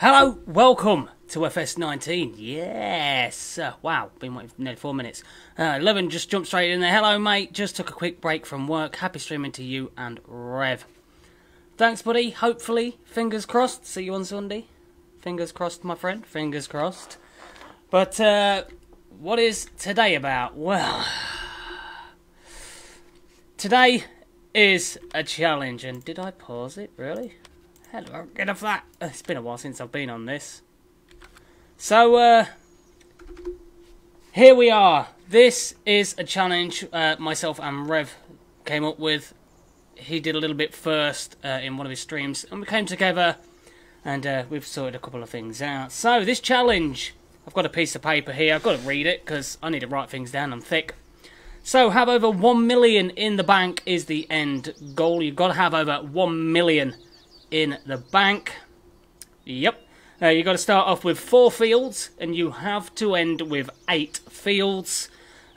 Hello, welcome to FS19. Yes. Uh, wow, been waiting for nearly four minutes. Uh, Levin just jumped straight in there. Hello, mate. Just took a quick break from work. Happy streaming to you and Rev. Thanks, buddy. Hopefully, fingers crossed. See you on Sunday. Fingers crossed, my friend. Fingers crossed. But uh, what is today about? Well, today is a challenge. And did I pause it? Really? Hello, get off that. It's been a while since I've been on this. So, uh, here we are. This is a challenge uh, myself and Rev came up with. He did a little bit first uh, in one of his streams, and we came together and uh, we've sorted a couple of things out. So, this challenge, I've got a piece of paper here. I've got to read it because I need to write things down. I'm thick. So, have over 1 million in the bank is the end goal. You've got to have over 1 million in the bank. Yep. You've got to start off with four fields, and you have to end with eight fields.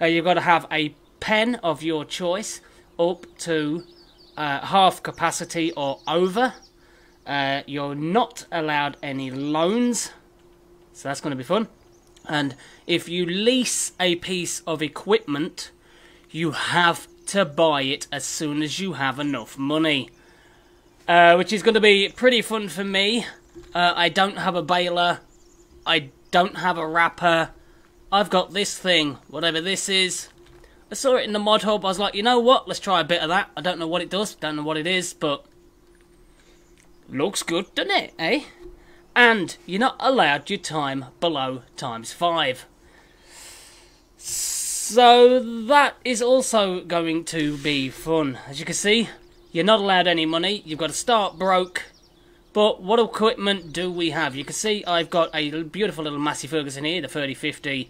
Uh, you've got to have a pen of your choice up to uh, half capacity or over. Uh, you're not allowed any loans, so that's going to be fun. And if you lease a piece of equipment, you have to buy it as soon as you have enough money. Uh, which is going to be pretty fun for me. Uh, I don't have a baler. I don't have a wrapper. I've got this thing, whatever this is. I saw it in the mod hub. I was like, you know what? Let's try a bit of that. I don't know what it does. Don't know what it is, but looks good, doesn't it? Eh? And you're not allowed your time below times five. So that is also going to be fun. As you can see, you're not allowed any money. You've got to start broke. But what equipment do we have? You can see I've got a beautiful little Massey Ferguson here, the 3050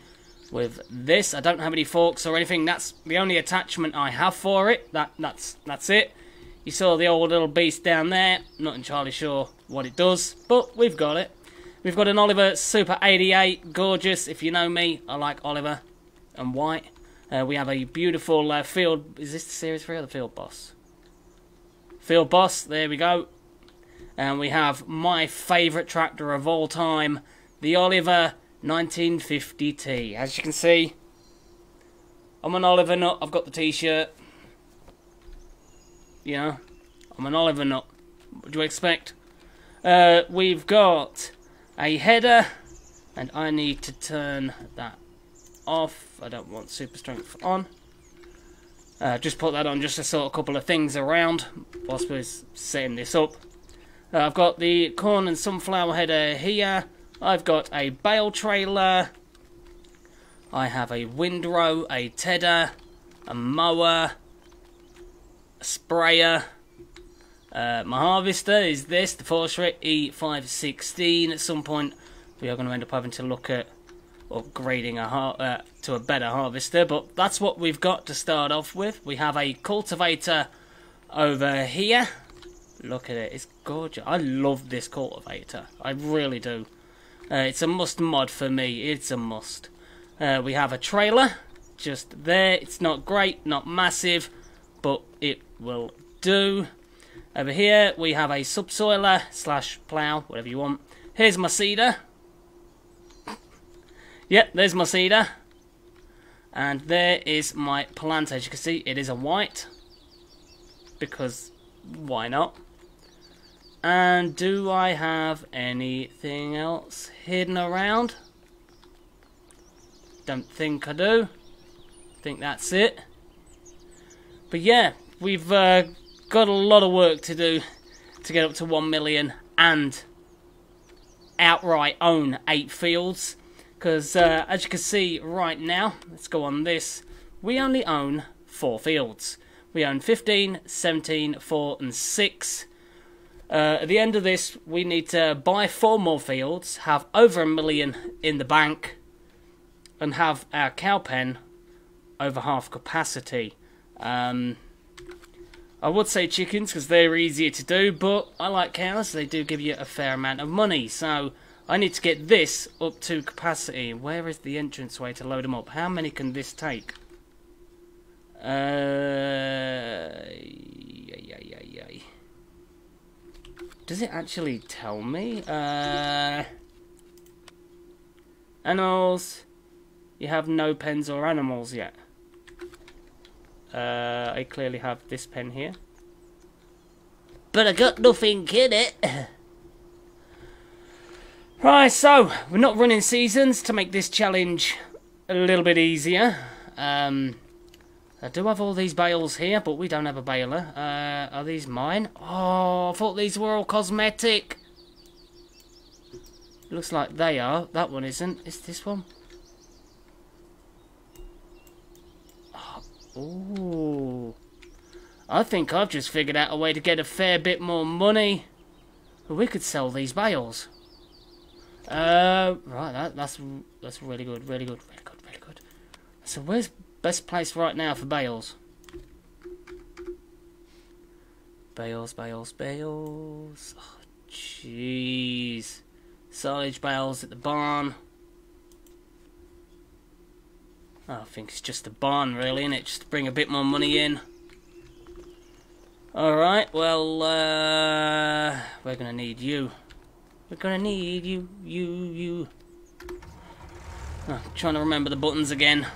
with this. I don't have any forks or anything. That's the only attachment I have for it. That That's that's it. You saw the old little beast down there. Not entirely sure what it does, but we've got it. We've got an Oliver Super 88. Gorgeous. If you know me, I like Oliver and white. Uh, we have a beautiful uh, field... Is this the Series 3 or the Field Boss? Field Boss, there we go. And we have my favourite tractor of all time, the Oliver 1950T. As you can see, I'm an Oliver nut. I've got the t-shirt. You know, I'm an Oliver nut. What do you expect? Uh, we've got a header, and I need to turn that off. I don't want super strength on. Uh, just put that on just to sort a couple of things around whilst we're setting this up. Uh, I've got the corn and sunflower header here. I've got a bale trailer. I have a windrow, a tedder, a mower, a sprayer. Uh, my harvester is this, the Fortschritt E516. At some point, we are going to end up having to look at upgrading a uh, to a better harvester, but that's what we've got to start off with. We have a cultivator over here. Look at it, it's gorgeous. I love this cultivator, I really do. Uh, it's a must mod for me, it's a must. Uh, we have a trailer, just there. It's not great, not massive, but it will do. Over here, we have a subsoiler slash plough, whatever you want. Here's my seeder. Yep, there's my seeder. And there is my plant. As you can see, it is a white. Because, why not? And do I have anything else hidden around? Don't think I do. Think that's it. But yeah, we've uh, got a lot of work to do to get up to 1 million and outright own 8 fields. Because uh, as you can see right now, let's go on this, we only own 4 fields. We own 15, 17, 4 and 6. Uh, at the end of this, we need to buy 4 more fields, have over a million in the bank, and have our cow pen over half capacity. Um, I would say chickens because they're easier to do, but I like cows. They do give you a fair amount of money. So I need to get this up to capacity. Where is the entrance way to load them up? How many can this take? Uh, Does it actually tell me? Uh, animals. You have no pens or animals yet. Uh, I clearly have this pen here. But I got nothing in it. right, so, we're not running seasons to make this challenge a little bit easier. Um, I do have all these bales here, but we don't have a baler. Uh, are these mine? Oh, I thought these were all cosmetic. Looks like they are. That one isn't. Is this one? Ooh. I think I've just figured out a way to get a fair bit more money. We could sell these bales. Uh, right, that, that's that's really good, really good, really good, really good. So where's best place right now for bales? Bales, bales, bales. Oh, jeez. Silage bales at the barn. I think it's just the barn, really, and it just to bring a bit more money in. Alright, well, uh, we're gonna need you. We're gonna need you, you, you. Oh, trying to remember the buttons again.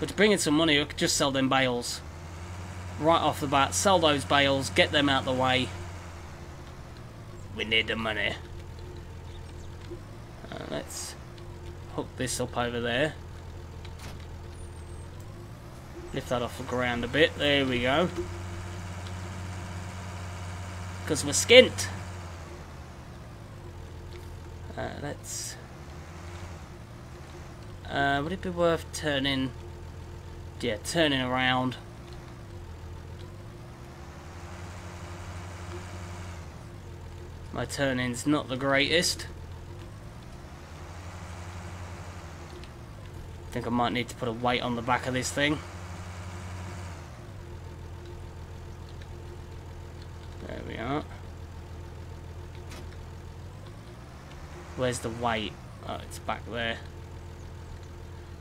But to bring in some money, we could just sell them bales. Right off the bat, sell those bales, get them out the way. We need the money. Uh, let's hook this up over there. Lift that off the ground a bit. There we go. Because we're skint. Uh, let's... Uh, would it be worth turning... Yeah, turning around. My turning's not the greatest. I think I might need to put a weight on the back of this thing. Where's the weight? Oh, it's back there.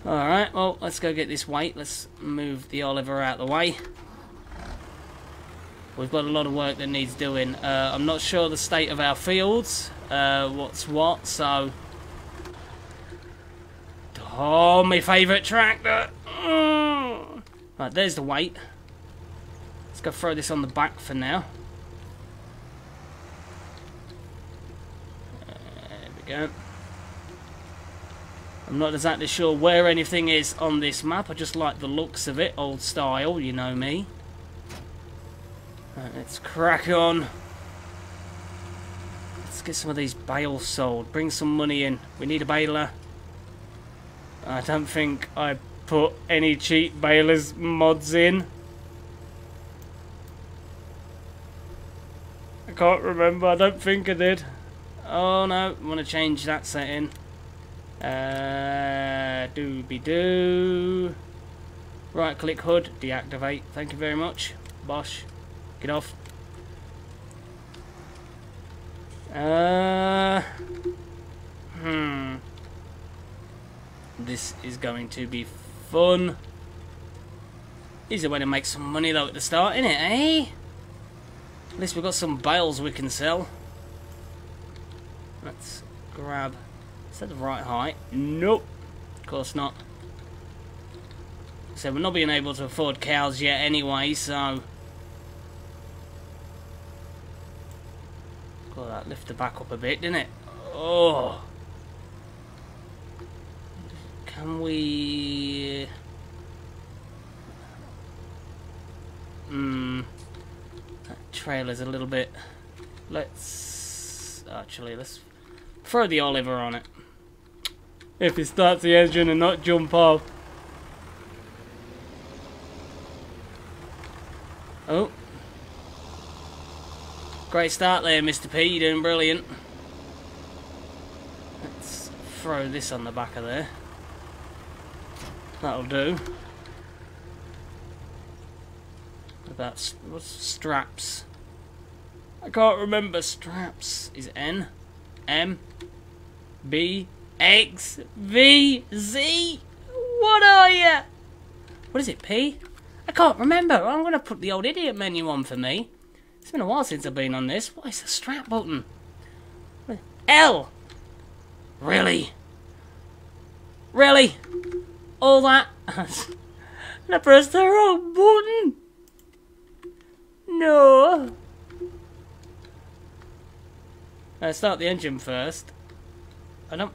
Alright, well, let's go get this weight. Let's move the Oliver out of the way. We've got a lot of work that needs doing. Uh, I'm not sure the state of our fields, uh, what's what, so... Oh, my favourite tractor! Mm. Right, there's the weight. Let's go throw this on the back for now. Go. I'm not exactly sure where anything is on this map. I just like the looks of it. Old style, you know me. Right, let's crack on. Let's get some of these bales sold. Bring some money in. We need a baler. I don't think I put any cheap balers mods in. I can't remember. I don't think I did. Oh no, want to change that setting. Uh, doobie doo. Right click hood, deactivate. Thank you very much. Bosh. Get off. Uh, hmm. This is going to be fun. Easy way to make some money though at the start, isn't it, eh? At least we've got some bales we can sell. Let's grab... Is that the right height? Nope. Of course not. So we're not being able to afford cows yet anyway, so... Got that lift the back up a bit, didn't it? Oh! Can we... Hmm... That trailer's a little bit... Let's... Actually, let's throw the Oliver on it. If it starts the engine and not jump off. Oh. Great start there, Mr. P. You're doing brilliant. Let's throw this on the back of there. That'll do. That's what's straps. I can't remember straps. Is N, M, B, X, V, Z. What are you? What is it? P? I can't remember. I'm gonna put the old idiot menu on for me. It's been a while since I've been on this. What is the strap button? L. Really? Really? all that and I pressed the wrong button. No. Let's start the engine first. I don't.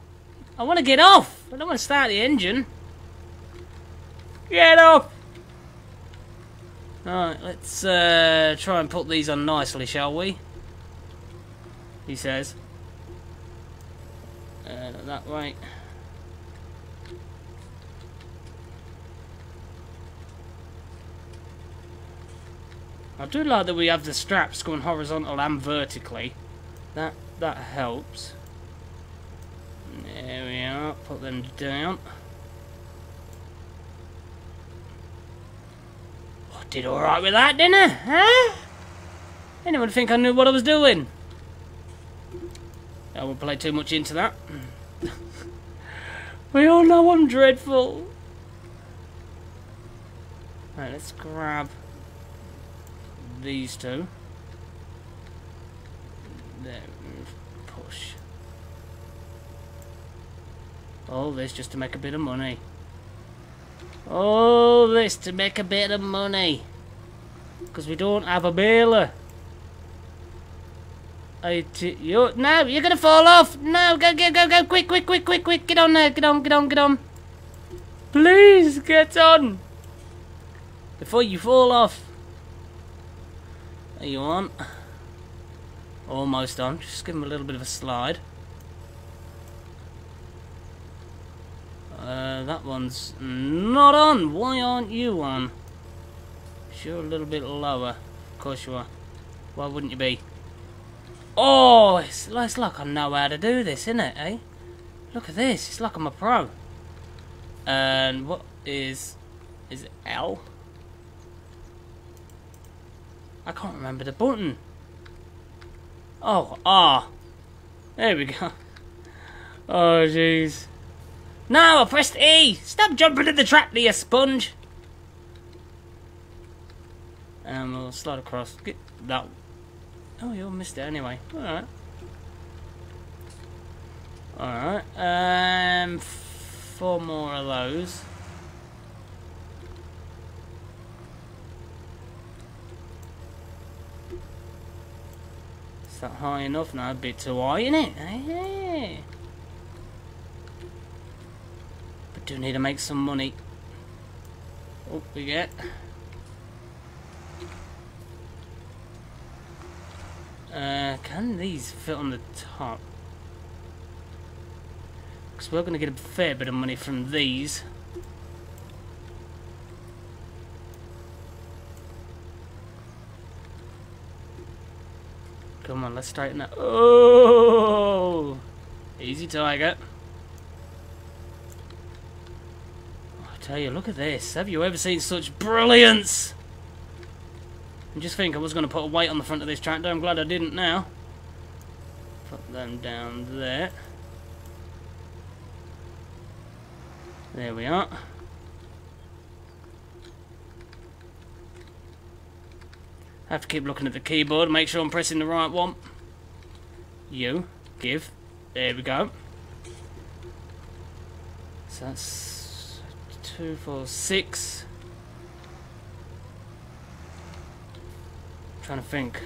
I want to get off. I don't want to start the engine. Get off. Alright, let's uh, try and put these on nicely, shall we? He says. Uh, that way. I do like that we have the straps going horizontal and vertically. That that helps. There we are. Put them down. I oh, did alright with that, didn't I? Huh? Anyone think I knew what I was doing? I won't play too much into that. we all know I'm dreadful. Right, let's grab these two. There, push. All this just to make a bit of money. All this to make a bit of money. Because we don't have a baler. I t you no, you're gonna fall off. No, go, go, go, go, quick, quick, quick, quick, quick. Get on there, get on, get on, get on. Please get on before you fall off. Are you on? Almost on. Just give him a little bit of a slide. Uh, that one's not on. Why aren't you on? You're a little bit lower. Of course you are. Why wouldn't you be? Oh, it's, it's like I know how to do this, isn't it, eh? Look at this. It's like I'm a pro. And what is... Is it L? I can't remember the button. Oh, ah. There we go. Oh, jeez. No, I pressed E! Stop jumping in the trap, you sponge! And we'll slide across. Get that. Oh, you missed it anyway. Alright. Alright. Um, four more of those. Is that high enough? No, a bit too high, isn't it? Hey. Do need to make some money. Oh, we get. Uh, can these fit on the top? Because we're going to get a fair bit of money from these. Come on, let's straighten that. Oh! Easy, Tiger. Tell you, look at this. Have you ever seen such brilliance? I just think I was going to put a weight on the front of this tractor. I'm glad I didn't now. Put them down there. There we are. Have to keep looking at the keyboard, make sure I'm pressing the right one. You, give. There we go. So that's two, four, six. trying to think.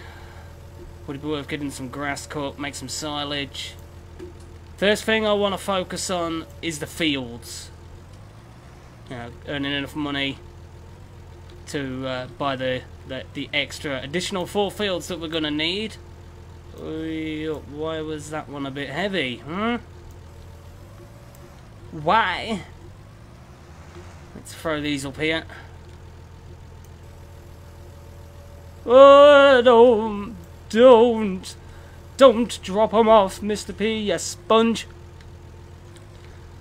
Would it be worth getting some grass cut, make some silage? First thing I want to focus on is the fields. You know, earning enough money to uh, buy the, the, the extra additional four fields that we're going to need. Why was that one a bit heavy? Hmm? Why? Let's throw these up here. Oh, don't, don't, don't drop them off, Mr. P, you sponge.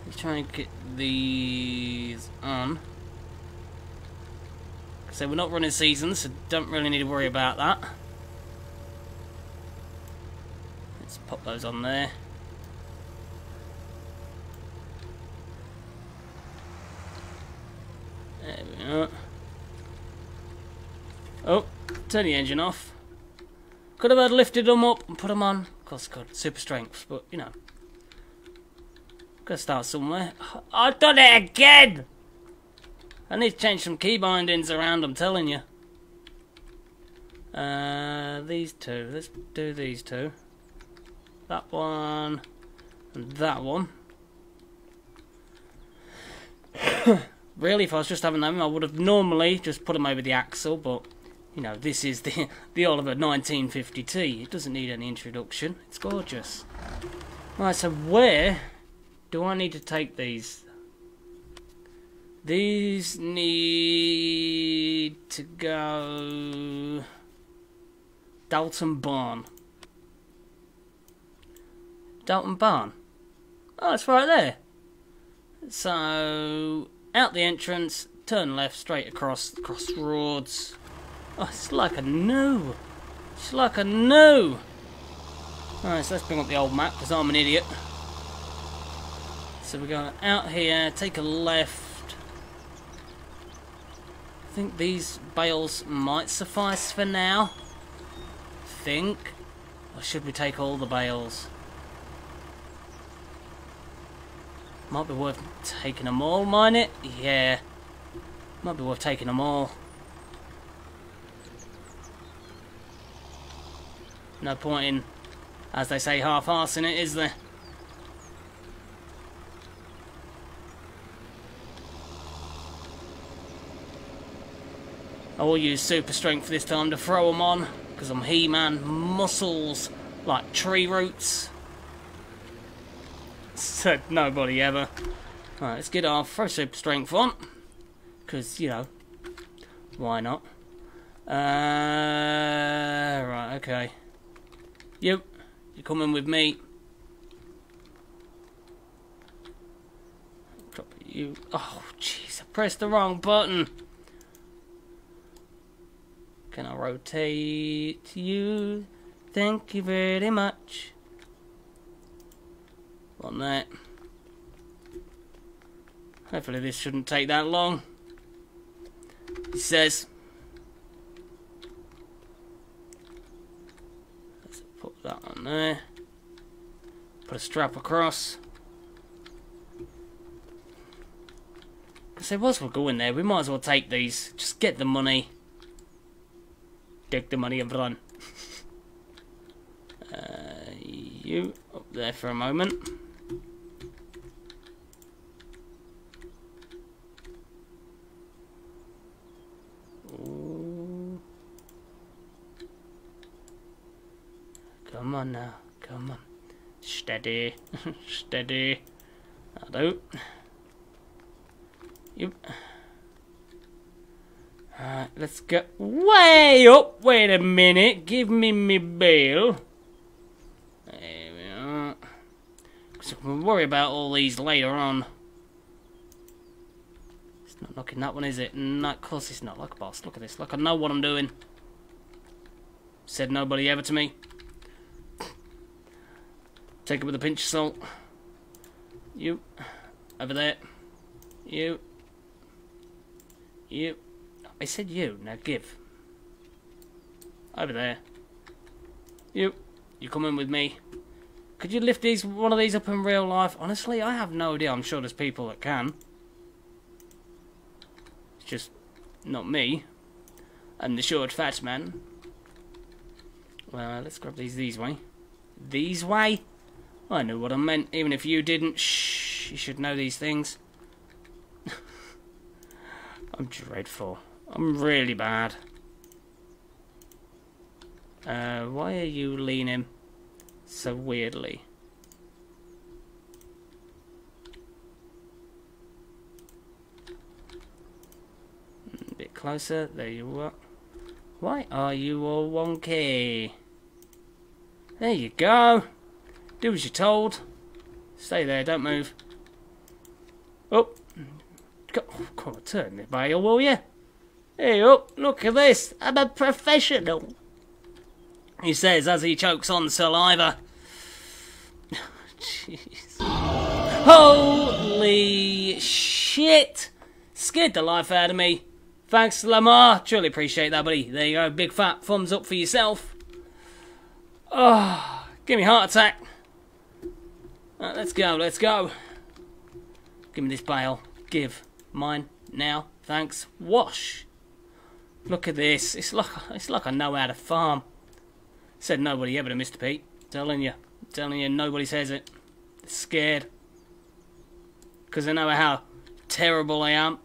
Let's try and get these on. So we're not running seasons, so don't really need to worry about that. Let's pop those on there. There we are. Oh, turn the engine off. Could have had lifted them up and put them on. Of course, could. Super strength, but you know. Gotta start somewhere. I've done it again! I need to change some key bindings around, I'm telling you. Uh, these two. Let's do these two. That one. And that one. Really, if I was just having them, I would have normally just put them over the axle, but, you know, this is the, the Oliver 1950T. It doesn't need any introduction. It's gorgeous. Right, so where do I need to take these? These need to go Dalton Barn. Dalton Barn. Oh, it's right there. So, out the entrance, turn left, straight across the crossroads. Oh, it's like a new. It's like a new. Alright, so let's bring up the old map, because I'm an idiot. So we're going out here, take a left, I think these bales might suffice for now. Think. Or should we take all the bales? Might be worth taking them all, mine it? Yeah. Might be worth taking them all. No point in, as they say, half-arsing it, is there? I will use super strength this time to throw them on, because I'm He-Man. Muscles like tree roots. Said nobody ever. Alright, let's get our super strength on. Because, you know, why not? Uh, right, okay. You, you're coming with me. Drop you. Oh, jeez, I pressed the wrong button. Can I rotate you? Thank you very much. On that. Hopefully this shouldn't take that long. He says. Let's put that on there. Put a strap across. Because they was well going there. We might as well take these. Just get the money take the money and run. uh, you up there for a moment. Come on now, come on. Steady, steady. That'll. Yep. Alright, let's go. Way up! Wait a minute. Give me me bale. There we are. Because we'll worry about all these later on. It's not knocking that one, is it? No, of course it's not. Look, a boss. Look at this. Look, I know what I'm doing. Said nobody ever to me. Take it with a pinch of salt. You. Over there. You. You. I said you. Now give. Over there. You. You come in with me. Could you lift these one of these up in real life? Honestly, I have no idea. I'm sure there's people that can. It's just not me. And the short fat man. Well, let's grab these these way. These way? I knew what I meant, even if you didn't. Shh, you should know these things. I'm dreadful. I'm really bad. Uh, why are you leaning so weirdly? Bit closer, there you are. Why are you all wonky? There you go. Do as you're told. Stay there, don't move. Oh, come on, oh, turn the bale, will you? Hey, up, look at this. I'm a professional. He says as he chokes on saliva. Jeez. Holy shit! Scared the life out of me. Thanks, Lamar. Truly appreciate that, buddy. There you go. Big fat thumbs up for yourself. Oh, give me a heart attack. Right, let's go, let's go. Give me this bale. Give. Mine. Now. Thanks. Wash. Look at this. It's like it's like I know how to farm. Said nobody ever to Mr. Pete. Telling you. Telling you nobody says it. They're scared. Because they know how terrible I am.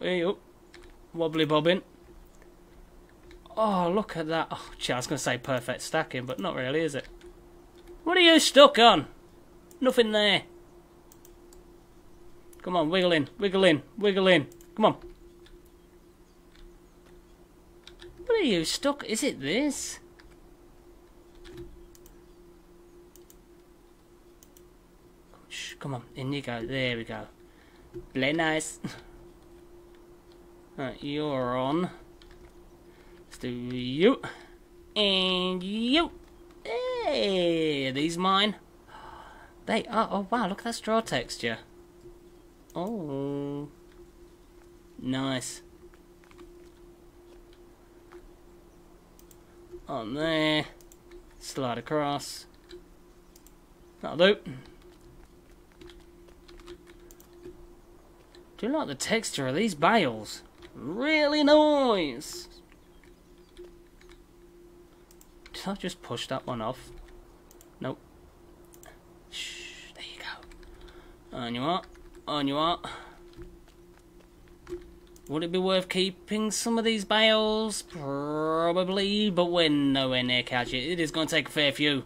Hey up. Wobbly bobbing. Oh, look at that. Oh, gee, I was going to say perfect stacking, but not really, is it? What are you stuck on? Nothing there. Come on, wiggle in, wiggle in, wiggle in. Come on. What are you stuck? Is it this? Come on, in you go. There we go. Play nice. right, you're on. Let's do you. And you. Hey, are these mine? They are. Oh, wow, look at that straw texture. Oh. Nice. On there. Slide across. That'll do. Do you like the texture of these bales? Really nice. Did I just push that one off? Nope. Shh, there you go. On you are. On you are. Would it be worth keeping some of these bales? Probably, but we're nowhere near catch it. It is going to take a fair few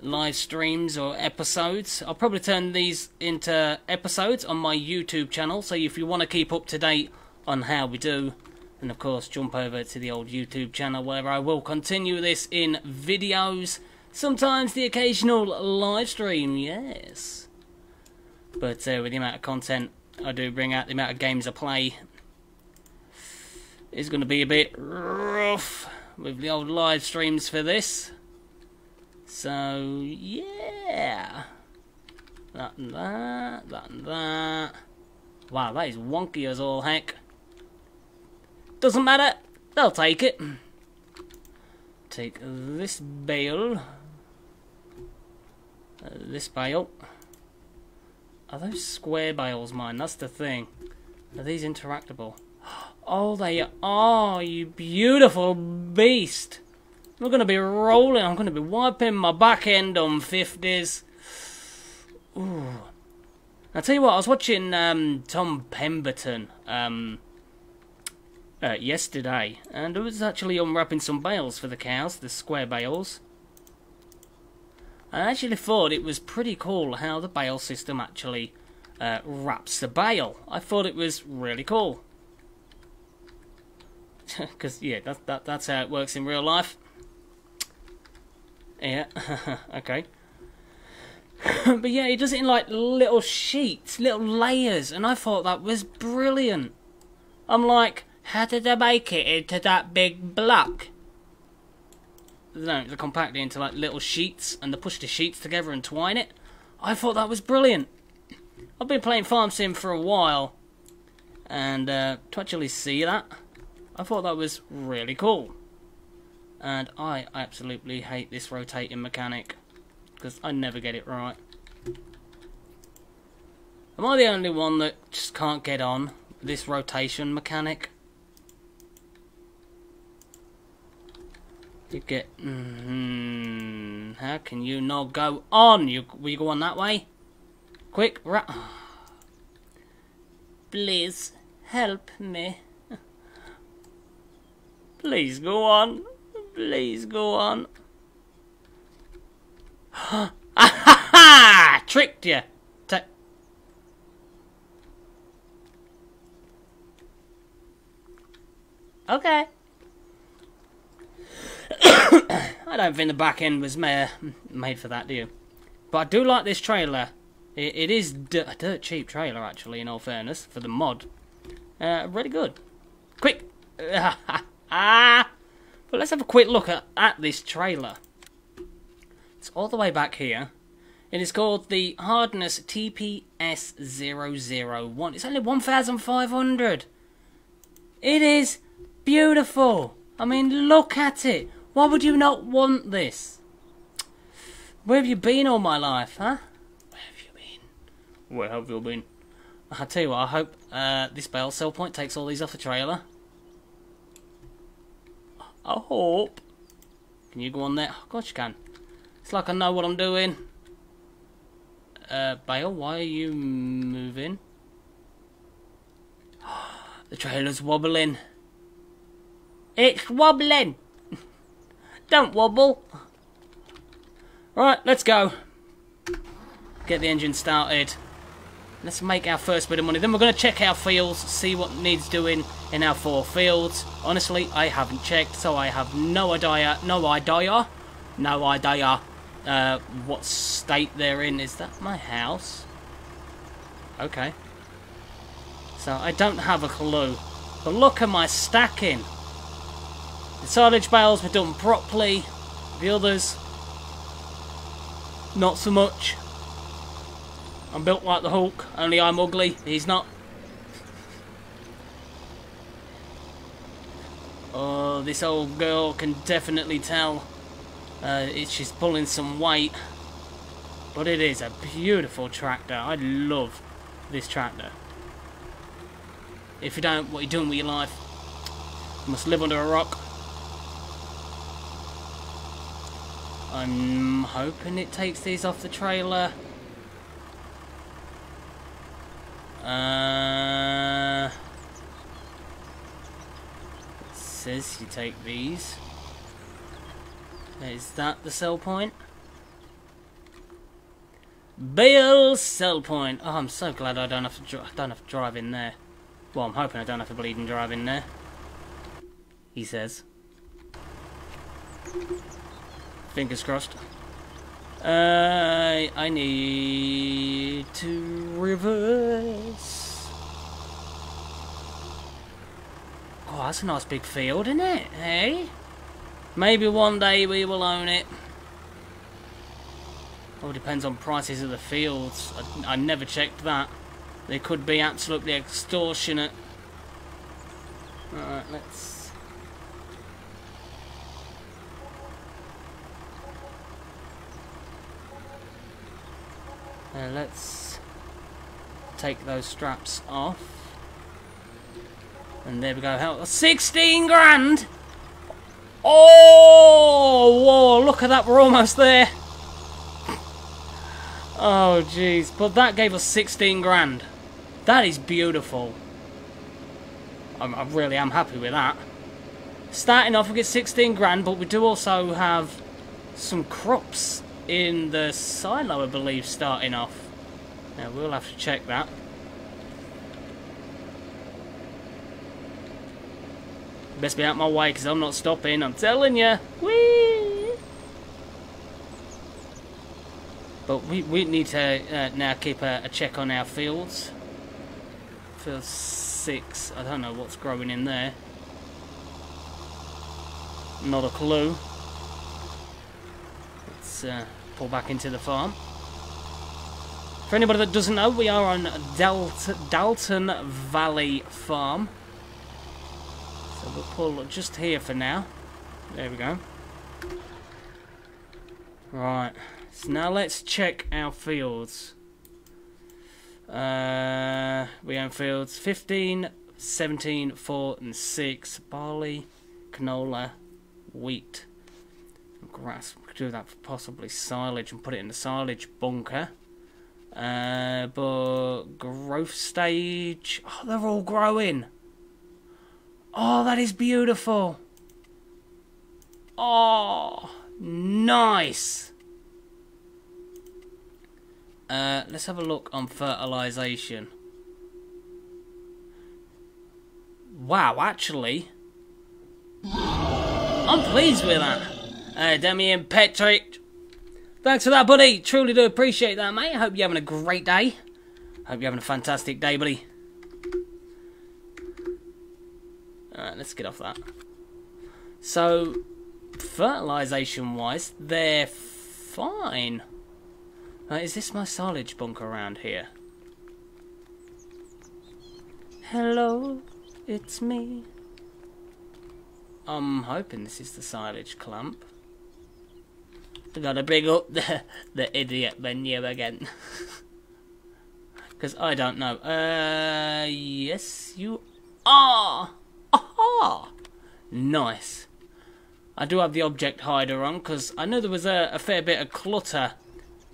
live streams or episodes. I'll probably turn these into episodes on my YouTube channel, so if you want to keep up to date on how we do, and of course jump over to the old YouTube channel where I will continue this in videos. Sometimes the occasional live stream, yes. But uh, with the amount of content I do bring out, the amount of games I play, is going to be a bit rough with the old live streams for this. So, yeah. That and that, that and that. Wow, that is wonky as all heck. Doesn't matter, they'll take it. Take this bale. Uh, this bale. Are those square bales mine? That's the thing. Are these interactable? Oh, they are, you beautiful beast. I'm going to be rolling. I'm going to be wiping my back end on 50s. Ooh. I'll tell you what, I was watching um, Tom Pemberton um, uh, yesterday, and I was actually unwrapping some bales for the cows, the square bales. I actually thought it was pretty cool how the bale system actually uh, wraps the bale. I thought it was really cool. Because, yeah, that, that, that's how it works in real life. Yeah, okay. but yeah, he does it in like little sheets, little layers, and I thought that was brilliant. I'm like, how did they make it into that big block? No, they compact it into like little sheets, and they push the sheets together and twine it. I thought that was brilliant. I've been playing Farm Sim for a while, and uh, to actually see that, I thought that was really cool. And I absolutely hate this rotating mechanic because I never get it right. Am I the only one that just can't get on this rotation mechanic? You get. Mm, how can you not go on? You you go on that way? Quick, ra Please help me. Please go on. Please go on. ha ha! Tricked you. Okay. I don't think the back end was made for that, do you? But I do like this trailer. it, it is a dirt cheap trailer, actually, in all fairness, for the mod. Uh, really good. Quick! But let's have a quick look at, at this trailer. It's all the way back here. It is called the Hardness TPS001. It's only 1,500. It is beautiful. I mean, look at it. Why would you not want this? Where have you been all my life, huh? Where have you been? Where have you been? I tell you what, I hope uh, this bale sell point takes all these off the trailer. I hope. Can you go on there? Of course you can. It's like I know what I'm doing. Uh, Bale, why are you moving? the trailer's wobbling. It's wobbling! Don't wobble! Right, let's go. Get the engine started. Let's make our first bit of money. Then we're going to check our fields, see what needs doing in our four fields. Honestly, I haven't checked, so I have no idea, no idea, no idea uh, what state they're in. Is that my house? Okay. So I don't have a clue. But look at my stacking. The silage bales were done properly. The others, not so much. I'm built like the Hulk, only I'm ugly. He's not. Oh, this old girl can definitely tell uh, she's pulling some weight. But it is a beautiful tractor. I love this tractor. If you don't, what are you doing with your life? You must live under a rock. I'm hoping it takes these off the trailer. Uh, it says you take these. Is that the sell point? Bale sell point. Oh, I'm so glad I don't have to I don't have to drive in there. Well, I'm hoping I don't have to bleed and drive in there. He says. Fingers crossed. Uh, I need to reverse. Oh, that's a nice big field, isn't it? Hey? Maybe one day we will own it. All depends on prices of the fields. I, I never checked that. They could be absolutely extortionate. Alright, let's Uh, let's take those straps off. And there we go. How 16 grand! Oh, whoa, look at that. We're almost there. Oh, jeez. But that gave us 16 grand. That is beautiful. I'm, I really am happy with that. Starting off, we get 16 grand, but we do also have some crops in the silo, I believe, starting off. Now, we'll have to check that. Best be out my way, because I'm not stopping, I'm telling you. Whee! But we, we need to uh, now keep a, a check on our fields. Field 6, I don't know what's growing in there. Not a clue. Uh, pull back into the farm. For anybody that doesn't know, we are on Dalton, Dalton Valley Farm. So we'll pull just here for now. There we go. Right. So now let's check our fields. Uh, we own fields 15, 17, 4 and 6. Barley, canola, wheat, grass. Could do that for possibly silage and put it in the silage bunker. Uh, but growth stage. Oh, they're all growing. Oh, that is beautiful. Oh, nice. Uh, let's have a look on fertilization. Wow, actually, I'm pleased with that. Uh, Damien Patrick, thanks for that, buddy. Truly do appreciate that, mate. I hope you're having a great day. Hope you're having a fantastic day, buddy. Alright, let's get off that. So, fertilization-wise, they're fine. Is this my silage bunker around here? Hello, it's me. I'm hoping this is the silage clamp. I gotta bring up the, the idiot menu again. Because I don't know. Uh, yes, you are. Aha! Nice. I do have the object hider on because I know there was a, a, fair bit of clutter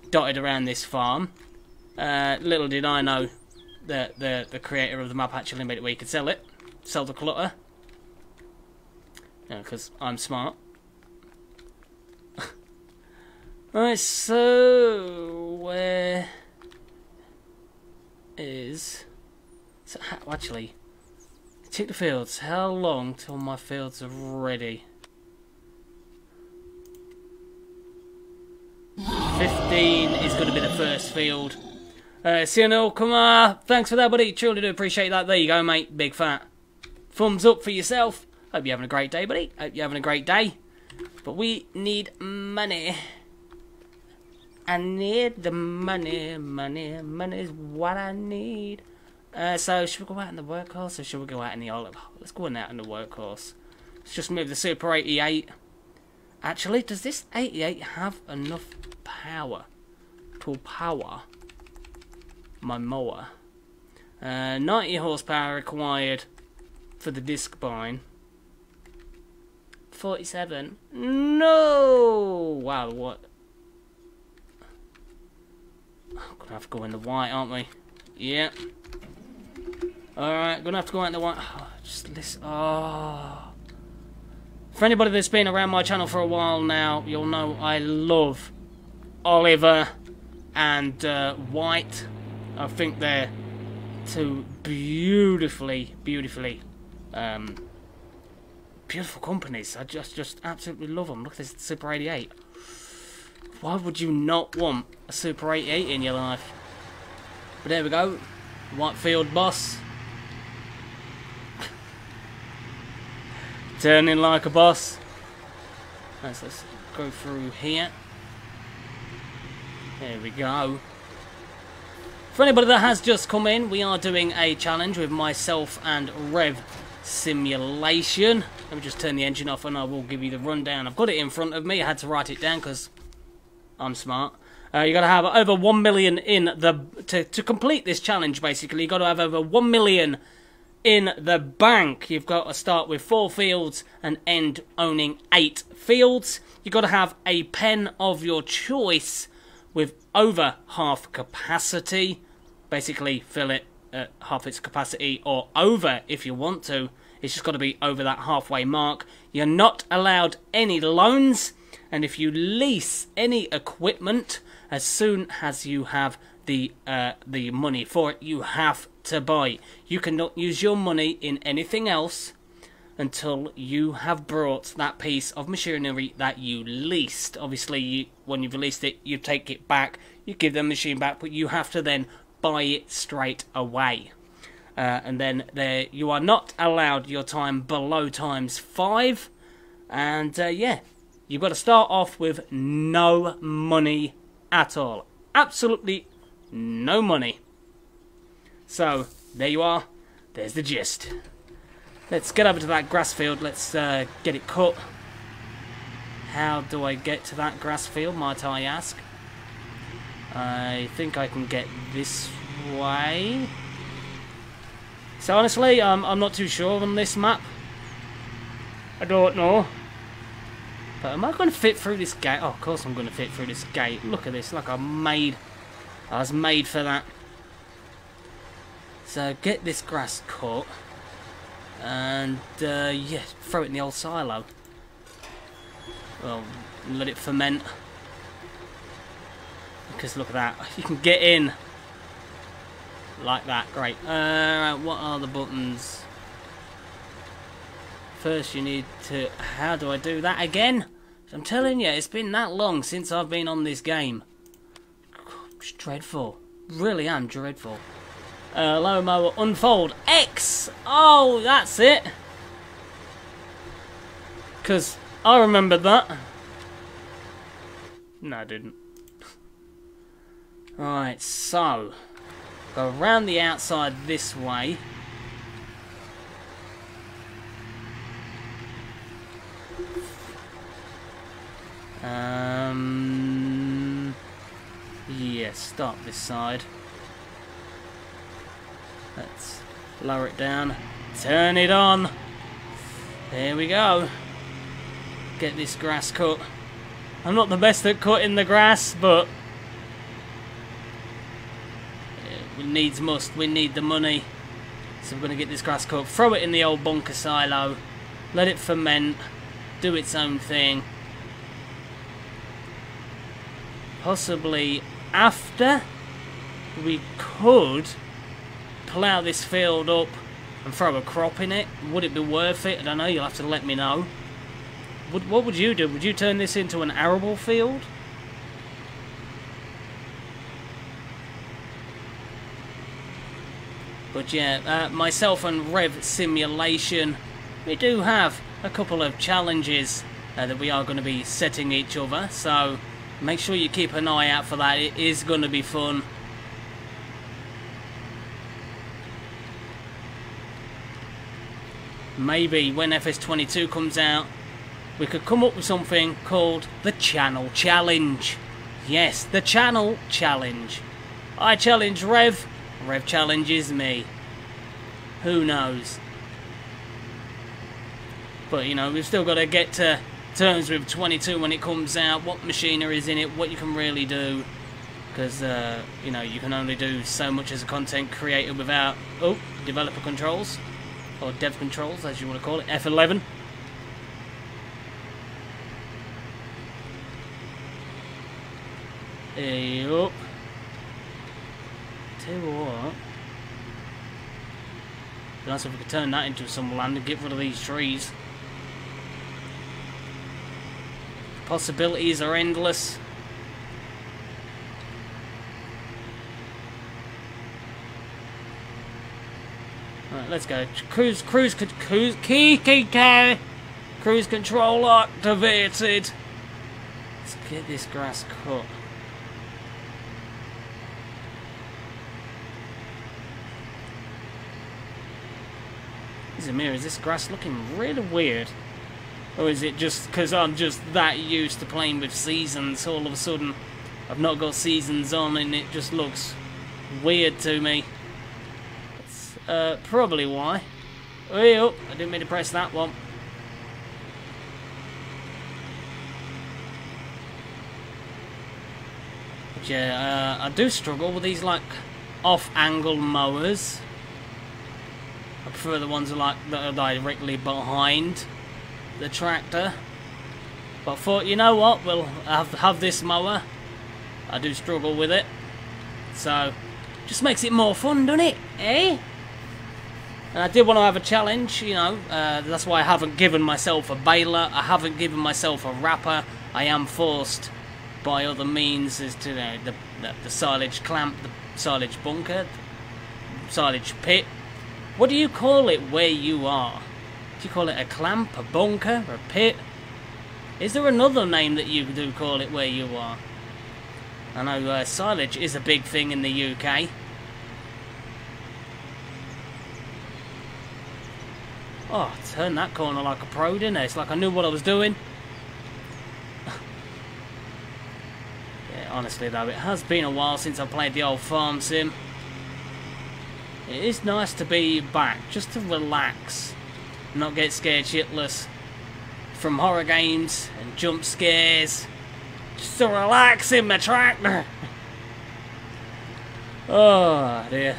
dotted around this farm. Uh, little did I know that the, the creator of the map actually made it where you could sell it. Sell the clutter because I'm smart. Right, so where is so actually check the fields. How long till my fields are ready? Fifteen is going to be the first field. Uh, CNL, come on! Thanks for that, buddy. Truly do appreciate that. There you go, mate. Big fat thumbs up for yourself. Hope you're having a great day, buddy. Hope you're having a great day. But we need money. I need the money, money, money is what I need. Uh, so, should we go out in the workhorse or should we go out in the Oliver? Let's go out in the workhorse. Let's just move the Super 88. Actually, does this 88 have enough power to power my mower? Uh, 90 horsepower required for the Discbine. 47. No! Wow, what? Gonna have to go in the white, aren't we? Yeah. Alright, gonna have to go in the white. Oh, just listen. Oh. For anybody that's been around my channel for a while now, you'll know I love Oliver and uh, White. I think they're two beautifully, beautifully um, beautiful companies. I just just absolutely love them. Look at this Super 88. Why would you not want a Super 88 in your life? But there we go. White Field Boss. Turning like a boss. Let's, let's go through here. There we go. For anybody that has just come in, we are doing a challenge with myself and Rev Simulation. Let me just turn the engine off and I will give you the rundown. I've got it in front of me. I had to write it down because I'm smart. Uh, you got to have over 1 million in the... To, to complete this challenge, basically, you got to have over 1 million in the bank. You've got to start with four fields and end owning eight fields. You've got to have a pen of your choice with over half capacity. Basically, fill it at half its capacity or over if you want to. It's just got to be over that halfway mark. You're not allowed any loans. And if you lease any equipment, as soon as you have the uh, the money for it, you have to buy. You cannot use your money in anything else until you have brought that piece of machinery that you leased. Obviously, you, when you've leased it, you take it back, you give the machine back, but you have to then buy it straight away. Uh, and then there, you are not allowed your time below times five. And uh, yeah, you've got to start off with no money at all. Absolutely no money. So, there you are. There's the gist. Let's get over to that grass field. Let's uh, get it cut. How do I get to that grass field, might I ask? I think I can get this way. So honestly, um, I'm not too sure on this map. I don't know. But am I going to fit through this gate? Oh, of course I'm going to fit through this gate. Look at this. Like I'm made. I was made for that. So get this grass cut. And, uh, yeah, throw it in the old silo. Well, let it ferment. Because look at that. You can get in. Like that. Great. Uh, what are the buttons? First you need to... How do I do that again? I'm telling you, it's been that long since I've been on this game. It's dreadful. Really am dreadful. Uh, lower mower unfold. X! Oh, that's it. Because I remember that. No, I didn't. Alright, so... Go around the outside this way. Um, yeah, start this side. Let's lower it down. Turn it on. There we go. Get this grass cut. I'm not the best at cutting the grass, but we needs must. We need the money. So we're going to get this grass cut. Throw it in the old bunker silo. Let it ferment. Do its own thing possibly after we could plough this field up and throw a crop in it. Would it be worth it? I don't know, you'll have to let me know. Would, what would you do? Would you turn this into an arable field? But yeah, uh, myself and Rev Simulation, we do have a couple of challenges uh, that we are going to be setting each other, so Make sure you keep an eye out for that. It is going to be fun. Maybe when FS22 comes out, we could come up with something called the Channel Challenge. Yes, the Channel Challenge. I challenge Rev, Rev challenges me. Who knows? But, you know, we've still got to get to terms with 22 when it comes out, what machinery is in it, what you can really do. Because, uh, you know, you can only do so much as a content creator without, oh, developer controls. Or dev controls, as you want to call it, F11. Yup. Tell you what. Nice if we could turn that into some land and get rid of these trees. Possibilities are endless. Alright, let's go. Cruise, cruise, cruise, key, key, key. Cruise control activated. Let's get this grass cut. Zamir, is this grass looking really weird? Or is it just because I'm just that used to playing with seasons, all of a sudden I've not got seasons on and it just looks weird to me. That's uh, probably why. Oh, I didn't mean to press that one. But yeah, uh, I do struggle with these like off-angle mowers. I prefer the ones that, like, that are directly behind the tractor. But thought, you know what, we'll have, have this mower. I do struggle with it. So, just makes it more fun, doesn't it? Eh? And I did want to have a challenge, you know. Uh, that's why I haven't given myself a baler. I haven't given myself a wrapper. I am forced by other means as to know, the, the, the silage clamp, the silage bunker, the silage pit. What do you call it where you are? Do you call it a clamp, a bunker, a pit? Is there another name that you do call it where you are? I know uh, silage is a big thing in the UK. Oh, turn that corner like a pro, didn't it? It's like I knew what I was doing. yeah, honestly though, it has been a while since I played the old farm sim. It is nice to be back, just to relax. Not get scared shitless from horror games and jump scares. Just to relax in my tractor. oh dear.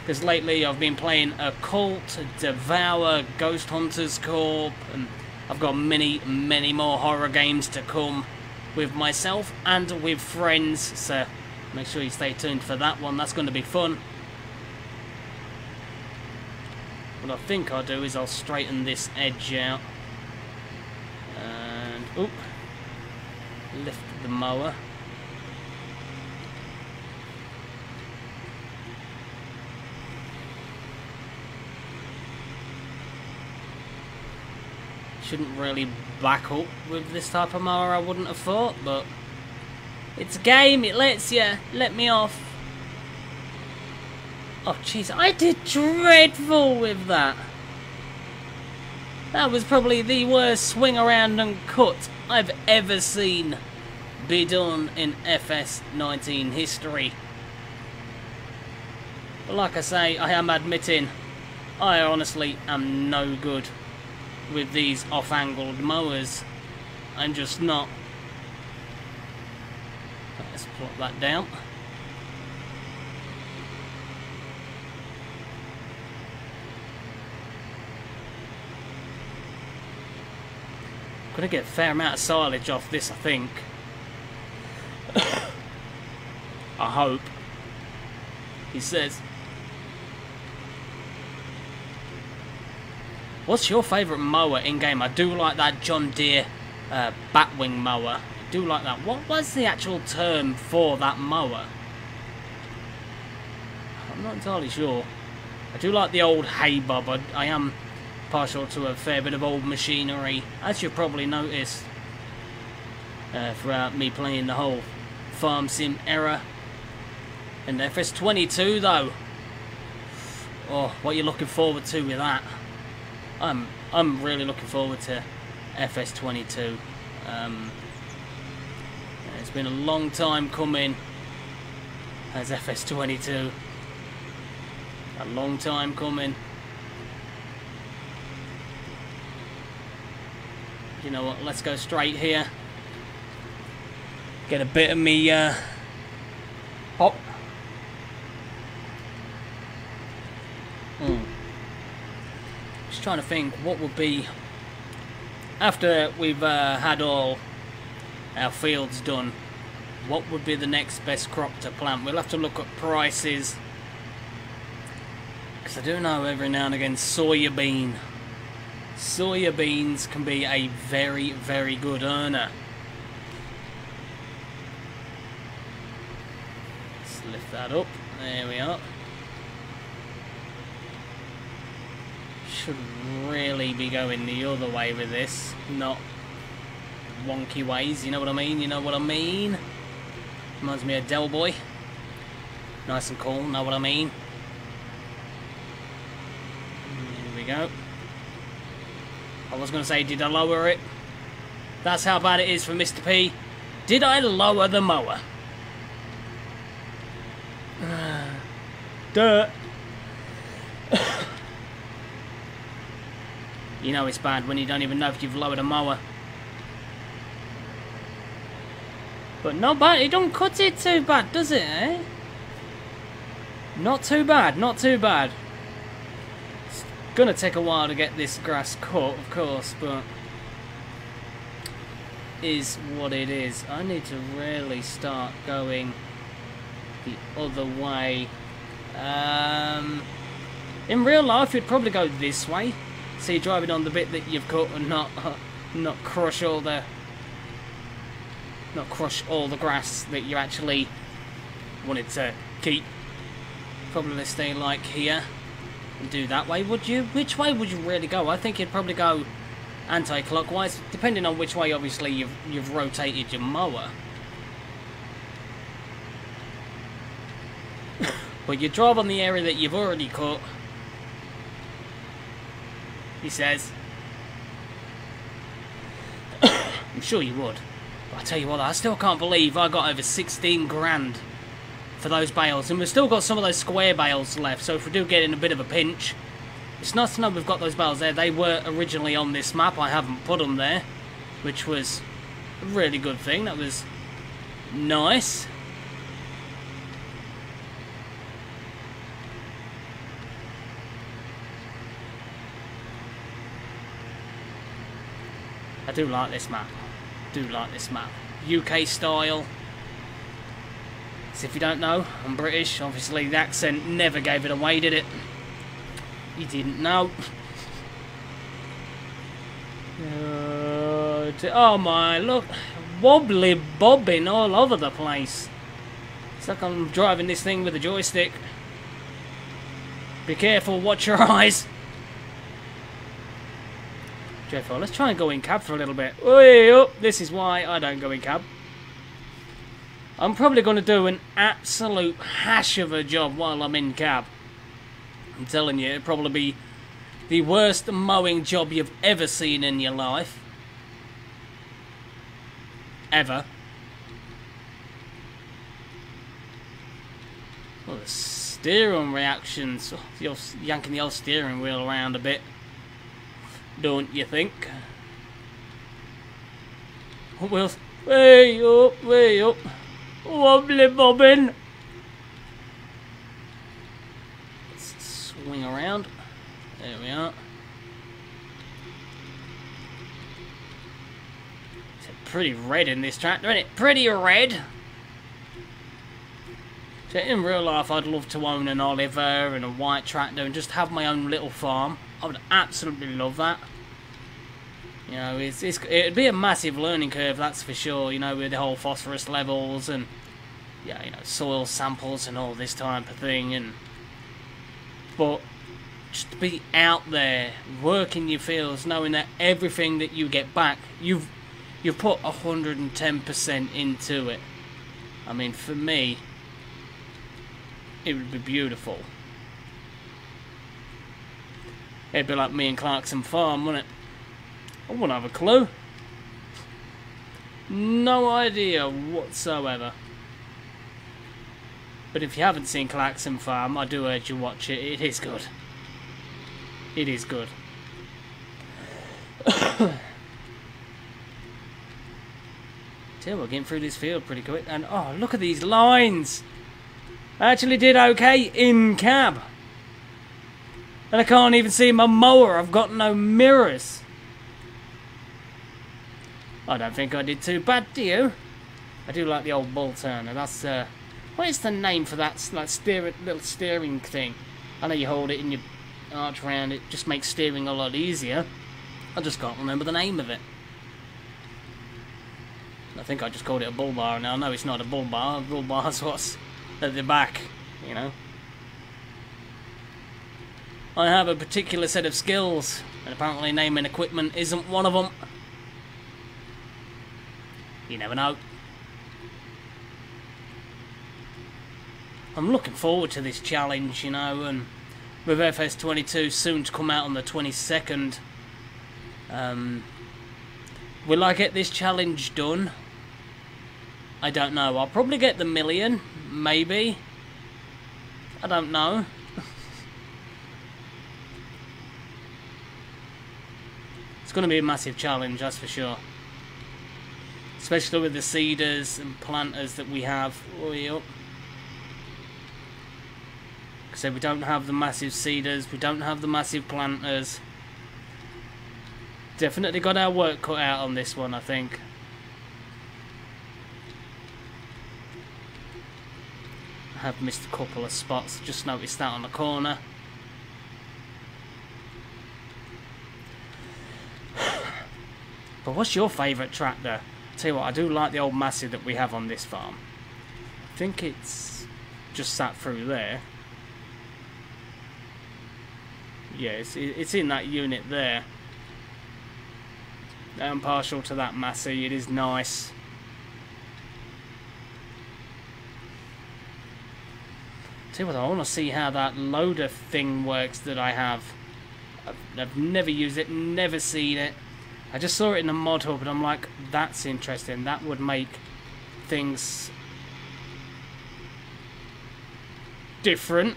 Because lately I've been playing Occult, Devour, Ghost Hunters Corp, and I've got many, many more horror games to come with myself and with friends, so make sure you stay tuned for that one, that's going to be fun. What I think I'll do is I'll straighten this edge out. And, oop, lift the mower. shouldn't really back up with this type of mower, I wouldn't have thought, but it's a game, it lets you let me off. Oh, jeez, I did dreadful with that. That was probably the worst swing around and cut I've ever seen be done in FS19 history. But like I say, I am admitting, I honestly am no good with these off-angled mowers. I'm just not. Let's plot that down. Gonna get a fair amount of silage off this, I think. I hope. He says. What's your favourite mower in-game? I do like that John Deere uh, Batwing mower. I do like that. What was the actual term for that mower? I'm not entirely sure. I do like the old Haybob. I, I am partial to a fair bit of old machinery, as you probably noticed uh, throughout me playing the whole farm sim era. And FS22 though, oh, what you're you looking forward to with that? I'm I'm really looking forward to FS22. Um, it's been a long time coming as FS22. A long time coming. You know what? Let's go straight here. Get a bit of me uh, hop. Hmm trying to think what would be after we've uh, had all our fields done what would be the next best crop to plant we'll have to look at prices because I do know every now and again soya bean soya beans can be a very very good earner let's lift that up there we are should really be going the other way with this, not wonky ways, you know what I mean? You know what I mean? Reminds me of Del Boy. Nice and cool, know what I mean? Here we go. I was going to say, did I lower it? That's how bad it is for Mr. P. Did I lower the mower? Dirt. You know it's bad when you don't even know if you've lowered a mower. But not bad. It don't cut it too bad, does it, eh? Not too bad, not too bad. Gonna take a while to get this grass cut, of course, but... is what it is. I need to really start going the other way. Um, in real life, you'd probably go this way. So you're driving on the bit that you've cut and not not crush all the not crush all the grass that you actually wanted to keep. Probably stay like here do that way, would you? Which way would you really go? I think you'd probably go anti-clockwise, depending on which way obviously you've you've rotated your mower. but you drive on the area that you've already cut. He says. I'm sure you would. But I tell you what, I still can't believe I got over 16 grand for those bales. And we've still got some of those square bales left, so if we do get in a bit of a pinch, it's nice to know we've got those bales there. They were originally on this map. I haven't put them there, which was a really good thing. That was nice. I do like this map. do like this map. UK style. So if you don't know, I'm British. Obviously the accent never gave it away, did it? You didn't know. Uh, oh my, look. Wobbly bobbing all over the place. It's like I'm driving this thing with a joystick. Be careful, watch your eyes. Jeffo, let's try and go in cab for a little bit. Oh, this is why I don't go in cab. I'm probably going to do an absolute hash of a job while I'm in cab. I'm telling you, it'll probably be the worst mowing job you've ever seen in your life. Ever. Well, the steering reactions. You're yanking the old steering wheel around a bit. Don't you think? Well, way up, way up. Wobbly bobbin. Let's swing around. There we are. It's pretty red in this tractor, isn't it? Pretty red. So in real life, I'd love to own an Oliver and a white tractor and just have my own little farm. I would absolutely love that. You know, it's, it's, it'd be a massive learning curve, that's for sure, you know, with the whole phosphorus levels and, yeah, you know, soil samples and all this type of thing. And But just to be out there, working your fields, knowing that everything that you get back, you've you've put 110% into it. I mean, for me, it would be beautiful. It'd be like me and Clarkson Farm, wouldn't it? I wouldn't have a clue. No idea whatsoever. But if you haven't seen Clarkson Farm, I do urge you watch it. It is good. It is good. Tell we're getting through this field pretty quick. And oh, look at these lines! I actually did okay in cab. And I can't even see my mower. I've got no mirrors. I don't think I did too bad, do you? I do like the old bull turner. That's uh, what is the name for that like steer little steering thing? I know you hold it and you arch around. It just makes steering a lot easier. I just can't remember the name of it. I think I just called it a bull bar now. No, it's not a bull bar. A bull bar's what's at the back, you know. I have a particular set of skills, and apparently naming equipment isn't one of them. You never know. I'm looking forward to this challenge, you know, and with FS22 soon to come out on the 22nd. Um, will I get this challenge done? I don't know. I'll probably get the million, maybe. I don't know. it's going to be a massive challenge, that's for sure especially with the seeders and planters that we have. So we don't have the massive seeders, we don't have the massive planters. Definitely got our work cut out on this one, I think. I have missed a couple of spots, just noticed that on the corner. But what's your favourite tractor? Tell you what, I do like the old Massey that we have on this farm. I think it's just sat through there. Yeah, it's, it's in that unit there. I'm partial to that Massey, it is nice. You what, I want to see how that loader thing works that I have. I've, I've never used it, never seen it. I just saw it in the mod hub and I'm like, that's interesting. That would make things different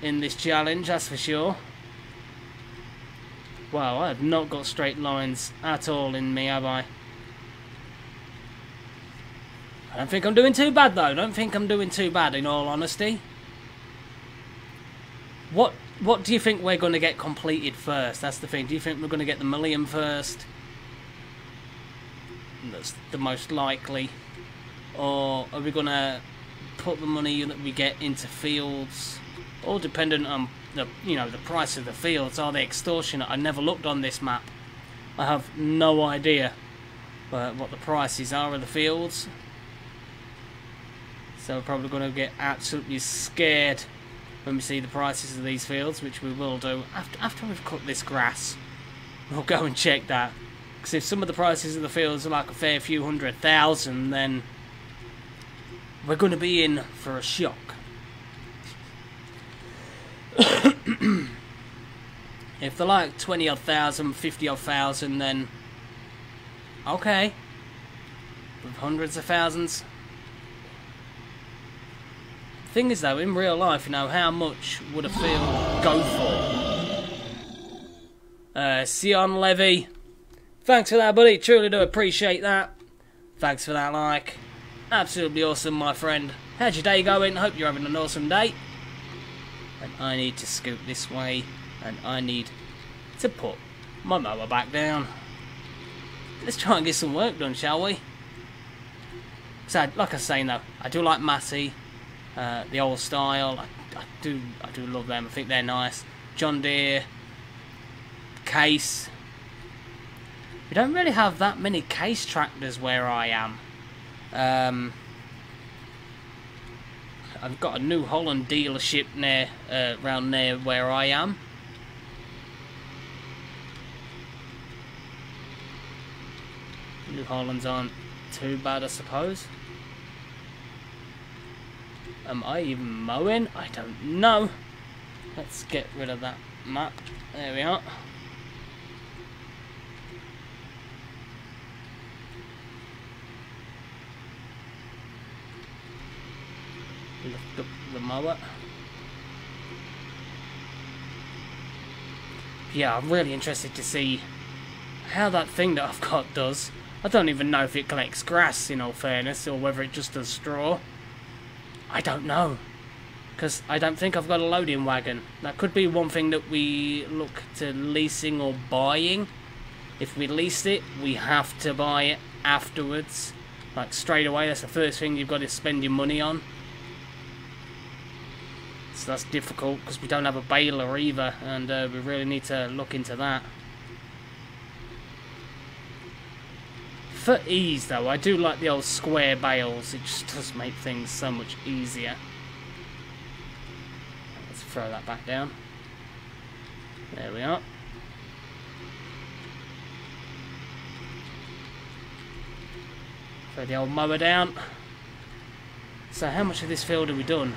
in this challenge, that's for sure. Wow, I have not got straight lines at all in me, have I? I don't think I'm doing too bad, though. I don't think I'm doing too bad, in all honesty. What what do you think we're going to get completed first? That's the thing. Do you think we're going to get the million first? That's the most likely. Or are we going to put the money that we get into fields? All dependent on the you know the price of the fields. Are they extortionate? I never looked on this map. I have no idea uh, what the prices are of the fields. So we're probably going to get absolutely scared when we see the prices of these fields, which we will do after, after we've cut this grass. We'll go and check that. Because if some of the prices of the fields are like a fair few hundred thousand, then we're going to be in for a shock. if they're like 20 odd thousand, 50 odd thousand, then okay. With hundreds of thousands, Thing is though, in real life, you know, how much would a field go for? Uh, Sion Levy, thanks for that, buddy. Truly do appreciate that. Thanks for that like. Absolutely awesome, my friend. How's your day going? Hope you're having an awesome day. And I need to scoot this way, and I need to put my mower back down. Let's try and get some work done, shall we? So, like I was saying though, I do like Massey. Uh, the old style, I, I, do I do love them. I think they're nice. John Deere, Case. We don't really have that many Case tractors where I am. Um, I've got a New Holland dealership near uh, around near where I am. New Hollands aren't too bad, I suppose. Am I even mowing? I don't know. Let's get rid of that map. There we are. Lift up the mower. Yeah, I'm really interested to see how that thing that I've got does. I don't even know if it collects grass, in all fairness, or whether it just does straw. I don't know. Because I don't think I've got a loading wagon. That could be one thing that we look to leasing or buying. If we lease it, we have to buy it afterwards. Like straight away, that's the first thing you've got to spend your money on. So that's difficult because we don't have a baler either and uh, we really need to look into that. For ease, though, I do like the old square bales. It just does make things so much easier. Let's throw that back down. There we are. Throw the old mower down. So how much of this field have we done?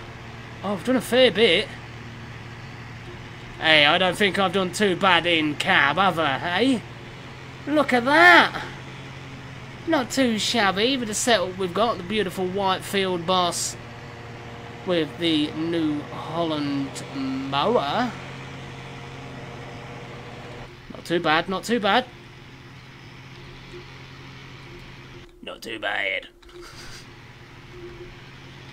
Oh, I've done a fair bit. Hey, I don't think I've done too bad in cab, have I, hey? Look at that! Not too shabby, but the setup we've got, the beautiful white field boss with the New Holland mower. Not too bad, not too bad. Not too bad.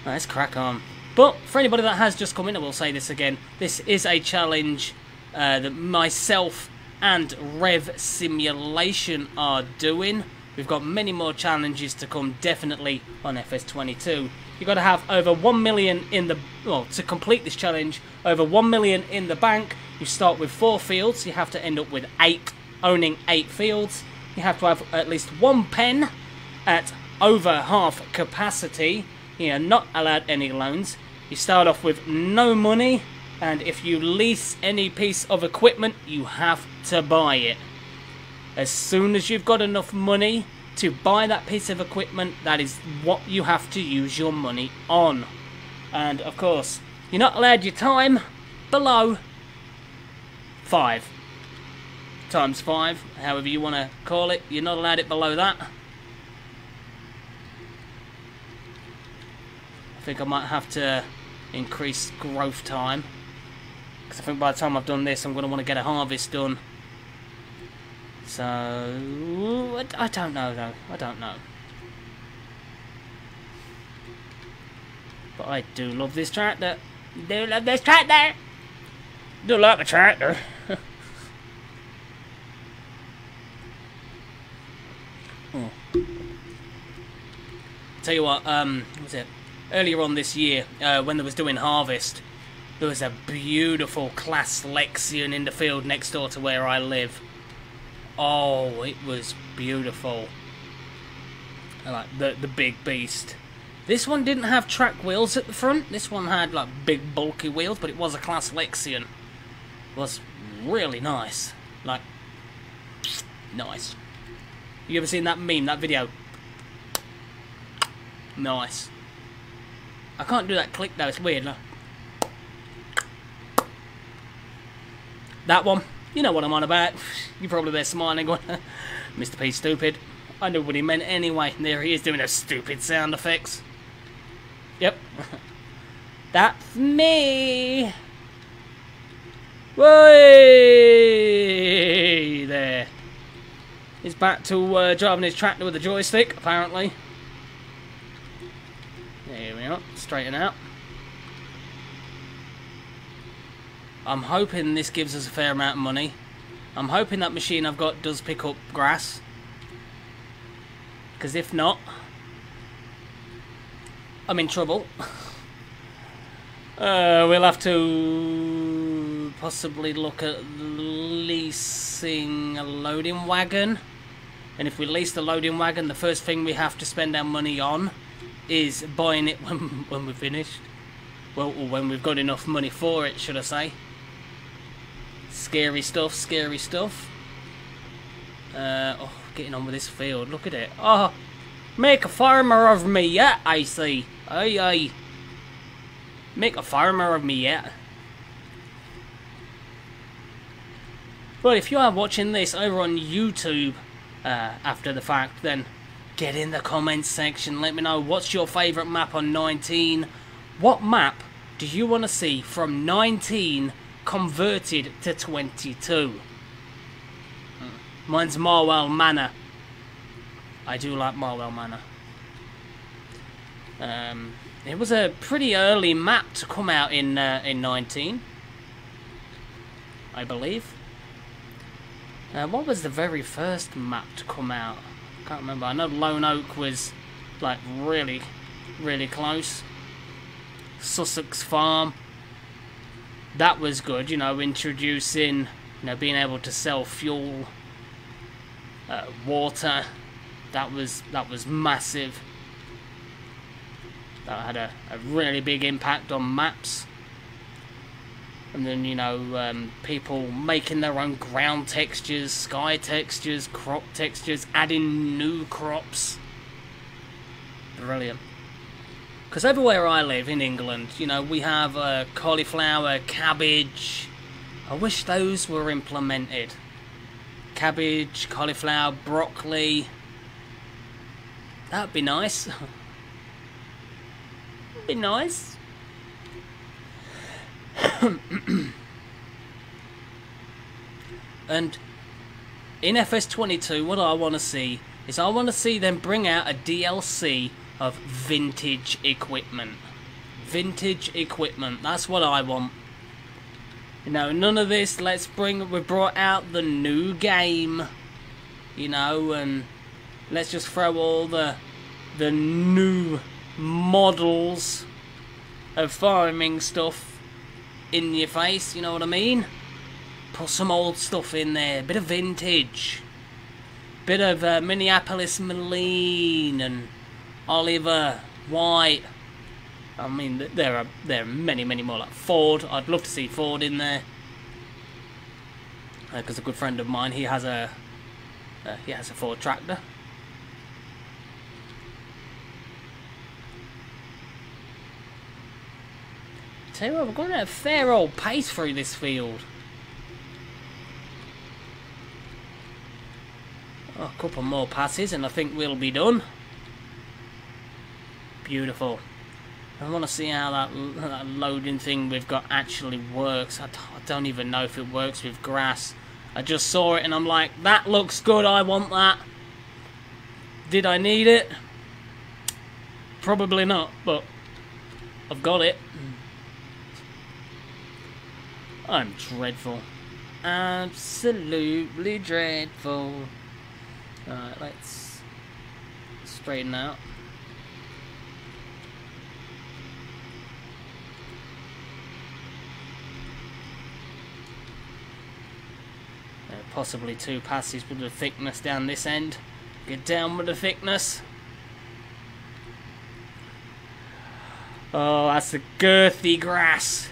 Let's crack on. But for anybody that has just come in, I will say this again. This is a challenge uh, that myself and Rev Simulation are doing We've got many more challenges to come, definitely on FS22. You've got to have over 1 million in the... Well, to complete this challenge, over 1 million in the bank. You start with 4 fields. You have to end up with 8, owning 8 fields. You have to have at least one pen at over half capacity. You're not allowed any loans. You start off with no money. And if you lease any piece of equipment, you have to buy it. As soon as you've got enough money to buy that piece of equipment, that is what you have to use your money on. And of course, you're not allowed your time below five times five, however you want to call it. You're not allowed it below that. I think I might have to increase growth time. Because I think by the time I've done this, I'm going to want to get a harvest done. So, I don't know though. I don't know. But I do love this tractor. Do love this tractor. Do like the tractor. oh. Tell you what, um, what was it? Earlier on this year, uh, when they was doing harvest, there was a beautiful CLAAS Lexion in the field next door to where I live Oh, it was beautiful. I like the the big beast. This one didn't have track wheels at the front. This one had like big bulky wheels, but it was a CLAAS Lexion. It was really nice. Like nice. You ever seen that meme, that video? Nice. I can't do that click though, it's weird. Look. That one. You know what I'm on about. You're probably there smiling going, Mr. P stupid. I knew what he meant anyway. There he is doing those stupid sound effects. Yep. That's me. Way there. He's back to uh, driving his tractor with a joystick, apparently. There we are. Straighten out. I'm hoping this gives us a fair amount of money. I'm hoping that machine I've got does pick up grass. Because if not, I'm in trouble. uh, we'll have to possibly look at leasing a loading wagon. And if we lease the loading wagon, the first thing we have to spend our money on is buying it when, when we're finished. Well, when we've got enough money for it, should I say. Scary stuff, scary stuff. Uh, oh, getting on with this field. Look at it. Oh, make a farmer of me yet, I see. Aye, aye. Make a farmer of me yet. Well, if you are watching this over on YouTube uh, after the fact, then get in the comments section. Let me know what's your favourite map on 19. What map do you want to see from 19 converted to 22. Mine's Marwell Manor. I do like Marwell Manor. Um, it was a pretty early map to come out in uh, in 19, I believe. Uh, what was the very first map to come out? I can't remember. I know Lone Oak was like really, really close. Sussex Farm that was good, you know, introducing, you know, being able to sell fuel, uh, water. That was that was massive. That had a, a really big impact on maps. And then, you know, um, people making their own ground textures, sky textures, crop textures, adding new crops. Brilliant. Because everywhere I live in England, you know, we have uh, cauliflower, cabbage. I wish those were implemented. Cabbage, cauliflower, broccoli. That'd be nice. That'd be nice. and in FS22, what I want to see is I want to see them bring out a DLC of vintage equipment. Vintage equipment, that's what I want. You know, none of this, let's bring, we brought out the new game, you know, and let's just throw all the the new models of farming stuff in your face, you know what I mean? Put some old stuff in there, bit of vintage, bit of uh, Minneapolis Moline and Oliver White. I mean, there are there are many, many more like Ford. I'd love to see Ford in there because uh, a good friend of mine he has a uh, he has a Ford tractor. Tell you what, we're going at a fair old pace through this field. Oh, a couple more passes and I think we'll be done. Beautiful. I want to see how that, that loading thing we've got actually works. I, I don't even know if it works with grass. I just saw it and I'm like, that looks good, I want that. Did I need it? Probably not, but I've got it. I'm dreadful. Absolutely dreadful. Alright, let's straighten out. Uh, possibly two passes with the thickness down this end. Get down with the thickness. Oh, that's the girthy grass.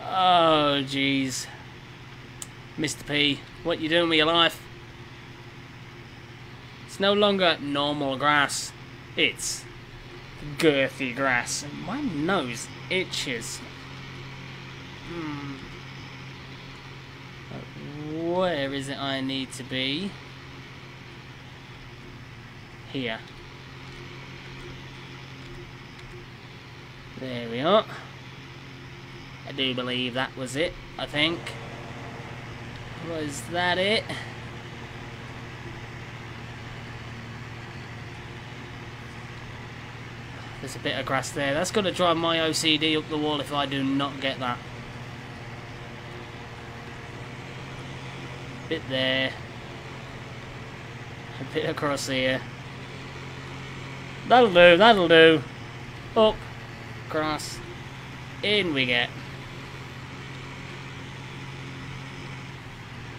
Oh, jeez. Mr. P, what you doing with your life? It's no longer normal grass. It's girthy grass. My nose itches. Hmm. Where is it I need to be? Here. There we are. I do believe that was it, I think. Was that it? There's a bit of grass there. That's going to drive my OCD up the wall if I do not get that. Bit there. A bit across here. That'll do, that'll do. Up, across, in we get.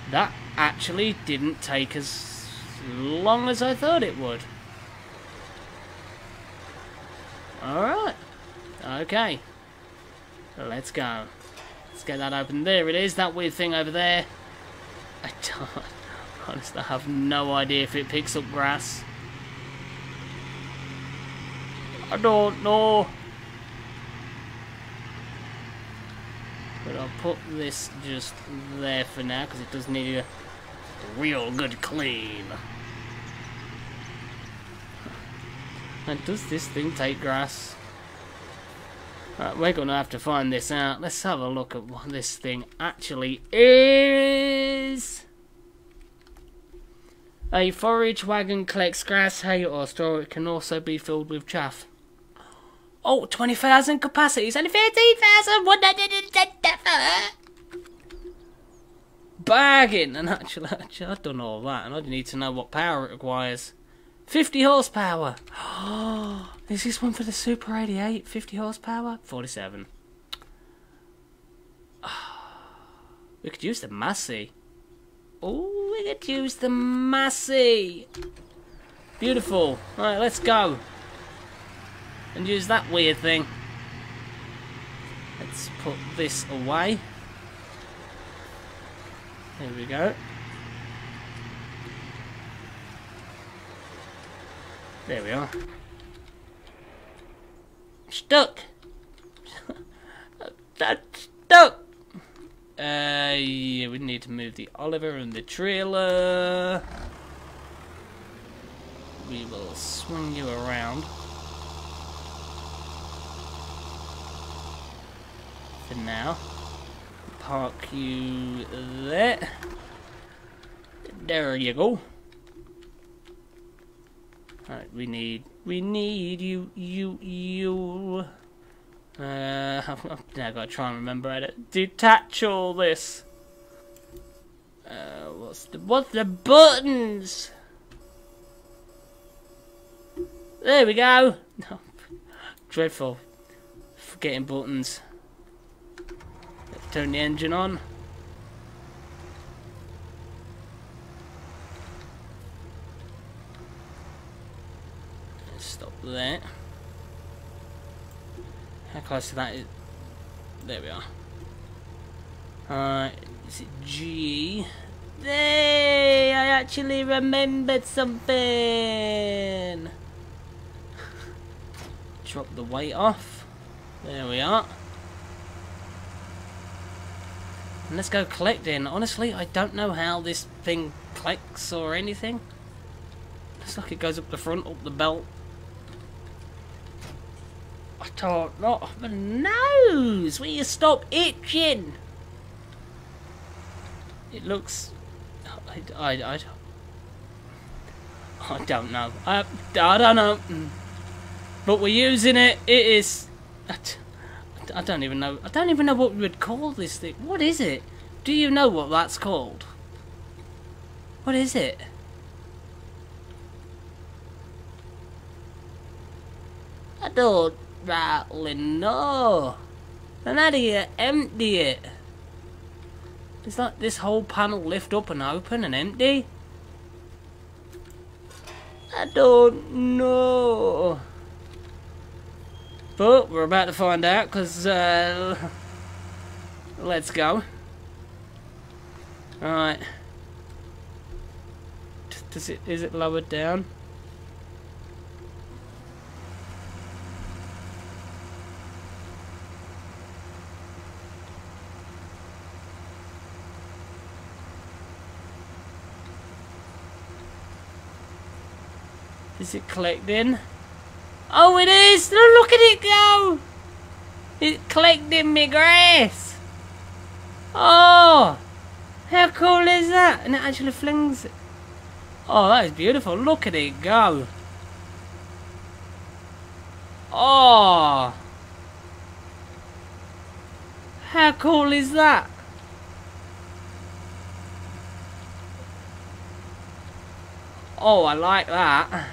That actually didn't take as long as I thought it would. Alright. Okay. Let's go. Let's get that open. There it is, that weird thing over there. I don't... Honestly, I have no idea if it picks up grass. I don't know. But I'll put this just there for now because it does need a real good clean. And does this thing take grass? Right, we're going to have to find this out. Let's have a look at what this thing actually is. A forage wagon collects grass, hay or straw. It can also be filled with chaff. Oh, 20,000 capacity. It's only 15,000. Bargain. And actually, actually, I've done all that, and I need to know what power it requires. 50 horsepower. Oh, is this one for the Super 88? 50 horsepower? 47. we could use the Massey. Oh, we could use the Massey. Beautiful. Alright, let's go and use that weird thing. Let's put this away. There we go. There we are. Stuck! That's stuck! Uh, yeah, we need to move the Oliver and the trailer. We will swing you around. for now. Park you there. There you go. Alright, we need, we need you, you, you. Uh, now I gotta try and remember how to detach all this. Uh, What's the what's the buttons? There we go. No, Dreadful. Forgetting buttons. Let's turn the engine on. Let's stop there. How close to that is... There we are. Uh, is it G? Hey, I actually remembered something. Drop the weight off. There we are. And let's go collecting. Honestly, I don't know how this thing clicks or anything. Looks like it goes up the front, up the belt. I don't know. My nose! Will you stop itching? It looks... I, I, I, I don't know. I, I don't know. Mm. But we're using it. It is... I don't even know. I don't even know what we would call this thing. What is it? Do you know what that's called? What is it? I don't And how do you empty it? Does that this whole panel lift up and open and empty? I don't know. But we're about to find out because uh, let's go. Alright. Does it is it lowered down? Is it collecting? Oh, it is! Look at it go! It's collecting me grass! Oh! How cool is that? And it actually flings it. Oh, that is beautiful. Look at it go. Oh! How cool is that? Oh, I like that.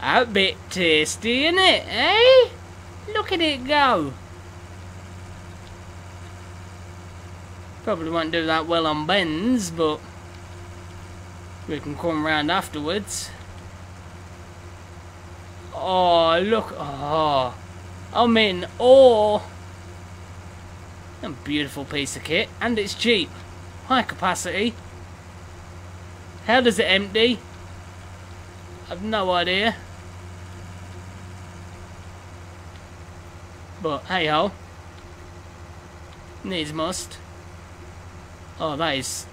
A bit tasty, isn't it, eh? Look at it go. Probably won't do that well on bends, but we can come round afterwards. Oh, look. Oh, I'm in awe. A beautiful piece of kit, and it's cheap. High capacity. How does it empty? I've no idea. But hey ho. Needs must. Oh, that is...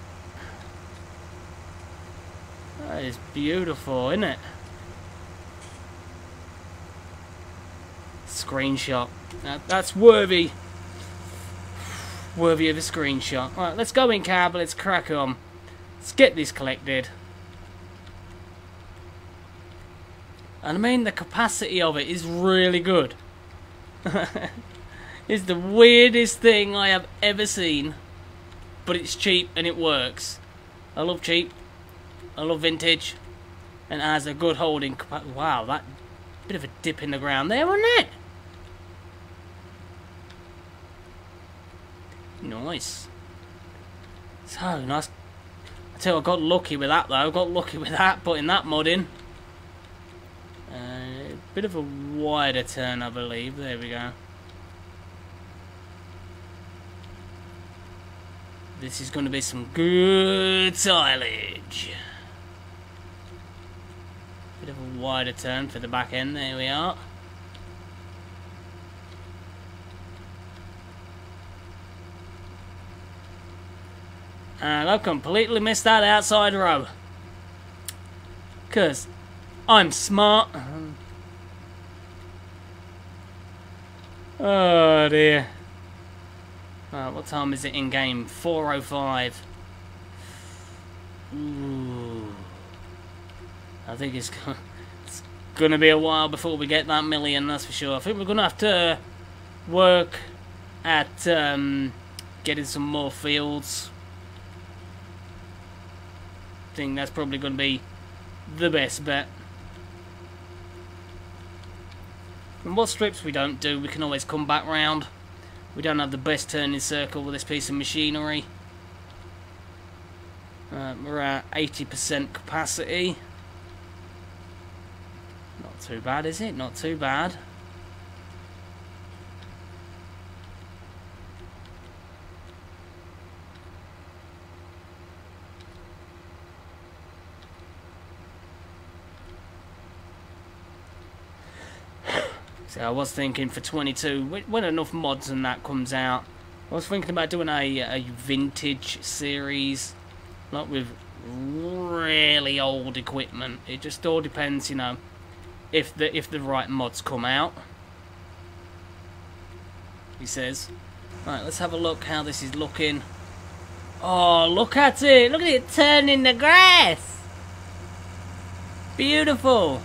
That is beautiful, isn't it? Screenshot. That, that's worthy. Worthy of a screenshot. Right, let's go in cab, let's crack on. Let's get this collected. And I mean, the capacity of it is really good. it's the weirdest thing I have ever seen. But it's cheap and it works. I love cheap. I love vintage. And it has a good holding Wow, that bit of a dip in the ground there, wasn't it? Nice. So nice. I tell you, I got lucky with that though. I got lucky with that, putting that mud in. Bit of a wider turn, I believe. There we go. This is going to be some good silage. Bit of a wider turn for the back end. There we are. And I've completely missed that outside row. Because I'm smart. Oh dear. What time is it in game? 4.05. Ooh. I think it's, it's to be a while before we get that million, that's for sure. I think we're to have to work at um, getting some more fields. I think that's probably to be the best bet. And what strips we don't do, we can always come back round. We don't have the best turning circle with this piece of machinery. Uh, we're at 80% capacity. Not too bad, is it? Not too bad. So I was thinking for 22, when enough mods and that comes out, I was thinking about doing a, a vintage series, like with really old equipment. It just all depends, you know, if the if the right mods come out. He says. Right, let's have a look how this is looking. Oh, look at it! Look at it turning the grass! Beautiful!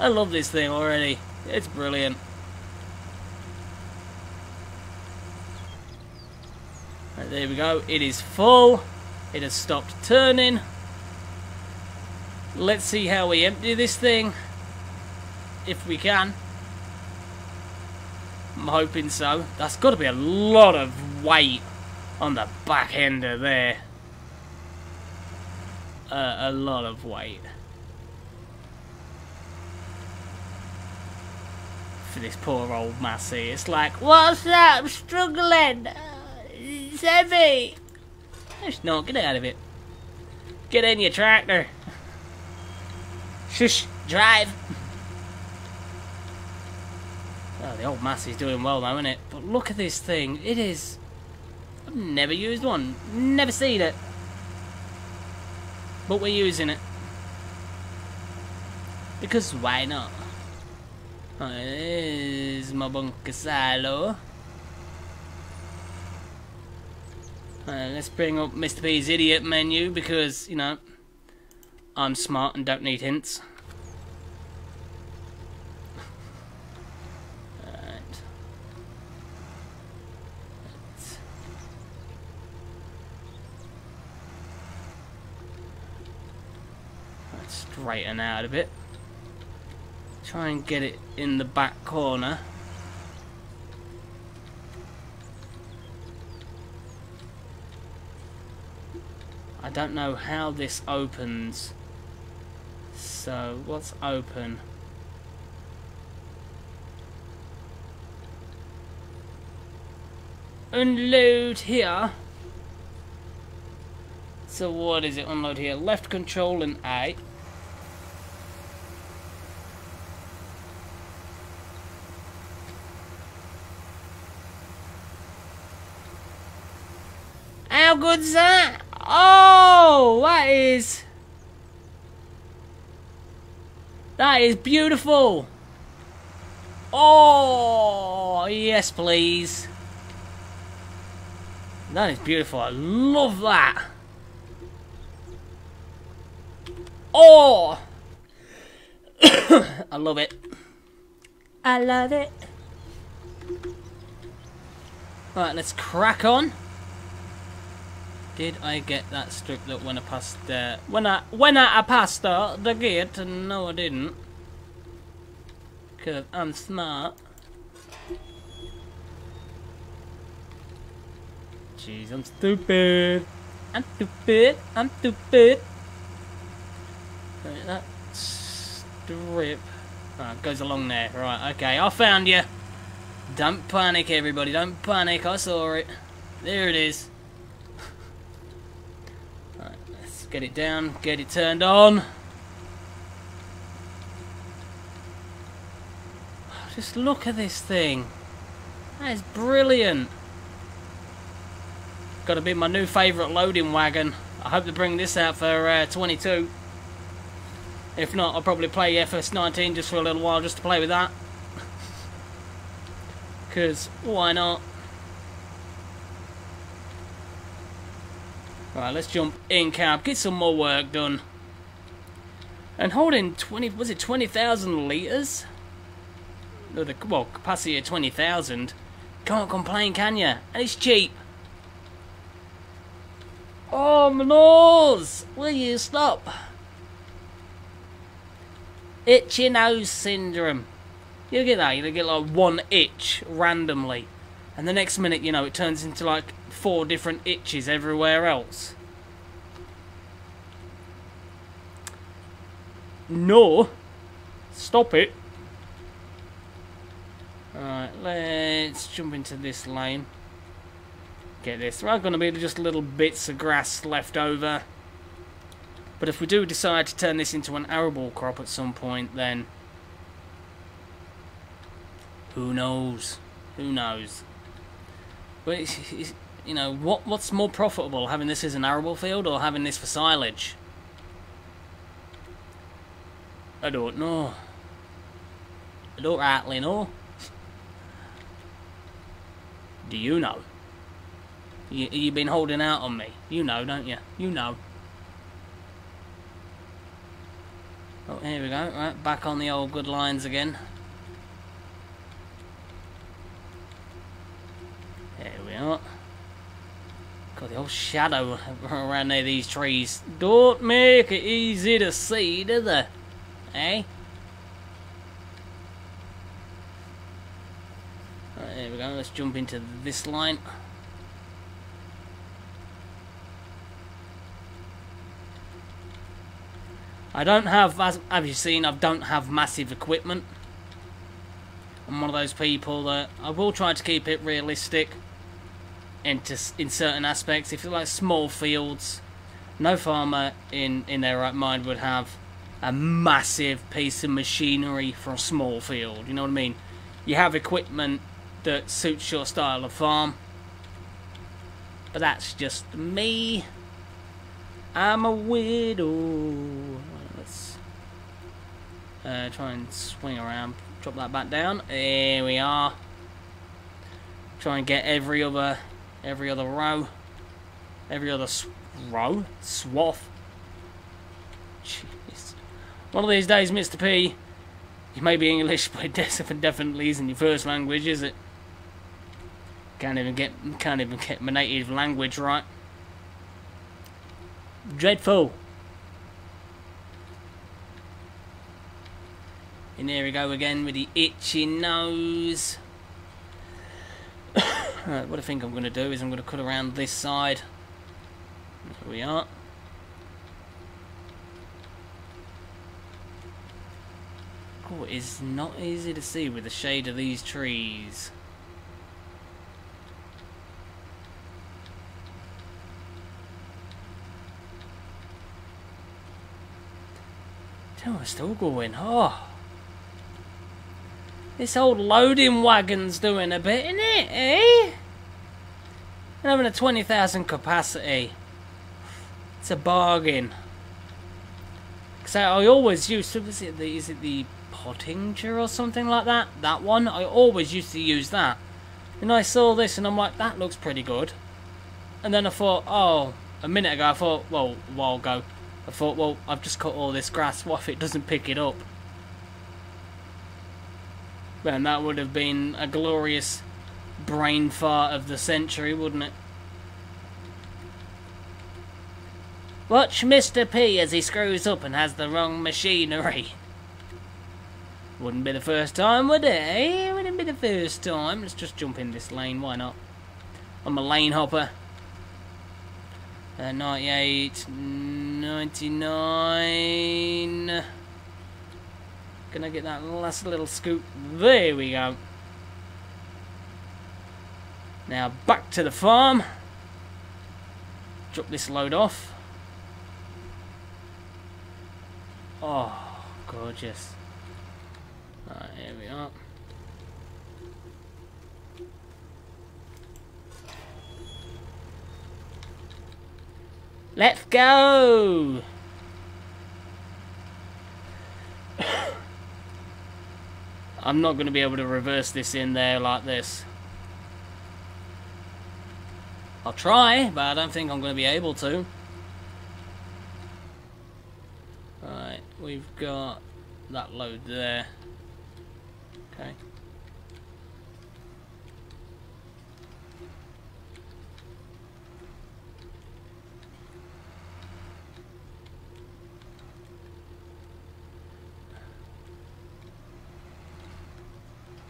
I love this thing already. It's brilliant. Right, there we go. It is full. It has stopped turning. Let's see how we empty this thing. If we can. I'm hoping so. That's got to be a lot of weight on the back end of there. Uh, a lot of weight. For this poor old Massey. It's like, what's that? I'm struggling. Uh, it's heavy. Not. Get out of it. Get in your tractor. Shush. Drive. Oh, the old Massey's doing well now, isn't it? But look at this thing. It is... I've never used one. Never seen it. But we're using it. Because why not? Is mabang kasalo. Uh, let's bring up Mr. P's idiot menu because, you know, I'm smart and don't need hints. Right. Let's straighten out a bit. Try and get it in the back corner. I don't know how this opens. So, what's open? Unload here. So what is it? Unload here. Left control and A. How good's that? Oh, that is... That is beautiful. Oh, yes, please. That is beautiful. I love that. Oh! I love it. I love it. Right, let's crack on. Did I get that strip that when I passed the when I when I, passed the, the gate? No, I didn't. Cause I'm smart. Jeez, I'm stupid. I'm stupid. I'm stupid. Right, that strip goes along there. Right, okay, I found you. Don't panic, everybody. Don't panic. I saw it. There it is. Get it down, get it turned on. Just look at this thing. That is brilliant. Got to be my new favourite loading wagon. I hope to bring this out for uh, 22. If not, I'll probably play FS19 just for a little while just to play with that. Because, why not? Right, let's jump in cab, get some more work done. And holding 20, was it 20,000 litres? No, the, well, capacity of 20,000. Can't complain, can you? And it's cheap. Oh, my nose! Will you stop? Itchy nose syndrome. You'll get that? you'll get like one itch randomly, and the next minute, you know, it turns into like four different itches everywhere else. No! Stop it! Alright, let's jump into this lane. Get this. There are going to be just little bits of grass left over. But if we do decide to turn this into an arable crop at some point, then... Who knows? Who knows? But, it's, you know, what what's more profitable, having this as an arable field or having this for silage? I don't know. I don't rightly know. Do you know? You, you been holding out on me. You know, don't you? You know. Oh, here we go. Right, back on the old good lines again. There we are. Got the old shadow around there, these trees. Don't make it easy to see, do they? Eh? Right, there we go. Let's jump into this line. I don't have, as have you seen, I don't have massive equipment. I'm one of those people that I will try to keep it realistic into in certain aspects. If you like small fields, no farmer in in their right mind would have a massive piece of machinery for a small field. You know what I mean? You have equipment that suits your style of farm, but that's just me. I'm a widow. Let's uh, try and swing around, drop that back down. Here we are. Try and get every other, every other row, every other sw row, swath. Jeez. One of these days, Mr. P, you may be English, but it definitely isn't your first language, is it? Can't even get, can't even get my native language right. Dreadful. And there we go again with the itchy nose. what I think I'm going to do is I'm going to cut around this side. Here we are. Oh, it is not easy to see with the shade of these trees. We're still going. Oh. This old loading wagon's doing a bit, isn't it, eh? And having a 20,000 capacity. It's a bargain. Because I, always used to, was it the, is it the Pottinger or something like that? That one? I always used to use that. And I saw this and I'm like, that looks pretty good. And then I thought, oh, a minute ago I thought, well, a while ago, I thought, well, I've just cut all this grass, what if it doesn't pick it up? And that would have been a glorious brain fart of the century, wouldn't it? Watch Mr. P as he screws up and has the wrong machinery. Wouldn't be the first time, would it? Eh? Wouldn't be the first time. Let's just jump in this lane, why not? I'm a lane hopper. Uh, 98, 99... Gonna get that last little scoop. There we go. Now back to the farm. Drop this load off. Oh, gorgeous. Right, here we are. Let's go! I'm not going to be able to reverse this in there like this. I'll try, but I don't think I'm going to be able to. Right, we've got that load there. Okay.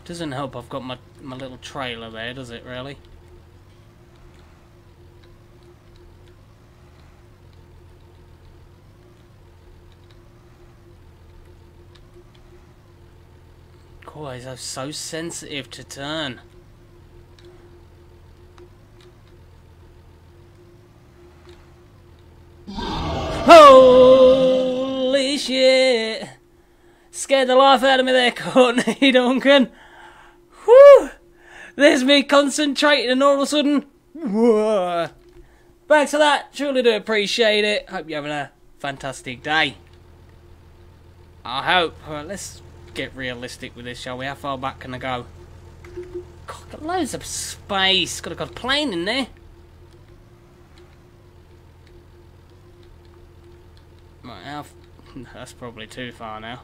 Doesn't help I've got my, my little trailer there, does it really? Boys are so sensitive to turn. Holy shit! Scared the life out of me there, Courtney Duncan. Whew! There's me concentrating and all of a sudden, whoa. Thanks for that. Truly do appreciate it. Hope you're having a fantastic day. I hope. Right, let's get realistic with this, shall we? How far back can I go? God, got loads of space. Got a got a plane in there. Right, how... That's probably too far now.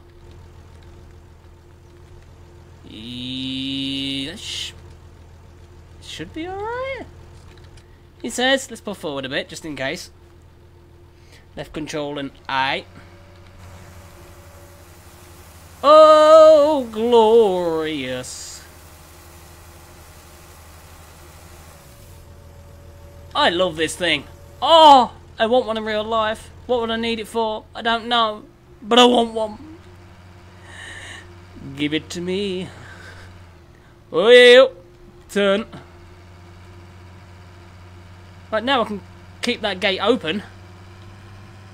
Should be alright. He says, let's pull forward a bit, just in case. Left control and I. Oh, glorious. I love this thing. Oh, I want one in real life. What would I need it for? I don't know. But I want one. Give it to me. Oh, yeah. Oh, turn. Right, now I can keep that gate open.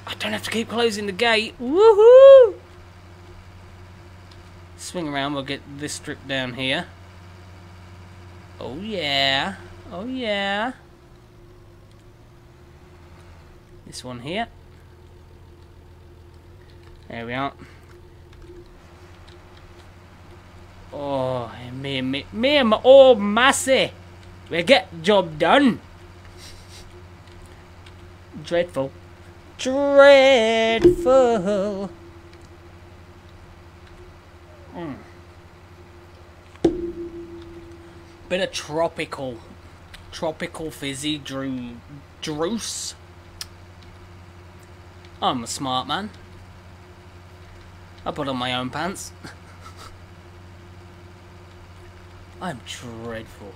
I don't have to keep closing the gate. Woohoo! Swing around, we'll get this strip down here. Oh yeah. Oh yeah. This one here. There we are. Oh, me, me, me and my old Massey. We get job done. Dreadful. Dreadful. Mm. Bit of tropical, tropical fizzy drew, juice. I'm a smart man. I put on my own pants. I'm dreadful.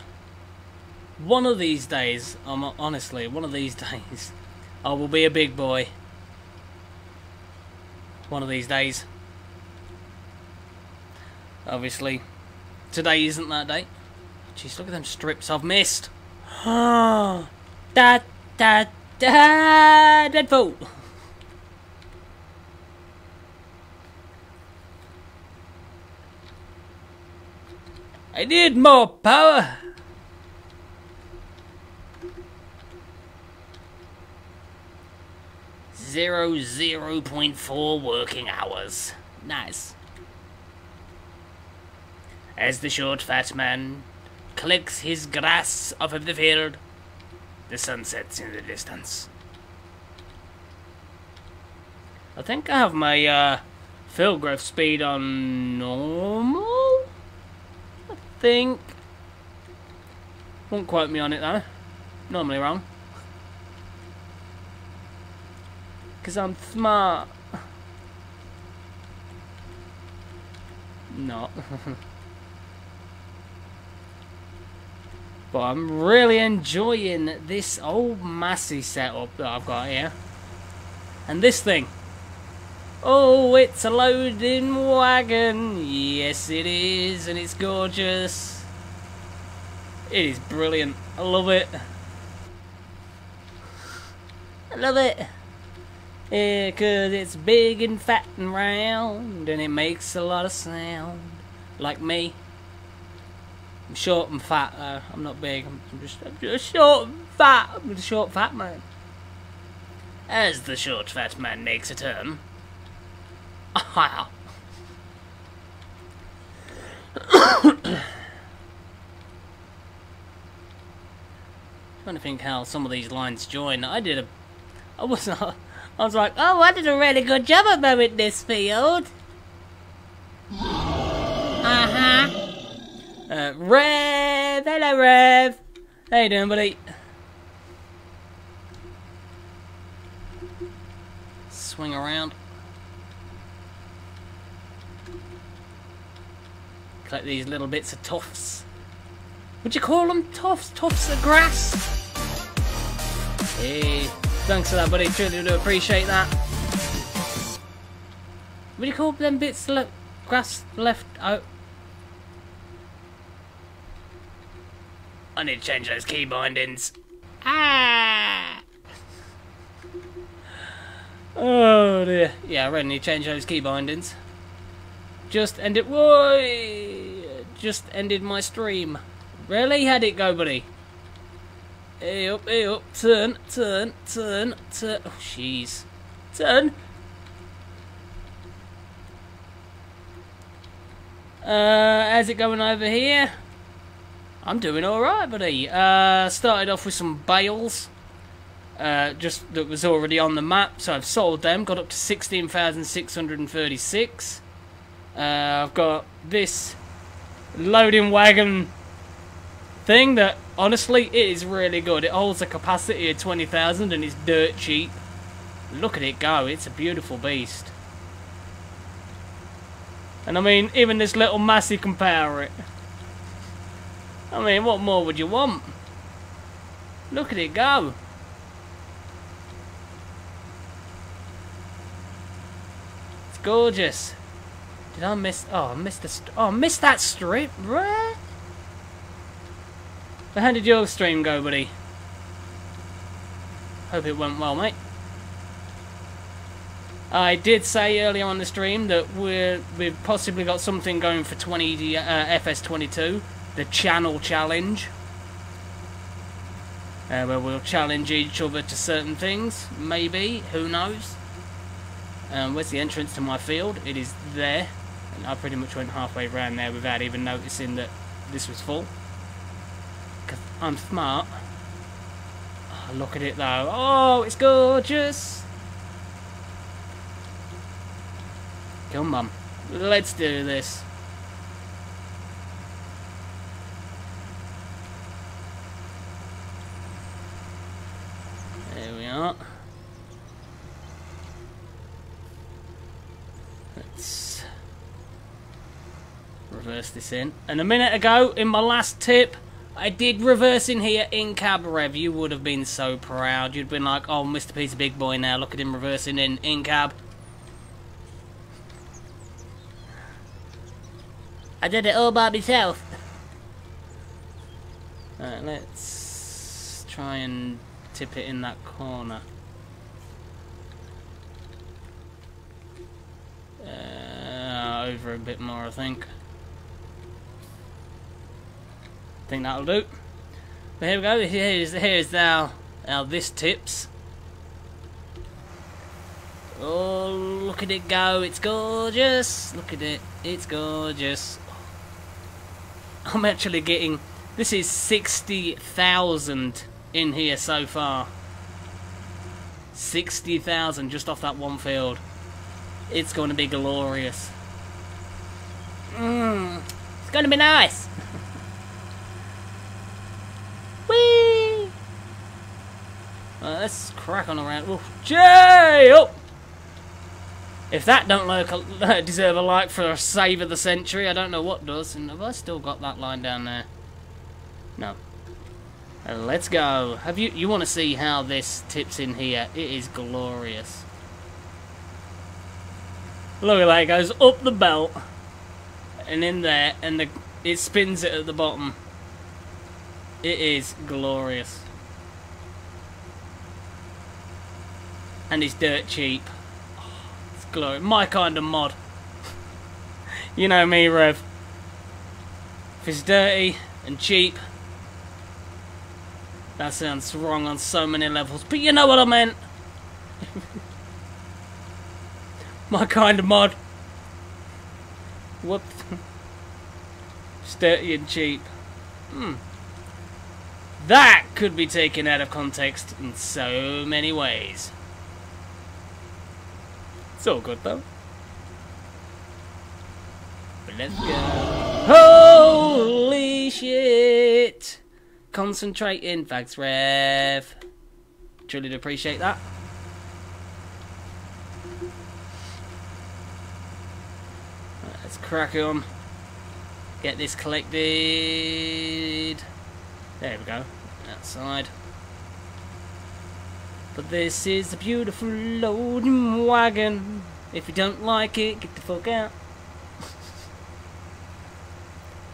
One of these days, I'm honestly, one of these days, I will be a big boy. One of these days. Obviously, today isn't that day. Jeez, look at them strips I've missed. da da da Deadpool. I need more power. Zero zero point four working hours. Nice. As the short fat man collects his grass off of the field, the sun sets in the distance. I think I have my uh, field growth speed on normal. Think. Won't quote me on it though. Normally wrong. Because I'm smart. Not. But I'm really enjoying this old Massey setup that I've got here. And this thing. Oh, it's a loading wagon. Yes, it is. And it's gorgeous. It is brilliant. I love it. I love it. Yeah, cause it's big and fat and round. And it makes a lot of sound. Like me. I'm short and fat. Uh, I'm not big. I'm, just, I'm just short and fat. I'm a short fat man. As the short fat man makes a turn. Trying to think how some of these lines join. I did a, I was, uh, I was like, oh, I did a really good job of mowing this field. Uh huh. Uh, Rev! Hello, Rev! How you doing, buddy? Swing around. Collect these little bits of tufts. Would you call them tufts? Tufts of grass? Hey, thanks for that, buddy. Truly do appreciate that. Would you call them bits of grass left out? I need to change those key bindings. Ah! Oh dear. Yeah, I really need to change those key bindings. Just ended. Whoa! Just ended my stream. Really? How'd it go, buddy? Hey up, hey up. Turn, turn, turn, turn. Oh, jeez. Turn. Uh, how's it going over here? I'm doing alright, buddy. Uh, started off with some bales. Uh, just that was already on the map, so I've sold them. Got up to 16,636. Uh, I've got this loading wagon thing that, honestly, it is really good. It holds a capacity of 20,000 and it's dirt cheap. Look at it go. It's a beautiful beast. And I mean, even this little Massey can power it. I mean, what more would you want? Look at it go. It's gorgeous. Did I miss? Oh, I missed the. Oh, I missed that strip. So how did your stream go, buddy? Hope it went well, mate. I did say earlier on the stream that we're, we've possibly got something going for 20 uh, FS22 the channel challenge. Uh, where we'll challenge each other to certain things, maybe, who knows. Um, where's the entrance to my field? It is there. And I pretty much went halfway around there without even noticing that this was full. Because I'm smart. Oh, look at it though. Oh, it's gorgeous. Come on. Let's do this. not. Let's reverse this in. And a minute ago, in my last tip, I did reverse in here in cab rev. You would have been so proud. You'd been like, oh, Mr. Peter Big Boy now. Look at him reversing in in cab. I did it all by myself. Alright, let's try and tip it in that corner. Uh, over a bit more, I think. Think that'll do. But here we go. Here's here's now now this tips. Oh, look at it go! It's gorgeous. Look at it. It's gorgeous. I'm actually getting. This is sixty thousand in here so far. 60,000 just off that one field. It's going to be glorious. Mmm. It's going to be nice. Whee! Well, let's crack on around. Ooh, Jay! Oh! If that don't look, uh, deserve a like for a save of the century, I don't know what does. And have I still got that line down there? No. Uh, let's go. Have you you want to see how this tips in here? It is glorious. Look at that, it goes up the belt and in there and the it spins it at the bottom. It is glorious. And it's dirt cheap. Oh, it's glorious. My kind of mod. you know me, Rev. If it's dirty and cheap, that sounds wrong on so many levels, but you know what I meant. My kind of mod. What? Sturdy and cheap. Hmm. That could be taken out of context in so many ways. It's all good though. But let's go. Holy shit! Concentrating. Thanks, Rev. Truly appreciate that. Let's crack on. Get this collected. There we go. Outside. But this is a beautiful loading wagon. If you don't like it, get the fuck out.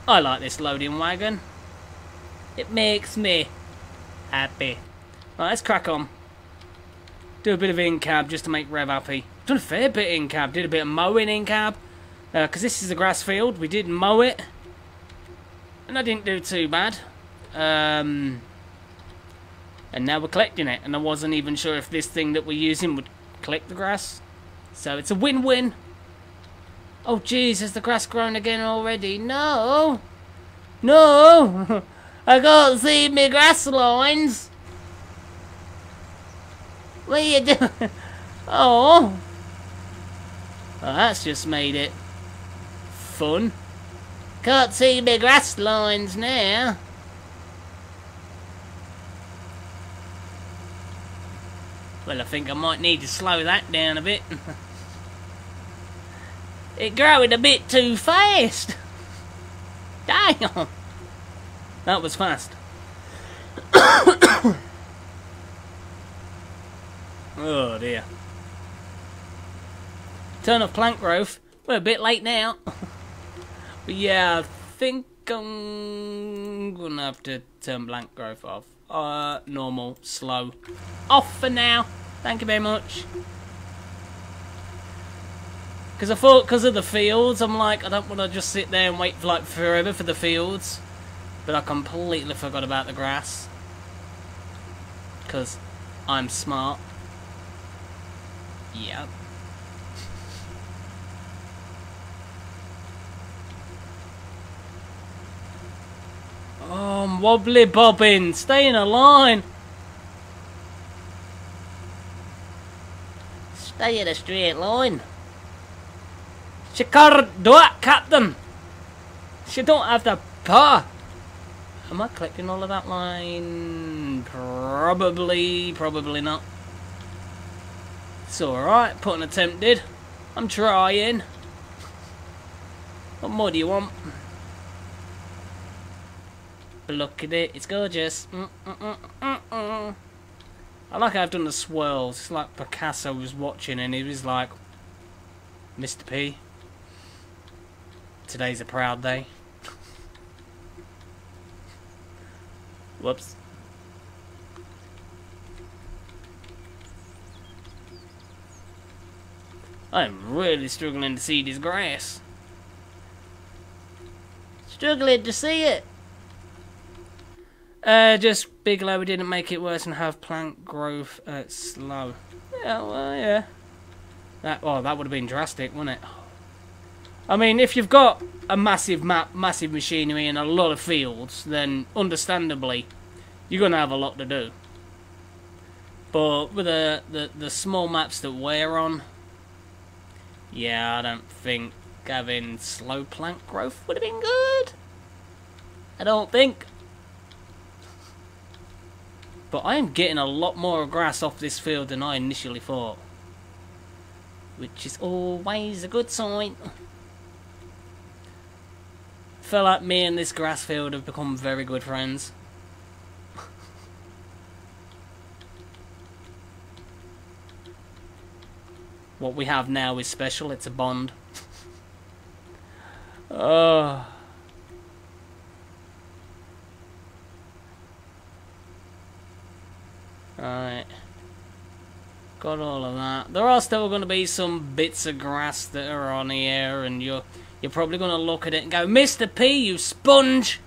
I like this loading wagon. It makes me happy. Right, let's crack on. Do a bit of in-cab just to make Rev happy. Done a fair bit in-cab. Did a bit of mowing in-cab. Because uh, this is a grass field. We did mow it. And I didn't do too bad. Um, and now we're collecting it. And I wasn't even sure if this thing that we're using would collect the grass. So it's a win-win. Oh jeez, has the grass grown again already? No! No! I can't see my grass lines! What are you doing? Oh! Well, that's just made it fun. Can't see my grass lines now. Well, I think I might need to slow that down a bit. it growing a bit too fast. Damn. That was fast. oh dear. Turn off plant growth. We're a bit late now. but yeah, I think I'm gonna have to turn plant growth off. Uh, normal, slow. Off for now. Thank you very much. Because I thought, because of the fields, I'm like, I don't want to just sit there and wait for like forever for the fields. But I completely forgot about the grass. Because I'm smart. Yep. Oh, I'm wobbly bobbing. Stay in a line. Stay in a straight line. She can't do it, Captain. She don't have the power. Am I clipping all of that line? Probably, probably not. It's alright, put an attempt did. I'm trying. What more do you want? Look at it, it's gorgeous. Mm -mm -mm I like how I've done the swirls. It's like Picasso was watching and he was like, Mr. P, today's a proud day. Whoops. I'm really struggling to see this grass. Struggling to see it. Uh, just Bigelow, didn't make it worse and have plant growth uh, slow. Yeah, well, yeah. That, oh, that would have been drastic, wouldn't it? I mean, if you've got a massive map, massive machinery and a lot of fields, then understandably, you're going to have a lot to do. But with the, the, the small maps that we're on, yeah, I don't think having slow plant growth would have been good. I don't think. But I am getting a lot more grass off this field than I initially thought. Which is always a good sign. feel like me and this grass field have become very good friends. what we have now is special, it's a bond. oh... Right. Got all of that. There are still going to be some bits of grass that are on here, and you're you're probably going to look at it and go, Mr. P, you sponge!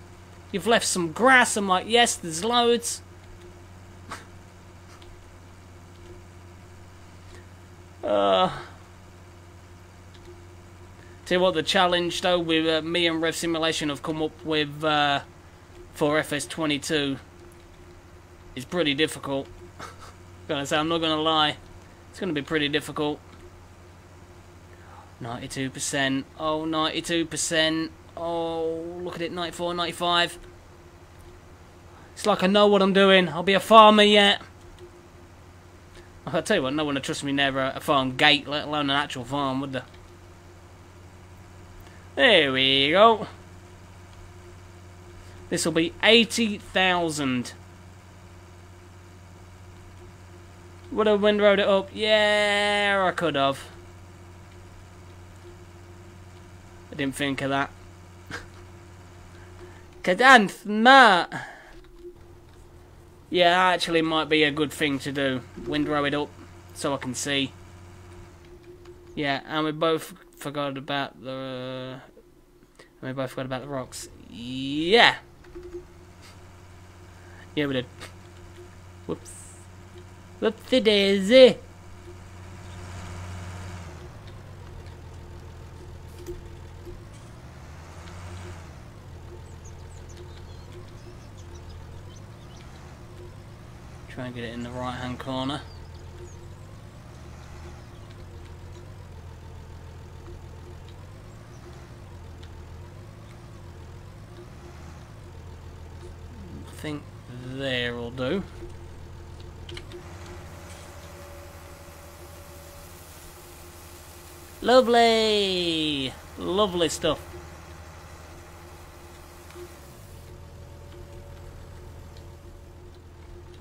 You've left some grass. I'm like, yes, there's loads. uh, tell you what, the challenge, though, with uh, me and Rev Simulation have come up with uh, for FS22 is pretty difficult. Gonna say, I'm not gonna lie. It's gonna be pretty difficult. 92%. Oh, 92%. Oh, look at it, 94, 95. It's like I know what I'm doing. I'll be a farmer yet. I'll tell you what, no one would trust me near a farm gate, let alone an actual farm, would they? There we go. This will be 80,000. Would have windrowed it up? Yeah, I could have. I didn't think of that. Kadan smart. Yeah, actually might be a good thing to do. Windrow it up so I can see. Yeah, and we both forgot about the... Uh, we both forgot about the rocks. Yeah! Yeah, we did. Whoops. Whoopsie daisy! Try and get it in the right hand corner. I think there will do. Lovely! Lovely stuff.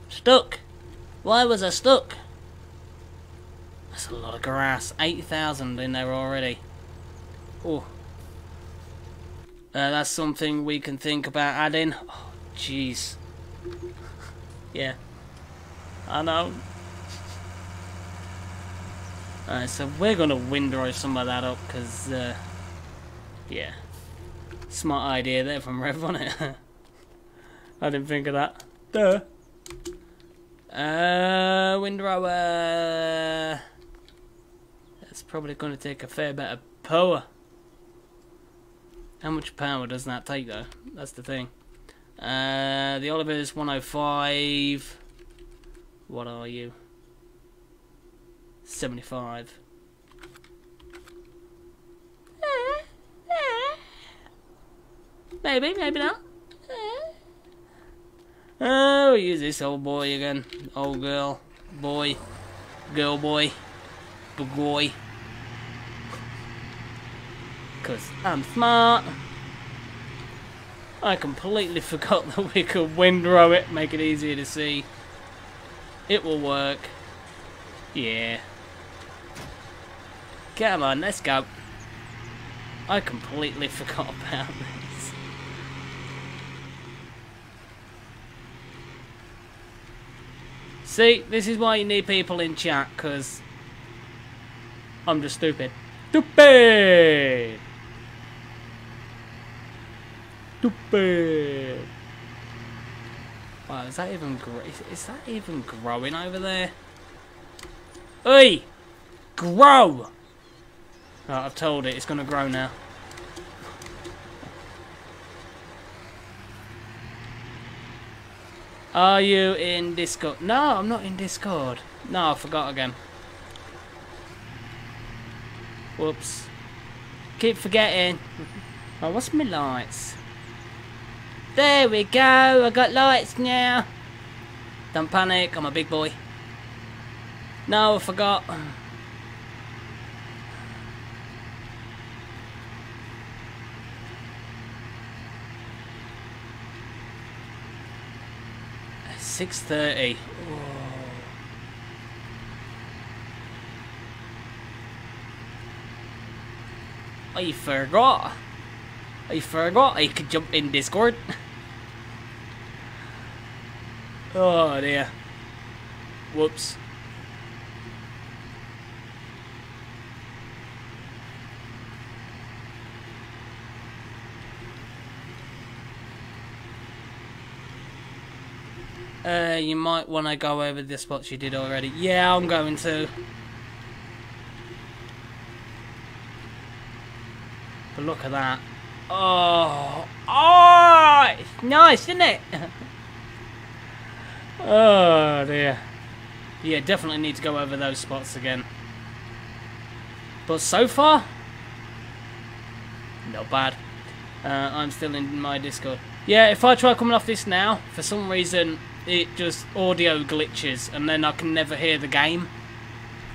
Stuck! Why was I stuck? That's a lot of grass. 8,000 in there already. Oh. Uh, that's something we can think about adding. Oh, jeez. yeah. I know. Alright, so we're going to windrow some of that up, because, uh, yeah. Smart idea there from Rev, wasn't it? I didn't think of that. Duh. Uh, windrower. That's probably going to take a fair bit of power. How much power does that take, though? That's the thing. Uh, the Oliver's 105. What are you? 75. Maybe, maybe not. Oh, use this old boy again. Old girl, boy, girl boy, boy. Because I'm smart. I completely forgot that we could windrow it, make it easier to see. It will work. Yeah. Come on, let's go. I completely forgot about this. See, this is why you need people in chat, because I'm just stupid. Stupid! Stupid! Wow, is that even is, is that even growing over there? Oi! Grow! Right, I've told it, it's gonna grow now. Are you in Discord? No, I'm not in Discord. No, I forgot again. Whoops. Keep forgetting. Oh, what's my lights? There we go, I got lights now. Don't panic, I'm a big boy. No, I forgot. Six thirty. I forgot. I forgot I could jump in Discord. oh dear. Whoops. Uh, you might want to go over the spots you did already. Yeah, I'm going to. But look at that. Oh, oh, it's nice, isn't it? oh dear. Yeah, definitely need to go over those spots again. But so far, not bad. Uh, I'm still in my Discord. Yeah, if I try coming off this now, for some reason it just audio glitches and then I can never hear the game.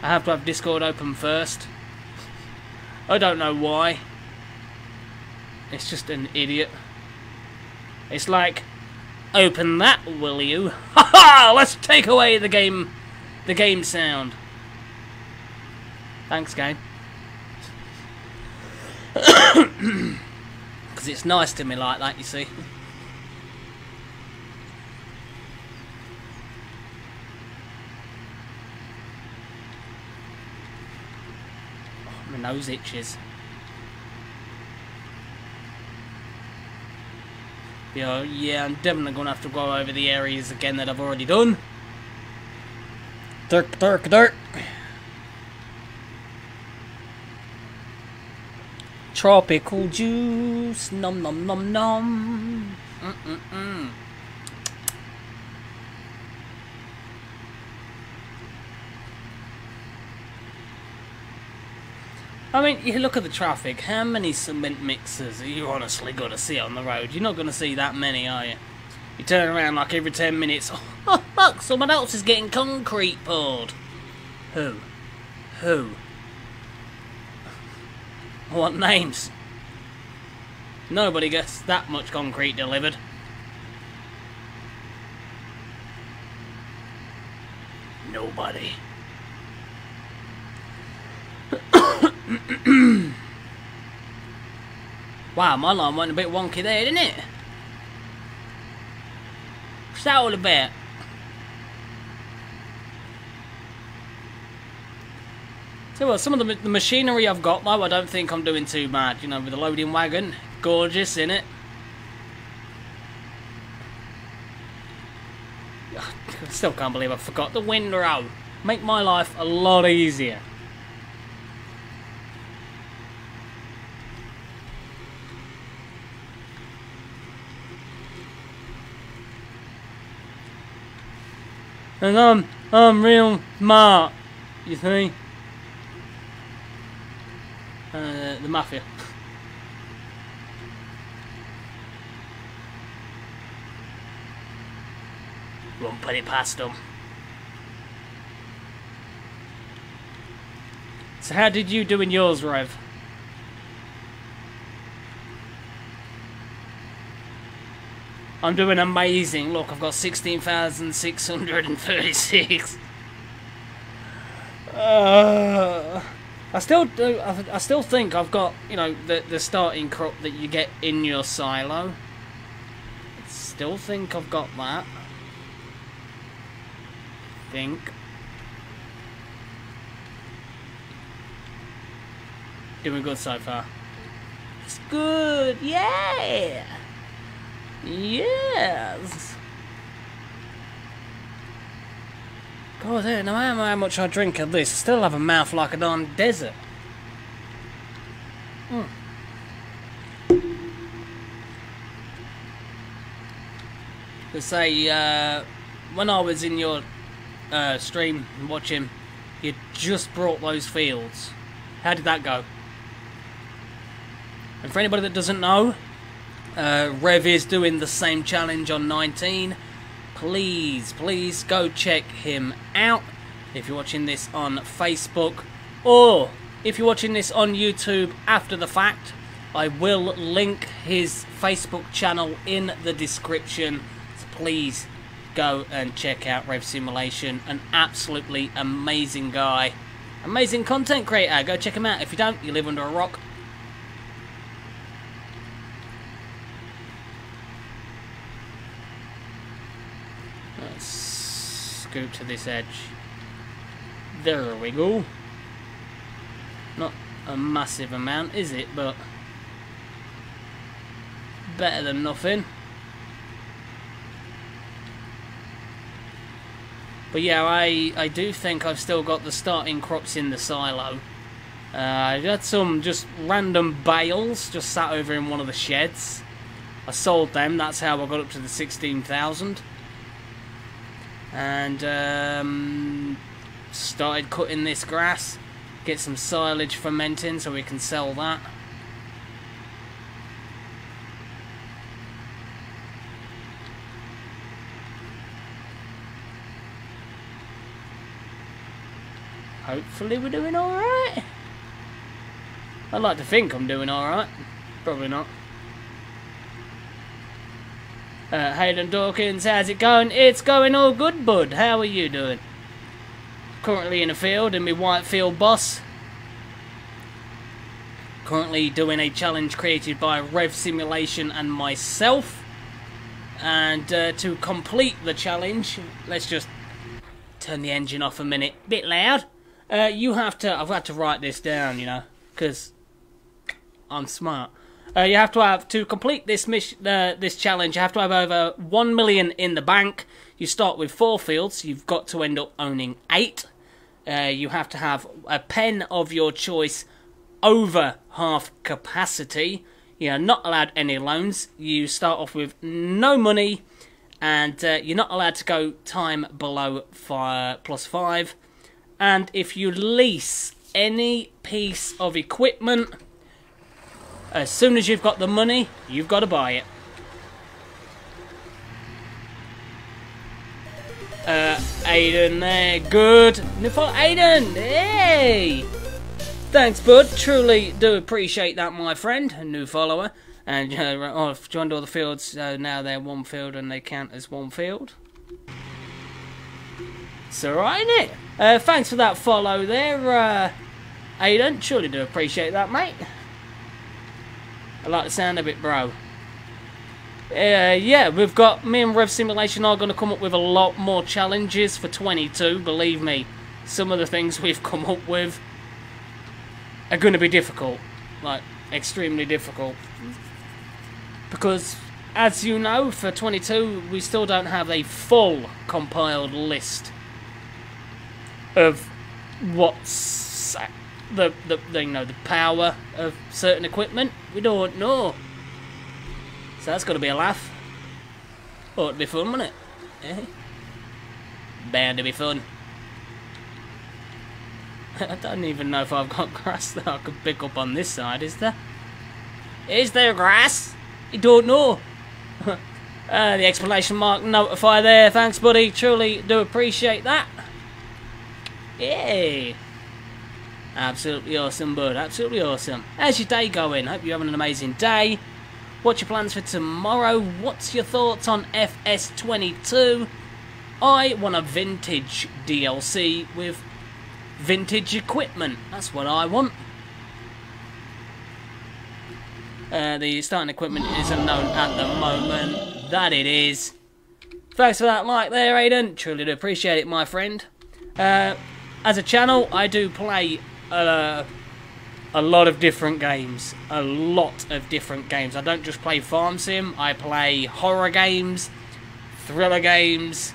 I have to have Discord open first. I don't know why. It's just an idiot. It's like, open that, will you? Ha ha! Let's take away the game, the game sound. Thanks, game. Because it's nice to me like that, you see. My nose itches. Yeah, yeah, I'm definitely going to have to go over the areas again that I've already done. Dirt, dirt, dirt. Tropical juice, nom nom nom nom. Mm I mean, you look at the traffic. How many cement mixers are you honestly going to see on the road? You're not going to see that many, are you? You turn around like every 10 minutes. Oh, fuck, someone else is getting concrete poured. Who? Who? What names? Nobody gets that much concrete delivered. Nobody. wow, my line went a bit wonky there, didn't it? What's that all about? So well, some of the, the machinery I've got though, I don't think I'm doing too bad. You know, with the loading wagon, gorgeous in it. Still can't believe I forgot the windrow. Make my life a lot easier. And I'm, I'm real smart, you see. Uh, the Mafia. Won't put it past them. So how did you do in yours, Rev? I'm doing amazing. Look, I've got 16,636. Uh, I still do. I, I still think I've got you know the the starting crop that you get in your silo. I still think I've got that. Think. Doing good so far. It's good, yeah. Yes. God, no matter how much I drink of this, I still have a mouth like a darn desert. Mm. To say, uh, when I was in your uh, stream watching, you just brought those fields. How did that go? And for anybody that doesn't know, uh, Rev is doing the same challenge on 19. Please, please go check him out if you're watching this on Facebook or if you're watching this on YouTube after the fact. I will link his Facebook channel in the description. So please go and check out Rev Simulation. An absolutely amazing guy. Amazing content creator. Go check him out. If you don't, you live under a rock. To this edge. There we go. Not a massive amount, is it? But better than nothing. But yeah, I, I do think I've still got the starting crops in the silo. Uh, I had some just random bales just sat over in one of the sheds. I sold them, that's how I got up to the 16,000 and um, started cutting this grass get some silage fermenting so we can sell that. Hopefully we're doing alright. I'd like to think I'm doing alright. Probably not Uh, Hayden Dawkins, how's it going? It's going all good, bud. How are you doing? Currently in the field in my White Field Boss. Currently doing a challenge created by Rev Simulation and myself. And uh, to complete the challenge, let's just turn the engine off a minute. Bit loud. Uh, you have to. I've had to write this down, you know, because I'm smart. Uh, you have to have to complete this mission, uh, this challenge. You have to have over one million in the bank. You start with four fields. You've got to end up owning eight. Uh, you have to have a pen of your choice over half capacity. You're not allowed any loans. You start off with no money, and uh, you're not allowed to go time below five, plus five. And if you lease any piece of equipment, as soon as you've got the money, you've got to buy it. Uh, Aiden there, good. For Aiden, hey! Thanks, bud. Truly do appreciate that, my friend, a new follower. And uh, oh, I've joined all the fields, so now they're one field and they count as one field. It's alright, isn't it? Uh, thanks for that follow there, uh, Aiden. Surely do appreciate that, mate. I like the sound of it, bro. Uh, yeah, we've got me and Rev Simulation are going to come up with a lot more challenges for 22. Believe me, some of the things we've come up with are going to be difficult, like extremely difficult, because as you know, for 22 we still don't have a full compiled list of what's the, the, the you know the power of certain equipment. We don't know. So that's got to be a laugh. Ought to be fun, wouldn't it? Eh? Bound to be fun. I don't even know if I've got grass that I could pick up on this side, is there? Is there grass? You don't know. uh, the exclamation mark notify there. Thanks, buddy. Truly do appreciate that. Yay. Absolutely awesome, bud. Absolutely awesome. How's your day going? Hope you're having an amazing day. What's your plans for tomorrow? What's your thoughts on FS22? I want a vintage DLC with vintage equipment. That's what I want. Uh, the starting equipment is unknown at the moment. That it is. Thanks for that like there, Aiden. Truly do appreciate it, my friend. Uh, as a channel, I do play a lot of different games. A lot of different games. I don't just play farm sim. I play horror games, thriller games,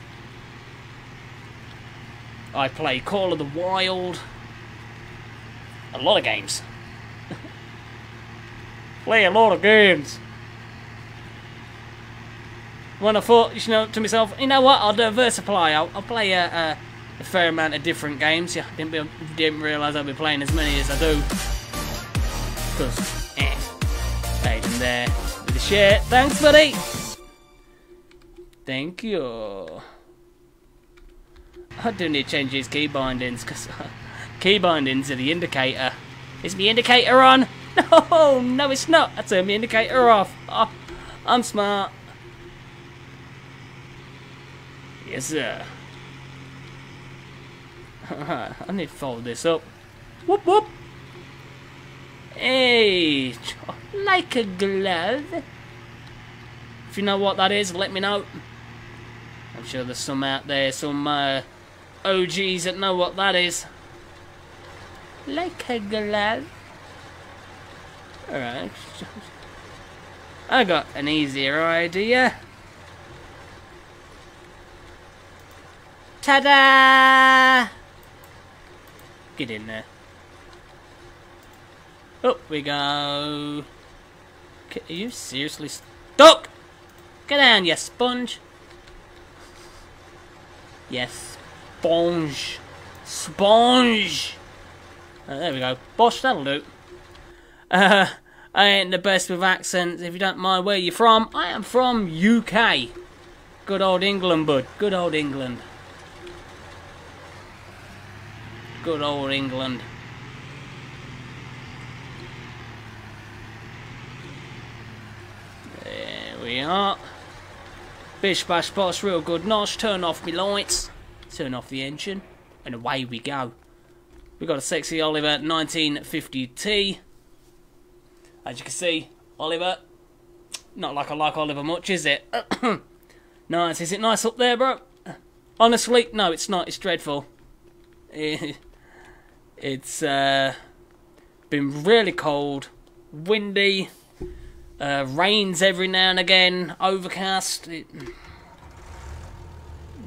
I play Call of the Wild. A lot of games. play a lot of games. When I thought, you know, to myself, you know what, I'll diversify. I'll, I'll play a, a, a, fair amount of different games. Yeah, didn't, be, didn't realise I'd be playing as many as I do. Because, eh. Aiden there with the shit. Thanks, buddy. Thank you. I do need to change these key bindings because key bindings are the indicator. Is the indicator on? No, no, it's not. I turned the indicator off. Oh, I'm smart. Yes, sir. I need to fold this up. Whoop whoop. Hey, like a glove. If you know what that is, let me know. I'm sure there's some out there, some uh, OGs that know what that is. Like a glove. Alright. I got an easier idea. Ta-da! Get in there. Up we go. Are you seriously stuck? Get down, you sponge. Yes, Sponge. Sponge. Uh, there we go. Bosh, that'll do. Uh, I ain't the best with accents. If you don't mind where you're from, I am from UK. Good old England, bud. Good old England. Good old England. There we are. Bish bash boss, real good nosh. Turn off me lights. Turn off the engine. And away we go. We got a sexy Oliver 1950T. As you can see, Oliver. Not like I like Oliver much, is it? nice. Is it nice up there, bro? Honestly, no, it's not. It's dreadful. It's uh, been really cold, windy, uh, rains every now and again, overcast. It,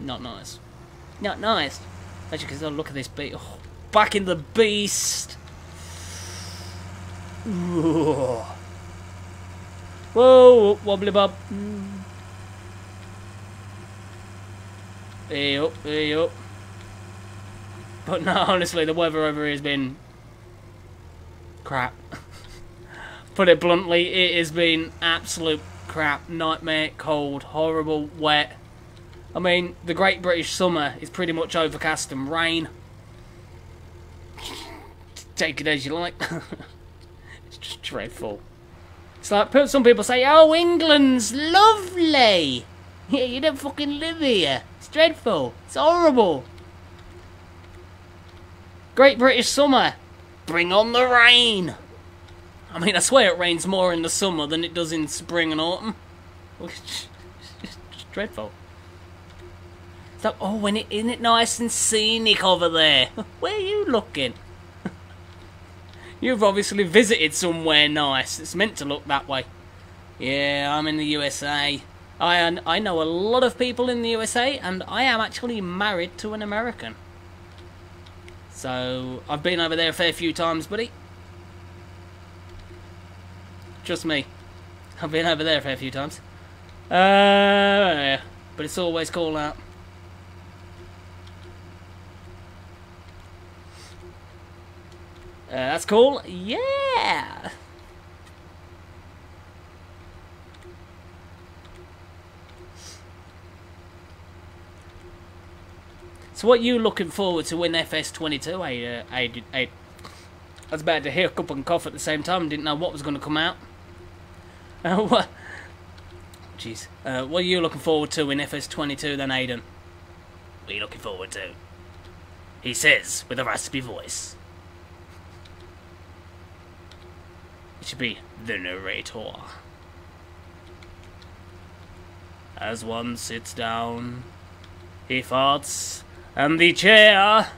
not nice. Not nice. As you can see, look at this beast. Oh, back in the beast. Ooh. Whoa, wobbly bob. Hey up, hey up. But no, honestly, the weather over here has been crap. Put it bluntly, it has been absolute crap, nightmare, cold, horrible, wet. I mean, the Great British Summer is pretty much overcast and rain. Take it as you like. it's just dreadful. It's like some people say, "Oh, England's lovely." Yeah, you don't fucking live here. It's dreadful. It's horrible. Great British Summer. Bring on the rain. I mean, I swear it rains more in the summer than it does in spring and autumn. It's just dreadful. So, oh, when it, isn't it nice and scenic over there? Where are you looking? You've obviously visited somewhere nice. It's meant to look that way. Yeah, I'm in the USA. I I know a lot of people in the USA, and I am actually married to an American. So I've been over there a fair few times, buddy. Just me. I've been over there a fair few times. Uh, but it's always cool out. Uh, that's cool. Yeah. So what are you looking forward to win FS22? I, uh, I, I, I was about to hiccup and cough at the same time. Didn't know what was going to come out. Uh, what? Jeez. Uh, what are you looking forward to in FS22 then, Aiden? What are you looking forward to? He says with a raspy voice. It should be the narrator. As one sits down, he farts and the chair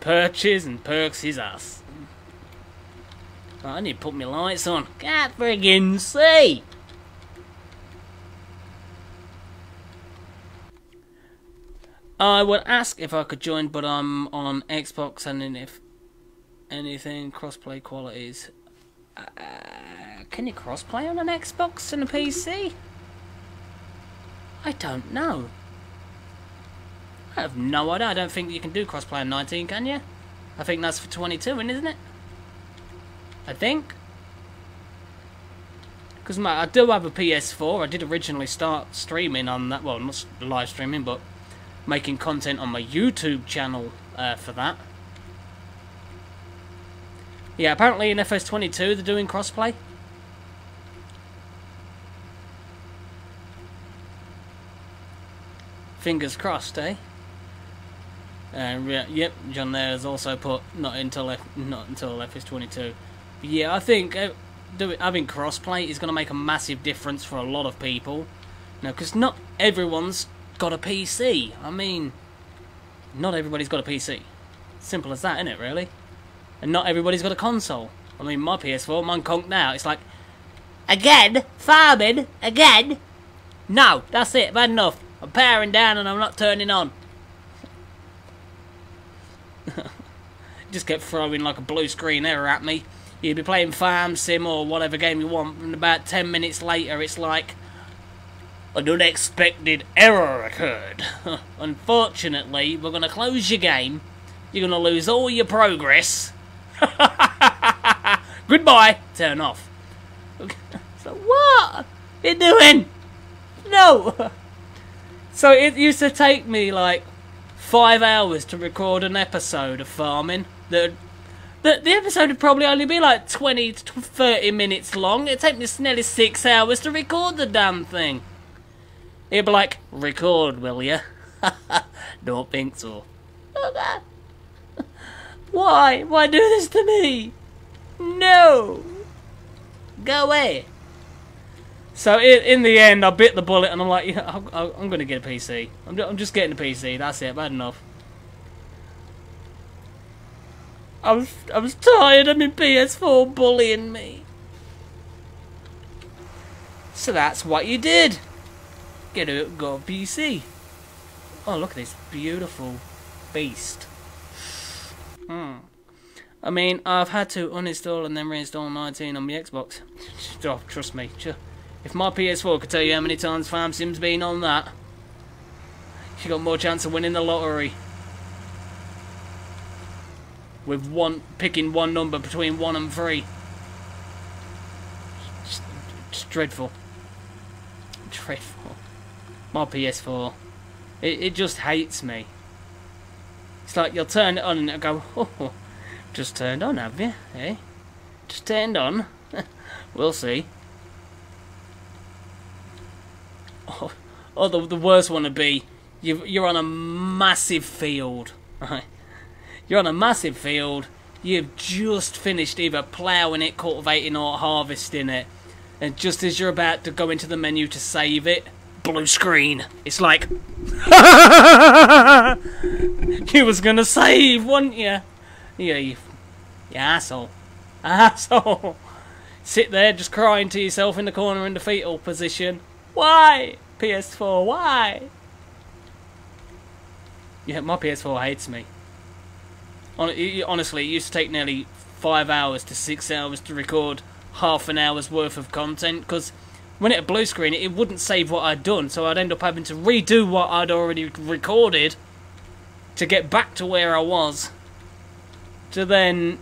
perches and perks his ass. Oh, I need to put my lights on. Can't friggin' see! I would ask if I could join, but I'm on Xbox and if anything crossplay qualities. Uh, can you crossplay on an Xbox and a PC? I don't know. I have no idea. I don't think you can do crossplay on 19, can you? I think that's for 22, isn't it? I think. Because I do have a PS4. I did originally start streaming on that. Well, not live streaming, but making content on my YouTube channel uh, for that. Yeah, apparently in FS22 they're doing crossplay. Fingers crossed, eh? Uh, yep, John there has also put not until F, not until FS22. But yeah, I think uh, doing, having crossplay is going to make a massive difference for a lot of people. You because not everyone's got a PC. I mean, not everybody's got a PC. Simple as that, isn't it, really? And not everybody's got a console. I mean, my PS4, mine conked now. It's like, again, farming, again. No, that's it. I've had enough. I'm powering down and I'm not turning on. Just kept throwing like a blue screen error at me. You'd be playing Farm Sim or whatever game you want, and about 10 minutes later it's like, an unexpected error occurred. Unfortunately, we're going to close your game. You're going to lose all your progress. Goodbye. Turn off. so what? You're doing? No. So it used to take me like five hours to record an episode of farming. The, the, the episode would probably only be like 20 to 30 minutes long. It'd take me nearly six hours to record the damn thing. He'd be like, record, will you? Don't think so. Why? Why do this to me? No! Go away! So in, in the end, I bit the bullet and I'm like, yeah, I'm, I'm going to get a PC. I'm, I'm just getting a PC. That's it. Bad enough. I was I was tired of my PS4 bullying me. So that's what you did. Get a go PC. Oh look at this beautiful beast. Hmm. I mean, I've had to uninstall and then reinstall 19 on my Xbox. oh, trust me. If my PS4 could tell you how many times Farm Sim's been on that, you got more chance of winning the lottery. With one picking one number between one and three. It's, it's dreadful. Dreadful. My PS4. It, it just hates me. It's like you'll turn it on and it'll go, oh, just turned on, have you? Eh? Just turned on. we'll see. Oh, oh the, the worst one would be you you're on a massive field, right? You're on a massive field. You've just finished either ploughing it, cultivating, or harvesting it, and just as you're about to go into the menu to save it, blue screen. It's like you was gonna save, weren't you? Yeah, you, you asshole, asshole. Sit there just crying to yourself in the corner in the fetal position. Why? PS4, why? Yeah, my PS4 hates me. Honestly, it used to take nearly five hours to six hours to record half an hour's worth of content because when it blue screen, it wouldn't save what I'd done, so I'd end up having to redo what I'd already recorded to get back to where I was. To then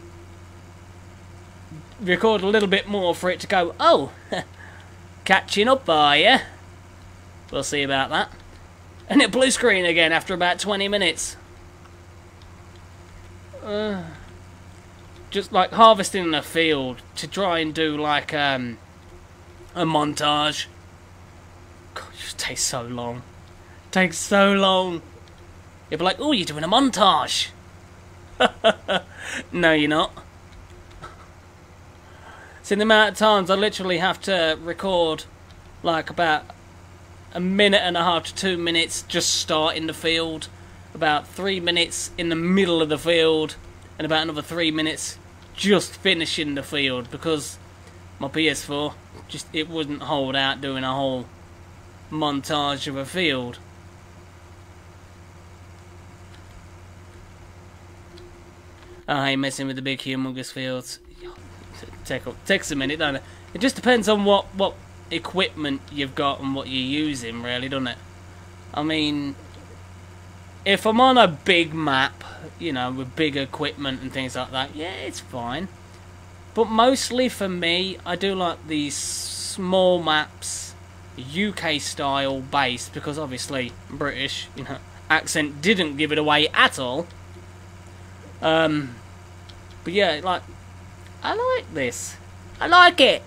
record a little bit more for it to go, oh, catching up, are you? We'll see about that. And it blue screen again after about 20 minutes. Uh, just like harvesting in a field to try and do like um, a montage. God, it just takes so long. It takes so long. You'll be like, oh, you're doing a montage. no, you're not. See, the amount of times I literally have to record like about a minute and a half to two minutes just starting the field, about three minutes in the middle of the field, and about another three minutes just finishing the field because my PS4 just it wouldn't hold out doing a whole montage of a field. Ah, I ain't messing with the big humongous fields. Take, takes a minute, don't it? It just depends on what, what equipment you've got and what you're using, really, doesn't it? I mean, if I'm on a big map, you know, with big equipment and things like that, yeah, it's fine. But mostly for me, I do like these small maps, UK style based, because obviously British, you know, accent didn't give it away at all. Um, but yeah, like, I like this. I like it.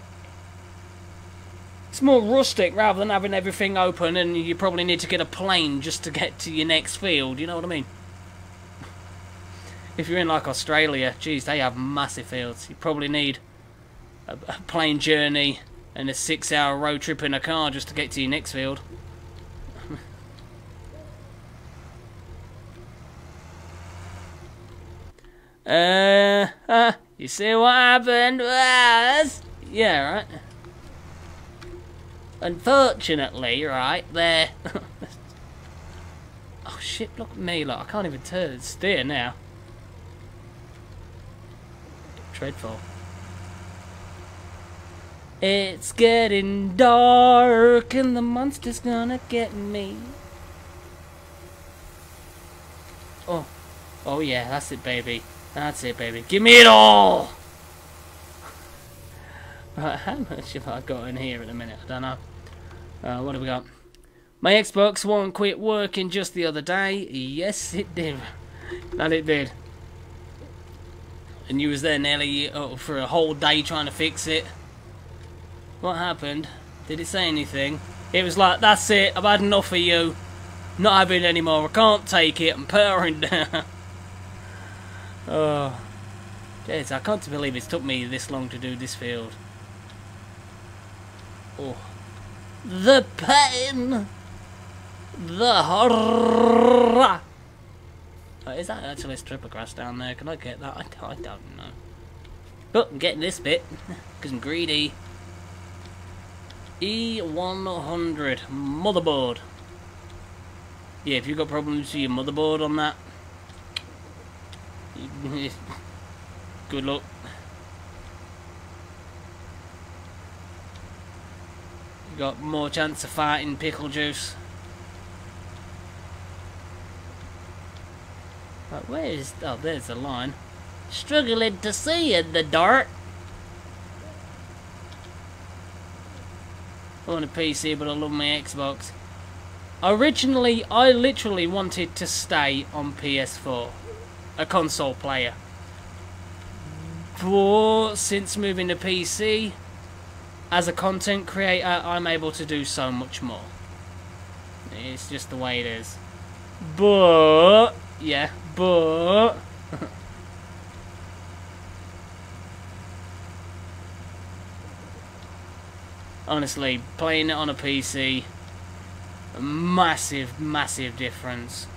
It's more rustic rather than having everything open and you probably need to get a plane just to get to your next field, you know what I mean? If you're in like Australia, geez, they have massive fields. You probably need a, a plane journey and a six hour road trip in a car just to get to your next field. uh, uh, you see what happened was? Yeah, right. Unfortunately, right, there... oh shit, look at me, look, I can't even turn steer now. Dreadful. It's getting dark and the monster's gonna get me. Oh. Oh yeah, that's it, baby. That's it, baby. Give me it all! Right, how much have I got in here at the minute? I don't know. Uh, what have we got? My Xbox won't quit working just the other day. Yes, it did. That it did. And you was there nearly uh, for a whole day trying to fix it. What happened? Did it say anything? It was like, that's it, I've had enough of you. Not having any more, I can't take it, I'm powering down. Oh. Jeez, I can't believe it's took me this long to do this field. Oh. The pain! The horror! Oh, is that actually a strip of grass down there? Can I get that? I, I don't know. But I'm getting this bit, because I'm greedy. E100 motherboard. Yeah, if you've got problems with your motherboard on that, good luck. You got more chance of fighting pickle juice. But where is... Oh, there's the line. Struggling to see in the dark. on a PC, but I love my Xbox. Originally, I literally wanted to stay on PS4, a console player. But since moving to PC, as a content creator, I'm able to do so much more. It's just the way it is. But, yeah, but... honestly, playing it on a PC, a massive, massive difference.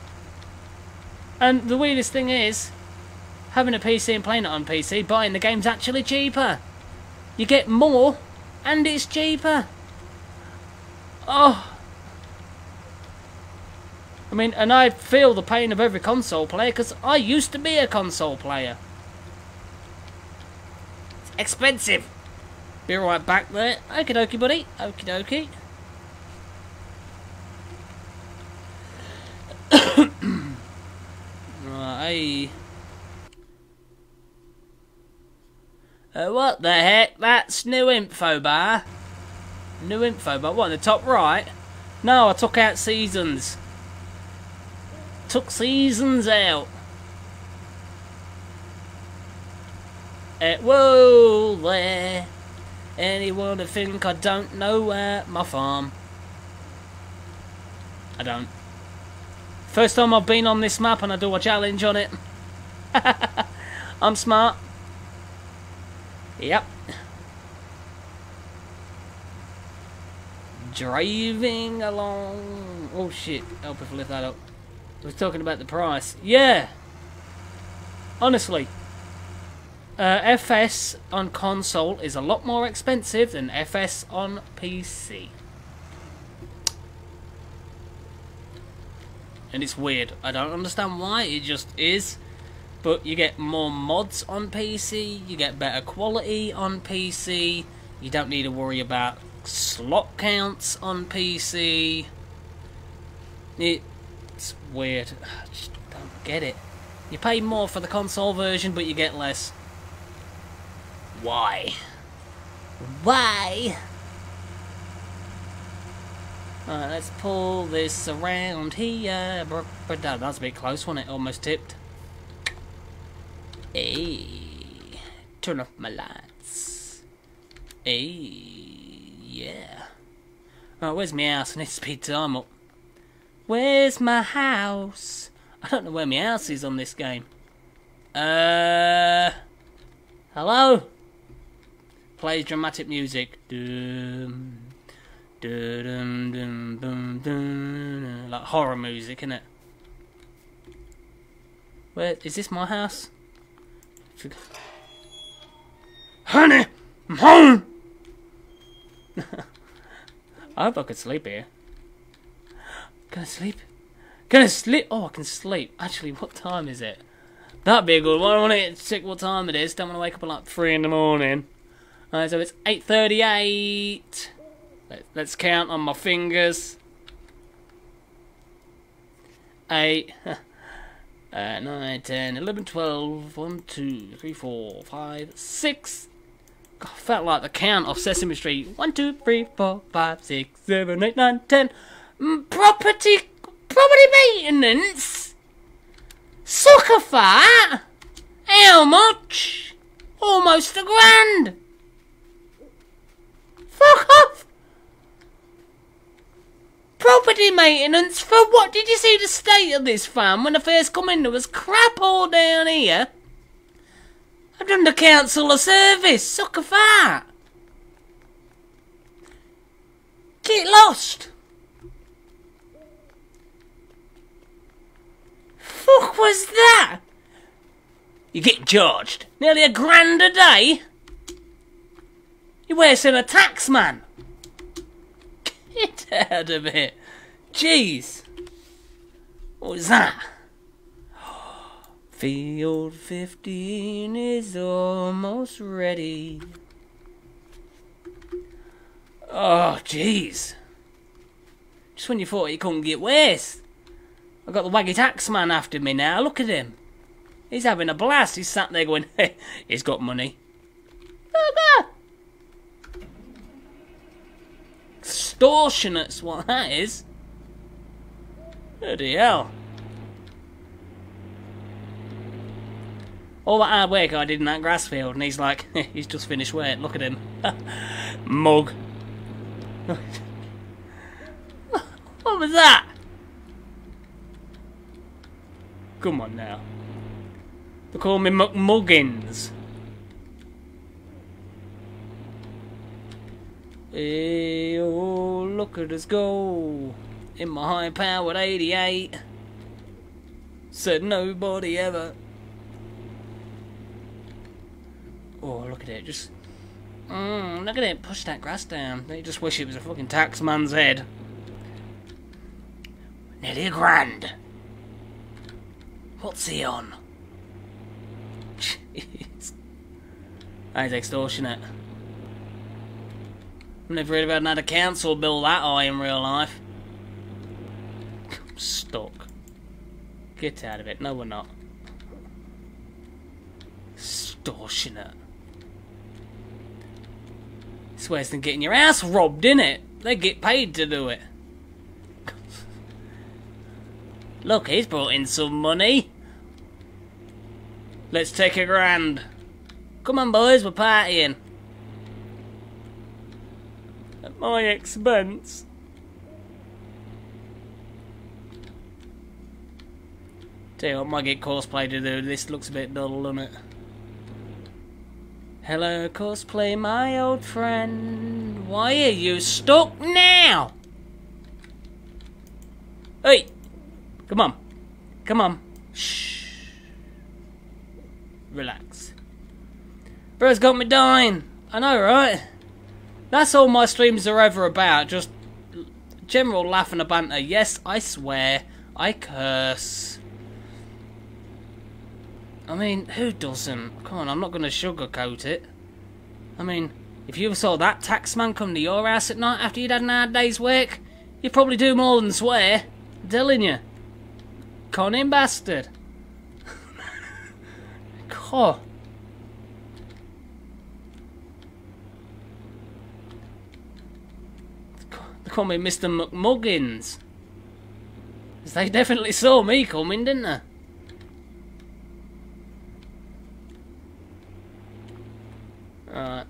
And the weirdest thing is, having a PC and playing it on PC, buying the game's actually cheaper. You get more, and it's cheaper. Oh. I mean, and I feel the pain of every console player, because I used to be a console player. It's expensive. Be right back there. Okie dokie, buddy. Okie dokie. right. Uh, what the heck? That's new info bar. New info bar. What, in the top right? No, I took out seasons. Took seasons out. Uh, whoa there. Anyone to think I don't know where my farm? I don't. First time I've been on this map and I do a challenge on it. I'm smart. Yep. Driving along. Oh shit. Help if I lift that up. I was talking about the price. Yeah. Honestly, uh, FS on console is a lot more expensive than FS on PC. And it's weird. I don't understand why. It just is. But you get more mods on PC. You get better quality on PC. You don't need to worry about slot counts on PC. It's weird. I just don't get it. You pay more for the console version, but you get less. Why? Why? Alright, let's pull this around here. That's a bit close, wasn't it? Almost tipped. Hey. Turn off my lights. Hey. Yeah. Alright, where's my house? I need to speed time up. Where's my house? I don't know where my house is on this game. Uh... Hello? plays dramatic music. Dum, dum, dum, dum, dum, like horror music, isn't it? Where is this? My house? Honey, I'm home. I hope I could sleep here. Can I sleep? Can I sleep? Oh, I can sleep. Actually, what time is it? That'd be a good one. I want to check what time it is. Don't want to wake up at like 3 in the morning. Alright, so it's 8.38. Let's count on my fingers. 8, uh, 9, 10, 11, 12, 1, 2, 3, 4, 5, 6. God, felt like the count of Sesame Street. 1, 2, 3, 4, 5, 6, 7, 8, 9, 10. Mm, property, property maintenance? Sucker fat? How much? Almost a grand. Fuck off! Property maintenance? For what? Did you see the state of this farm when I first come in? There was crap all down here. I've done the council a service. Suck a fat. Get lost. Fuck was that? You get charged. Nearly a grand a day. You're worse than a taxman. Get out of it. Jeez. What was that? Field 15 is almost ready. Oh, jeez. Just when you thought you couldn't get worse. I've got the waggy taxman after me now. Look at him. He's having a blast. He's sat there going, hey, he's got money. Extortionate's what that is. Bloody hell. All that hard work I did in that grass field, and he's like, he's just finished work. Look at him. Mug. what was that? Come on now. They call me McMuggins. Hey, oh, look at us go. In my high powered 88. Said nobody ever. Oh, look at it. Just. Mm, look at it. Push that grass down. They just wish it was a fucking taxman's head. Nearly a grand. What's he on? Jeez. That is extortionate. I've never really had a council bill that high in real life. stuck. Get out of it. No, we're not. Extortionate. It's worse than getting your ass robbed, innit? They get paid to do it. Look, he's brought in some money. Let's take a grand. Come on, boys, we're partying. My expense. Tell you what, might get Courseplay to do. This looks a bit dull, doesn't it? Hello, Courseplay, my old friend. Why are you stuck now? Hey! Come on. Come on. Shh. Relax. Bro's got me dying. I know, right? That's all my streams are ever about. Just general laughing and a banter. Yes, I swear. I curse. I mean, who doesn't? Come on, I'm not going to sugarcoat it. I mean, if you ever saw that taxman come to your house at night after you'd had an hard day's work, you'd probably do more than swear. I'm telling you. Conning bastard. God. They call me Mr. McMuggins. They definitely saw me coming, didn't they? Right.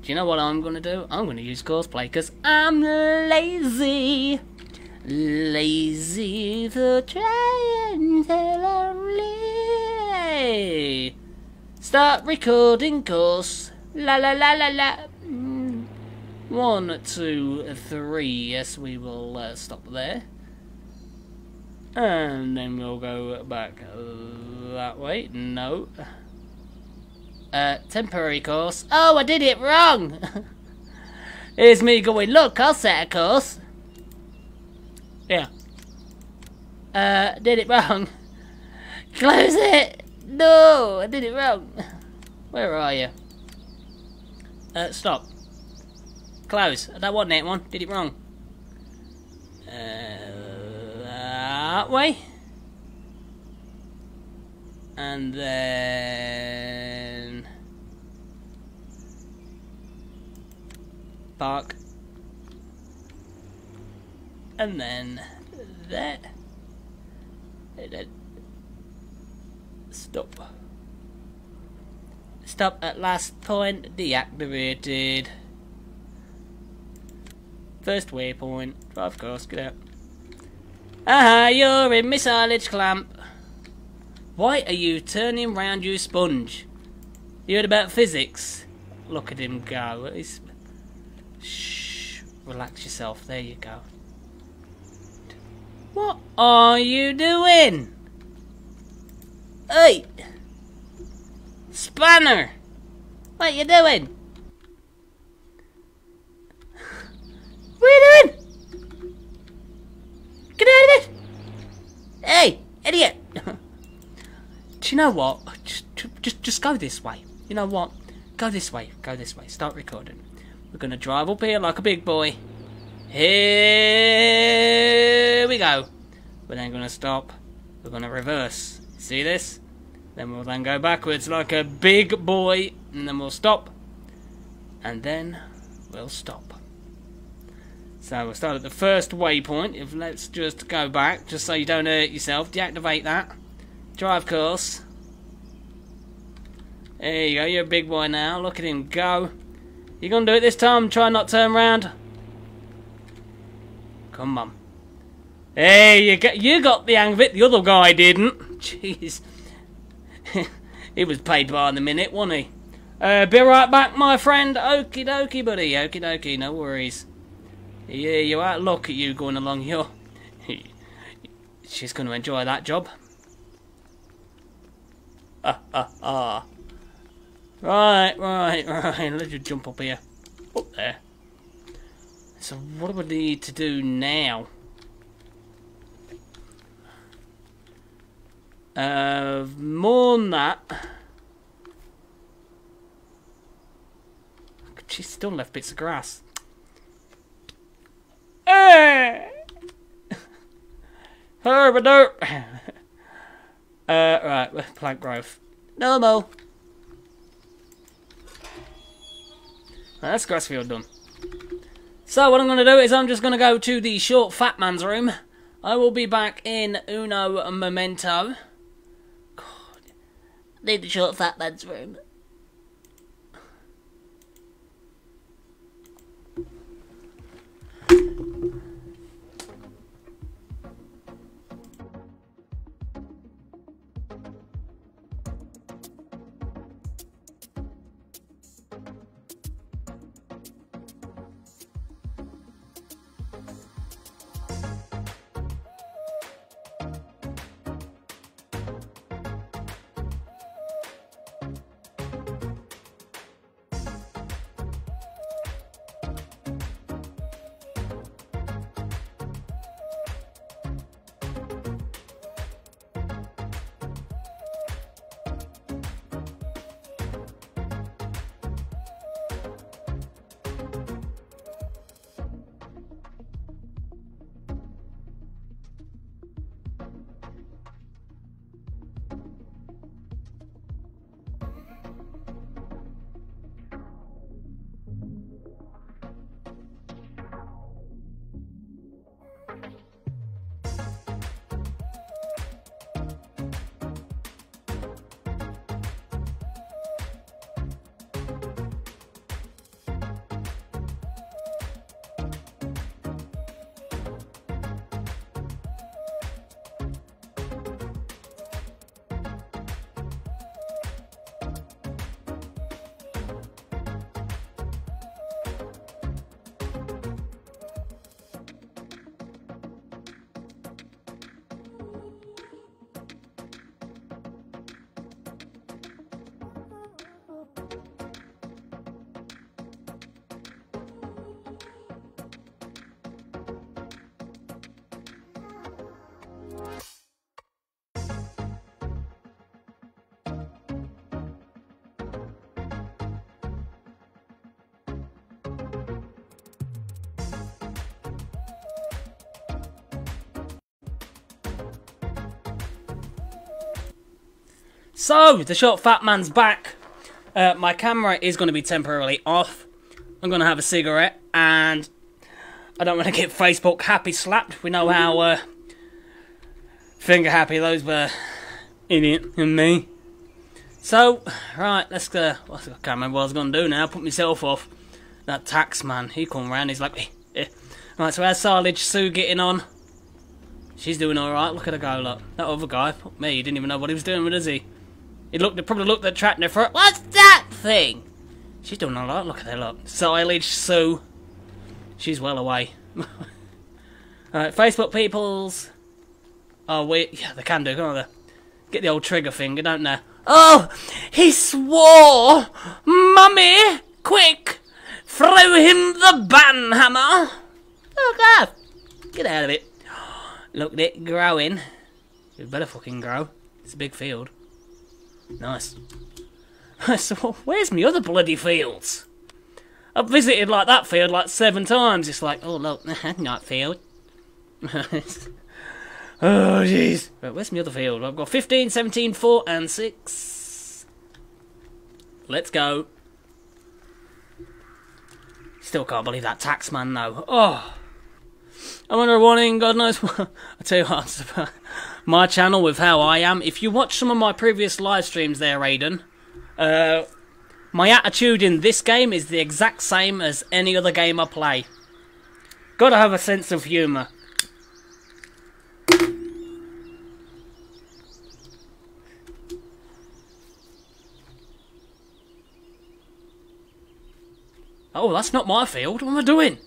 Do you know what I'm going to do? I'm going to use Courseplay because I'm lazy. Lazy for trying so lonely. Start recording course. La la la la la. One, two, three. Yes, we will uh, stop there. And then we'll go back that way. No. Uh, temporary course. Oh, I did it wrong! Here's me going, look, I'll set a course. Yeah. Uh, did it wrong. Close it! No, I did it wrong. Where are you? Uh, stop. Close. That wasn't that one. Did it wrong. Uh, that way. And then... Park. And then that. Stop. Stop at last point deactivated. First waypoint. Drive course, get out. Aha, you're in missilage clamp. Why are you turning round, you sponge? You heard about physics? Look at him go. He's... Shh. Relax yourself. There you go. What are you doing? Hey! Spanner! What you doing? What are you doing? Get out of it! Hey, idiot! Do you know what? Just, just, just go this way. You know what? Go this way. Go this way. Start recording. We're gonna drive up here like a big boy. Here we go. We're then gonna stop. We're gonna reverse. See this? Then we'll then go backwards like a big boy, and then we'll stop. And then we'll stop. So we'll start at the first waypoint. If let's just go back, just so you don't hurt yourself. Deactivate that. Drive course. There you go. You're a big boy now. Look at him go. You gonna do it this time? Try not turn round. Come on. Hey, you got you got the hang of it. The other guy didn't. Jeez. he was paid by the minute, wasn't he? Uh, be right back, my friend. Okie dokie, buddy. Okie dokie, no worries. Yeah, you are. Look at you going along here. She's going to enjoy that job. Ah, ah, ah. Right, right, right. Let's just jump up here. Up there. So what do we need to do now? Uh, more than that. She's still left bits of grass. Hey! Herbadoop! uh, right, plant growth. No more. That's grass field done. So what I'm going to do is I'm just going to go to the short fat man's room. I will be back in uno Memento. God, need the short fat man's room. So, the short fat man's back. Uh, my camera is going to be temporarily off. I'm going to have a cigarette, and I don't want to get Facebook happy slapped. We know how uh, finger happy those were, idiot and me. So, right, let's go. I can't remember what I was going to do now. Put myself off. That tax man, he come round, he's like, eh, eh. Right, so how's Silage Sue getting on? She's doing alright. Look at her go, look. That other guy, me, he didn't even know what he was doing with, does he? He looked, he probably looked at Tratner for What's that thing? She's doing a lot. Look at her, look. Silage Sue. She's well away. Alright, Facebook peoples. Oh, wait. Yeah, they can do, can't they? Get the old trigger finger, don't they? Oh, he swore! Mummy, quick! Throw him the ban hammer! Oh, ah, God! Get out of it. Look at it growing. It better fucking grow. It's a big field. Nice. so, where's my other bloody fields? I've visited like that field like seven times. It's like, oh look, night field. oh jeez. Right, where's my other field? I've got 15, 17, 4 and 6. Let's go. Still can't believe that tax man though. Oh. I'm under warning, God knows what. I tell you what, my channel with how I am. If you watch some of my previous live streams there, Aiden, uh, my attitude in this game is the exact same as any other game I play. Gotta have a sense of humour. Oh, that's not my field. What am I doing?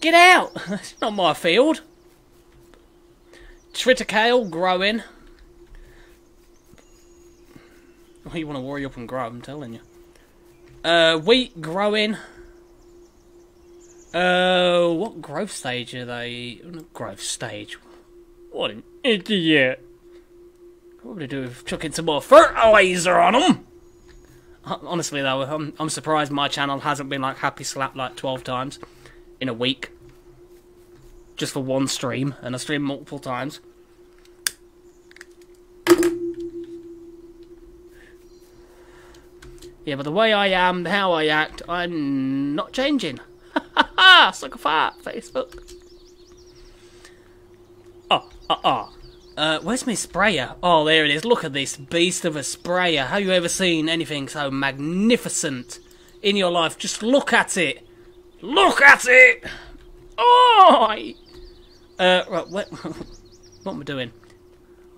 Get out! It's not my field. Triticale growing. Oh, you want to worry up and grow, I'm telling you. Uh, wheat growing. Uh, what growth stage are they? Growth stage. What an idiot. Probably do if chucking some more fertilizer on them. Honestly though, I'm, I'm surprised my channel hasn't been like happy slapped like 12 times in a week. Just for one stream, and I stream multiple times. Yeah, but the way I am, how I act, I'm not changing. Ha ha ha! Suck a fart, Facebook. Oh, oh, oh. Uh, where's my sprayer? Oh, there it is. Look at this beast of a sprayer. Have you ever seen anything so magnificent in your life? Just look at it. Look at it! Oh! Uh, right, what, what am I doing?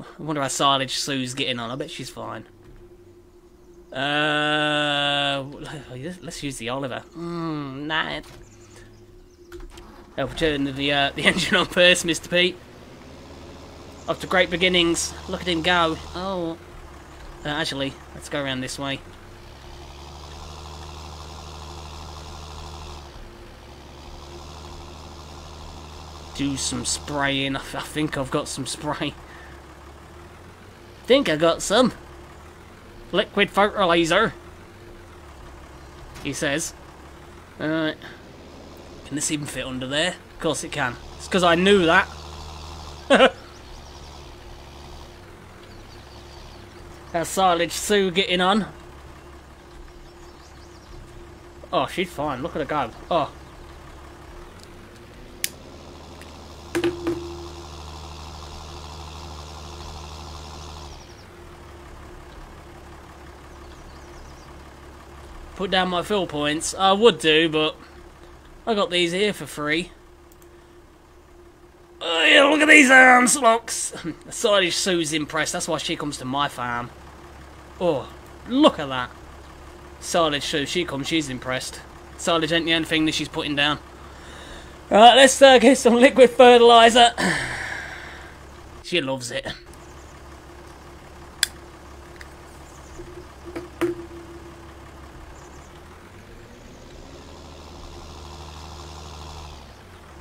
I wonder how Silage Sue's getting on. I bet she's fine. Uh, let's use the Oliver. Mmm, nah. Help turn the uh, the engine on first, Mr. Pete. After great beginnings, look at him go. Oh, uh, actually, let's go around this way. Do some spraying. I think I've got some spray. Think I got some liquid fertilizer. He says. Alright. Can this even fit under there? Of course it can. It's because I knew that. How's Silage Sue getting on? Oh, she's fine. Look at her go. Oh. Put down my fill points. I would do, but I got these here for free. Oh, yeah, look at these arms, looks. Silage Sue's impressed. That's why she comes to my farm. Oh, look at that. Silage Sue, she comes, she's impressed. Silage ain't the only thing that she's putting down. Right, let's uh, get some liquid fertilizer. she loves it.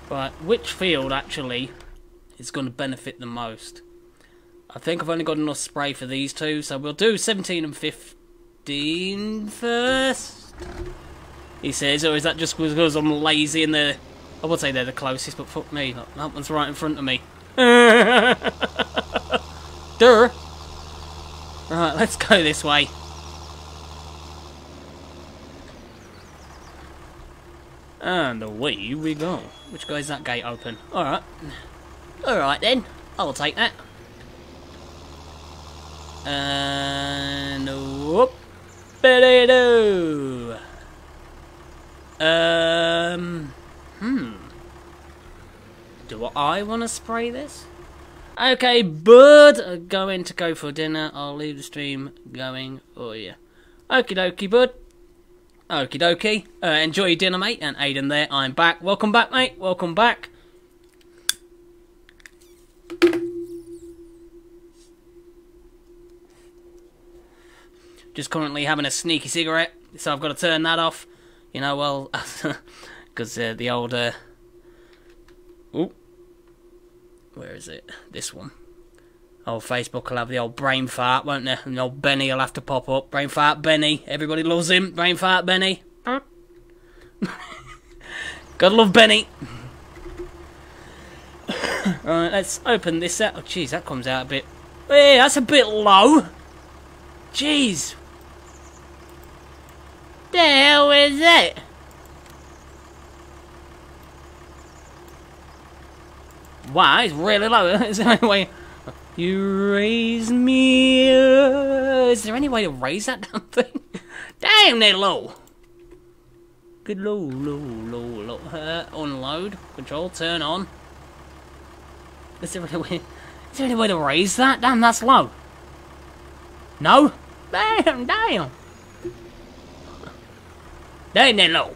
Right, which field actually is going to benefit the most? I think I've only got enough spray for these two, so we'll do 17 and 15 first. He says, or is that just because I'm lazy and they're... I would say they're the closest, but fuck me, that one's right in front of me. Durr! Right, let's go this way. And away we go. Which guy's that gate open? Alright. Alright then. I'll take that. And whoop do Um hmm. what I want to spray this. Okay, bud, going to go for dinner. I'll leave the stream going for you. Okie dokie, bud. Okie dokie. Uh, enjoy your dinner, mate. And Aiden there, I'm back. Welcome back, mate. Welcome back. Just currently having a sneaky cigarette, so I've got to turn that off. You know, well, because uh, the old. Uh... Where is it? This one. Old Facebook will have the old brain fart, won't they? And old Benny will have to pop up. Brain fart Benny. Everybody loves him. Brain fart Benny. Gotta love Benny. right, let's open this out. Oh, jeez, that comes out a bit. Hey, that's a bit low. Jeez. The hell is it? Wow, it's really low. Is there any way? You raise me. Is there any way to raise that damn thing? Damn, they're low. Good low, low, low, low. Uh, unload. Control. Turn on. Is there any way? Is there any way to raise that? Damn, that's low. No. Damn, damn. Damn, they're low.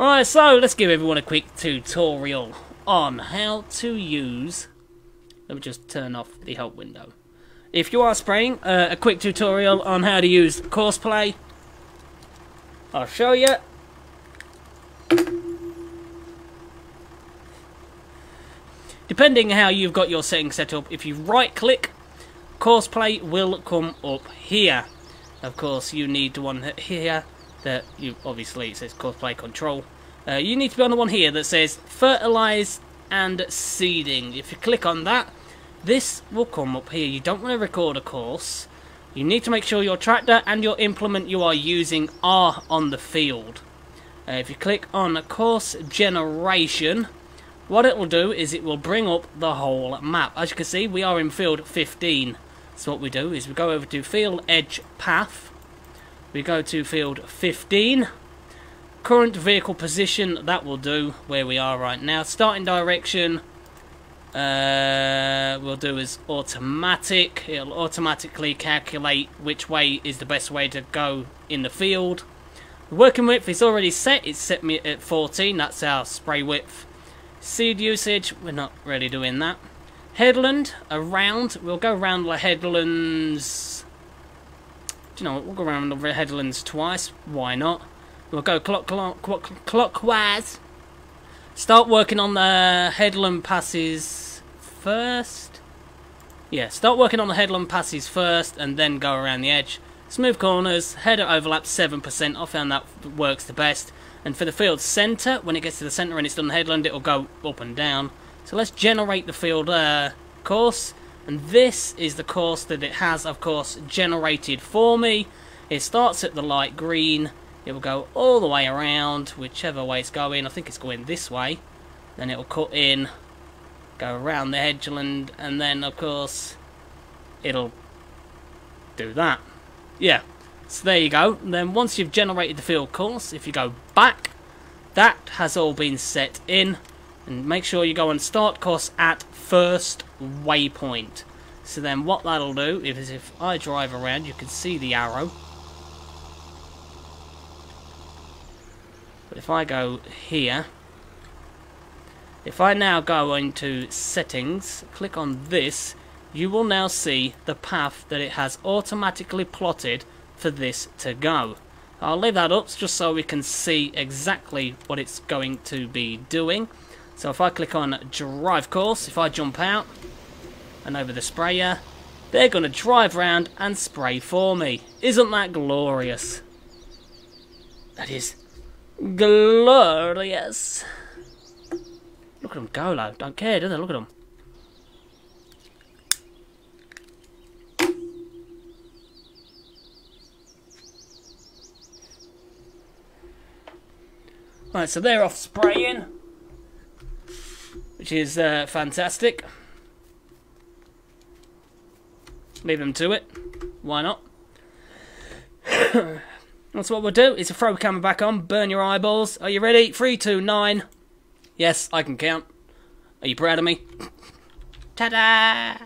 Right, so let's give everyone a quick tutorial on how to use... Let me just turn off the help window. If you are spraying, uh, a quick tutorial on how to use Courseplay. I'll show you. Depending on how you've got your settings set up, if you right click, Courseplay will come up here. Of course, you need one here that you obviously it says Courseplay control. Uh, you need to be on the one here that says fertilize and seeding. If you click on that, this will come up here. You don't want to record a course. You need to make sure your tractor and your implement you are using are on the field. Uh, if you click on course generation, what it will do is it will bring up the whole map. As you can see, we are in field 15. So what we do is we go over to field edge path we go to field 15. Current vehicle position, that will do where we are right now. Starting direction, uh, we'll do is automatic. It'll automatically calculate which way is the best way to go in the field. working width is already set. It's set me at 14. That's our spray width. Seed usage, we're not really doing that. Headland, around. We'll go around the headlands you know, we'll go around the headlands twice. Why not? We'll go clock, clock, clock, clockwise. Start working on the headland passes first. Yeah, start working on the headland passes first and then go around the edge. Smooth corners, header overlap 7%. I found that works the best. And for the field centre, when it gets to the centre and it's done the headland, it'll go up and down. So let's generate the field uh, course. And this is the course that it has, of course, generated for me. It starts at the light green. It will go all the way around, whichever way it's going. I think it's going this way. Then it will cut in, go around the hedgeland, and then, of course, it'll do that. Yeah, so there you go. And then once you've generated the field course, if you go back, that has all been set in. And make sure you go and start course at first waypoint. So then what that'll do is if I drive around, you can see the arrow. But if I go here, if I now go into settings, click on this, you will now see the path that it has automatically plotted for this to go. I'll leave that up just so we can see exactly what it's going to be doing. So if I click on drive course, if I jump out and over the sprayer, they're going to drive around and spray for me. Isn't that glorious? That is glorious. Look at them go, though. Don't care, do they? Look at them. Right, so they're off spraying which is uh, fantastic. Leave them to it. Why not? That's what we'll do. Is throw the camera back on, burn your eyeballs. Are you ready? Three, two, nine. Yes, I can count. Are you proud of me? Ta-da!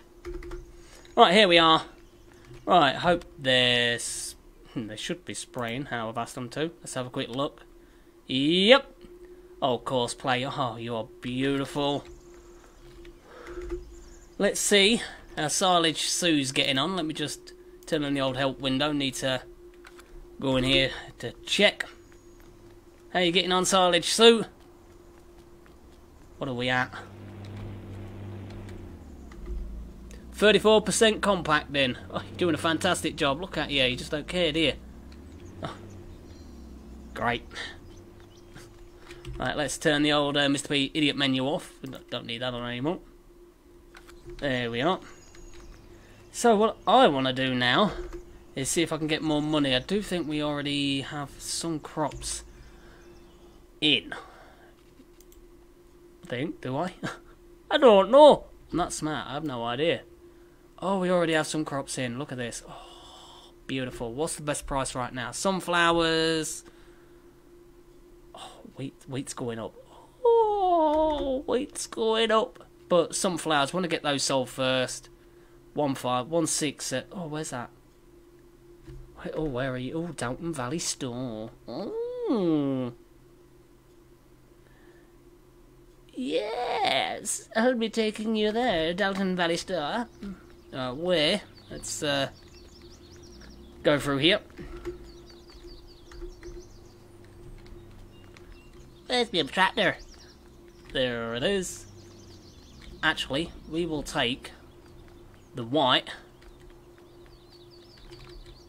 Right, here we are. Right, hope there's... Hmm, they should be spraying how I've asked them to. Let's have a quick look. Yep. Oh, Courseplay. Oh, you're beautiful. Let's see how Silage Sue's getting on. Let me just turn on the old help window. Need to go in here to check. How you getting on, Silage Sue? What are we at? 34% compacting. Oh, you're doing a fantastic job. Look at you. You just don't care, do you? Oh. Great. Right, let's turn the old uh, Mr. P idiot menu off. We don't need that on anymore. There we are. So what I want to do now is see if I can get more money. I do think we already have some crops in. I think, do I? I don't know. I'm not smart. I have no idea. Oh, we already have some crops in. Look at this. Oh, beautiful. What's the best price right now? Sunflowers. Wheat, wheat's going up. Oh, wheat's going up. But sunflowers, want to get those sold first. One five, one six. Uh, oh, where's that? Oh, where are you? Oh, Downton Valley Store. Oh. Yes, I'll be taking you there, Dalton Valley Store. Uh, where? Let's uh, go through here. There's the tractor. There it is. Actually, we will take the white.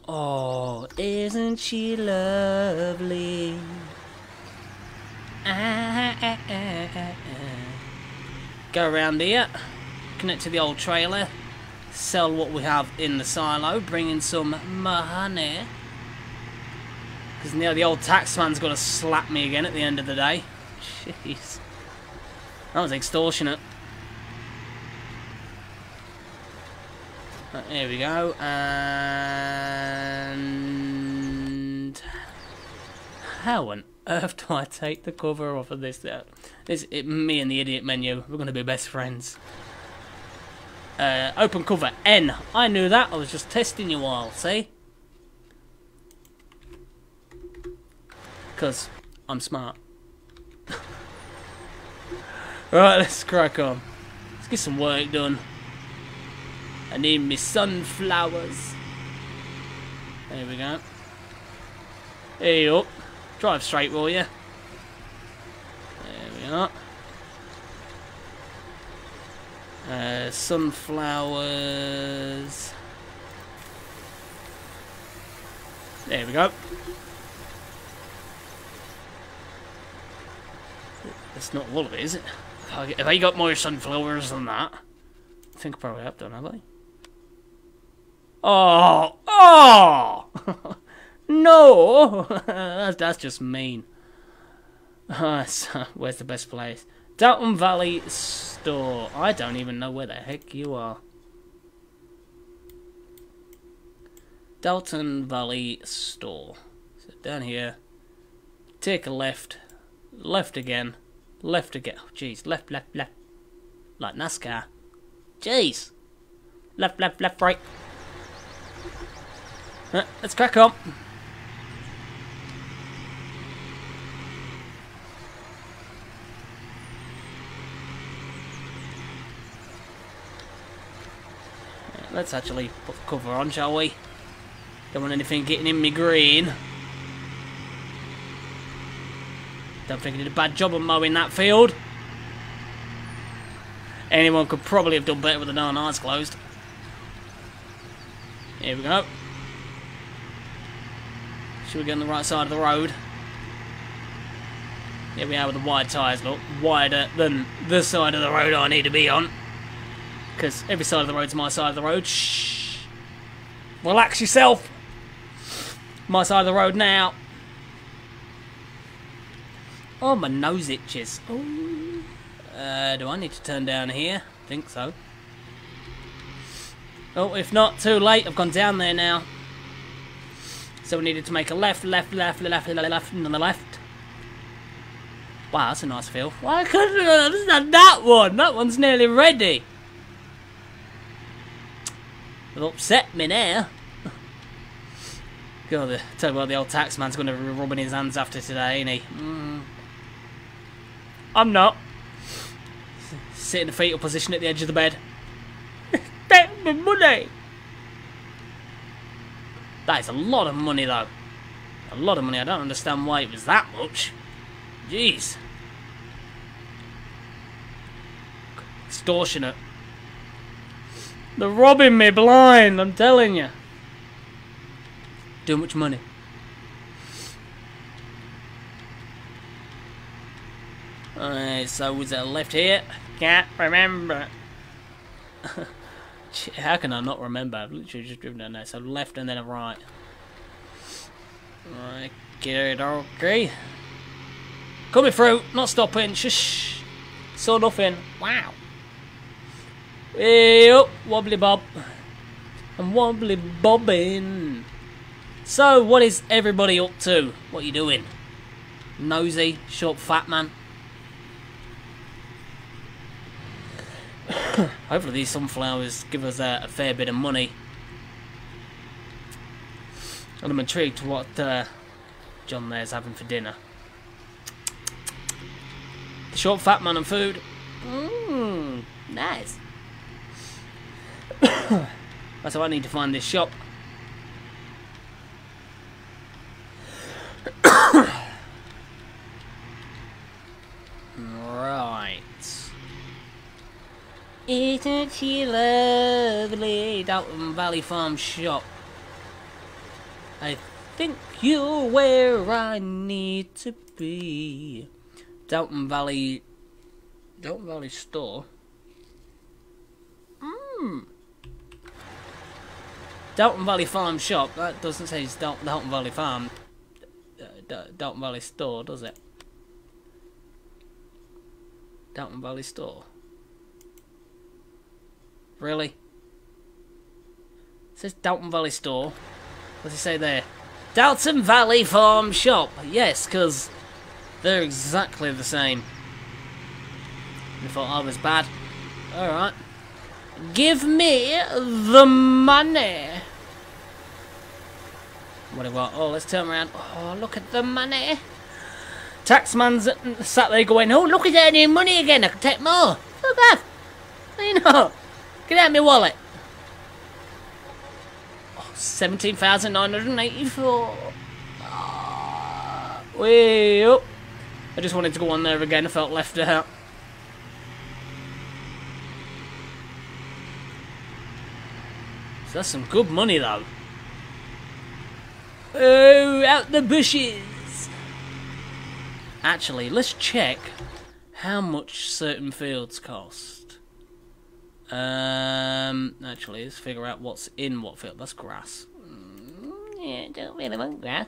Oh, isn't she lovely? Go around here, connect to the old trailer, sell what we have in the silo, bring in some money. Because now the old taxman's going to slap me again at the end of the day. Jeez. That was extortionate. Right, here we go. And... How on earth do I take the cover off of this? This it, me and the idiot menu. We're going to be best friends. Uh, open cover N. I knew that. I was just testing you all. See? Because I'm smart. right, let's crack on. Let's get some work done. I need me sunflowers. There we go. Hey up. Drive straight, will you? There we are. Uh, sunflowers. There we go. That's not all of it, is it? Have I got more sunflowers than that? I think I probably have done, have I? Oh! Oh! no! that's, that's just mean. Uh, so, where's the best place? Dalton Valley Store. I don't even know where the heck you are. Dalton Valley Store. So down here. Take a left. Left again. Left again. Oh, jeez. Left, left, left. Like NASCAR. Jeez. Left, left, left, right. Uh, let's crack on. Let's actually put the cover on, shall we? Don't want anything getting in me green. Don't think he did a bad job of mowing that field. Anyone could probably have done better with the darn eyes closed. Here we go. Should we get on the right side of the road? Here we are with the wide tyres, look. Wider than the side of the road I need to be on. Because every side of the road's my side of the road. Shh. Relax yourself. My side of the road now. Oh, my nose itches. Uh, do I need to turn down here? I think so. Oh, if not, too late. I've gone down there now. So we needed to make a left, left, left, left, left, left, and then the left. Wow, that's a nice feel. Why couldn't I that one? That one's nearly ready. They've upset me now. God, tell you what, the old taxman's going to be rubbing his hands after today, ain't he? Mm. I'm not. Sit in a fetal position at the edge of the bed. Take my money! That is a lot of money, though. A lot of money. I don't understand why it was that much. Jeez. Extortionate. They're robbing me blind, I'm telling you. Too much money. So was there left here? Can't remember. How can I not remember? I've literally just driven down there. So left and then a right. Right, good, okay. Coming through, not stopping. Shush. Saw nothing. Wow. Hey up, wobbly bob. I'm wobbly bobbing. So, what is everybody up to? What are you doing? Nosy, short, fat man. Hopefully these sunflowers give us uh, a fair bit of money. And I'm intrigued to what uh, John there's having for dinner. The short fat man and food. Mmm, nice. That's why I need to find this shop. right. Isn't she lovely? Downton Valley Farm Shop. I think you're where I need to be. Downton Valley... Downton Valley Store? Mmm. Downton Valley Farm Shop. That doesn't say it's Downton Valley Farm. Uh, Downton Valley Store, does it? Downton Valley Store. Really? It says Dalton Valley Store. What does it say there? Dalton Valley Farm Shop. Yes, because they're exactly the same. You thought I was bad. Alright. Give me the money. What do I? Oh, let's turn around. Oh, look at the money. Taxman's sat there going, oh, look at that new money again. I can take more. Look at that. You know. Get out of my wallet. Oh, 17,984. Oh, ah, way. I just wanted to go on there again. I felt left out. So that's some good money, though. Oh, out the bushes. Actually, let's check how much certain fields cost. Um, actually, let's figure out what's in what field. That's grass. Mm, yeah, don't really want grass.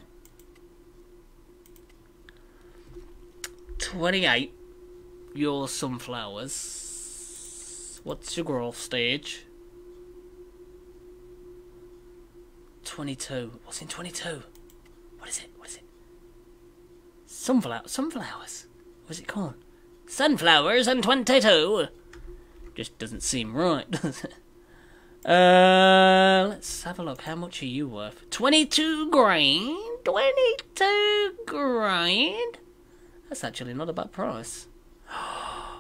28. Your sunflowers. What's your growth stage? 22. What's in 22? What is it? What is it? Sunflower. Sunflowers. What's it called? Sunflowers and 22. Just doesn't seem right, does it? Uh, let's have a look. How much are you worth? 22 grand? 22 grand? That's actually not a bad price.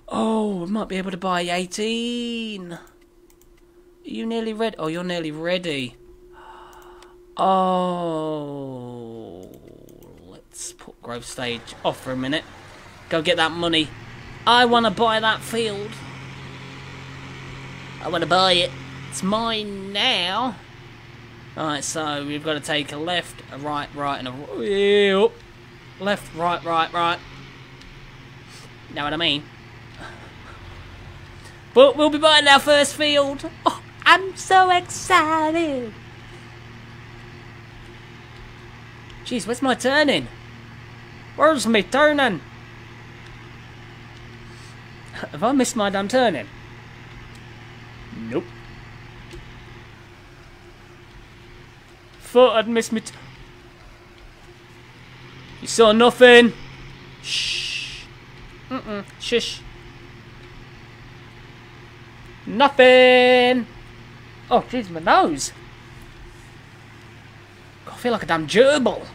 Oh, I might be able to buy 18. Are you nearly ready? Oh, you're nearly ready. Oh, let's put growth stage off for a minute. Go get that money. I want to buy that field. I want to buy it. It's mine now. Alright, so we've got to take a left, a right, right, and a... Left, right, right, right. Know what I mean? But we'll be buying our first field. Oh, I'm so excited. Jeez, where's my turning? Where's me turning? Have I missed my damn turning? Nope. thought I'd miss me. you saw nothing. Shh. Mm-mm. Shush. Nothing. Oh, jeez, my nose. I feel like a damn gerbil.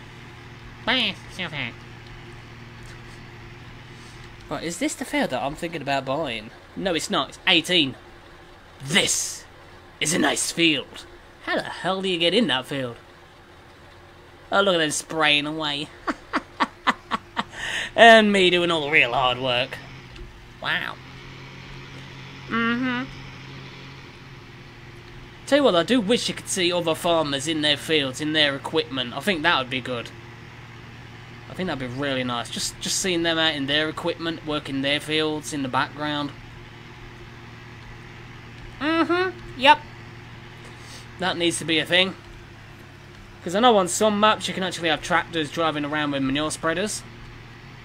Right, is this the field that I'm thinking about buying? No, it's not. It's 18. This is a nice field. How the hell do you get in that field? Oh, look at them spraying away. and me doing all the real hard work. Wow. Mm-hmm. Tell you what, I do wish you could see other farmers in their fields, in their equipment. I think that would be good. I think that'd be really nice. Just just seeing them out in their equipment, working their fields in the background. Mm-hmm. Yep. That needs to be a thing. Because I know on some maps you can actually have tractors driving around with manure spreaders.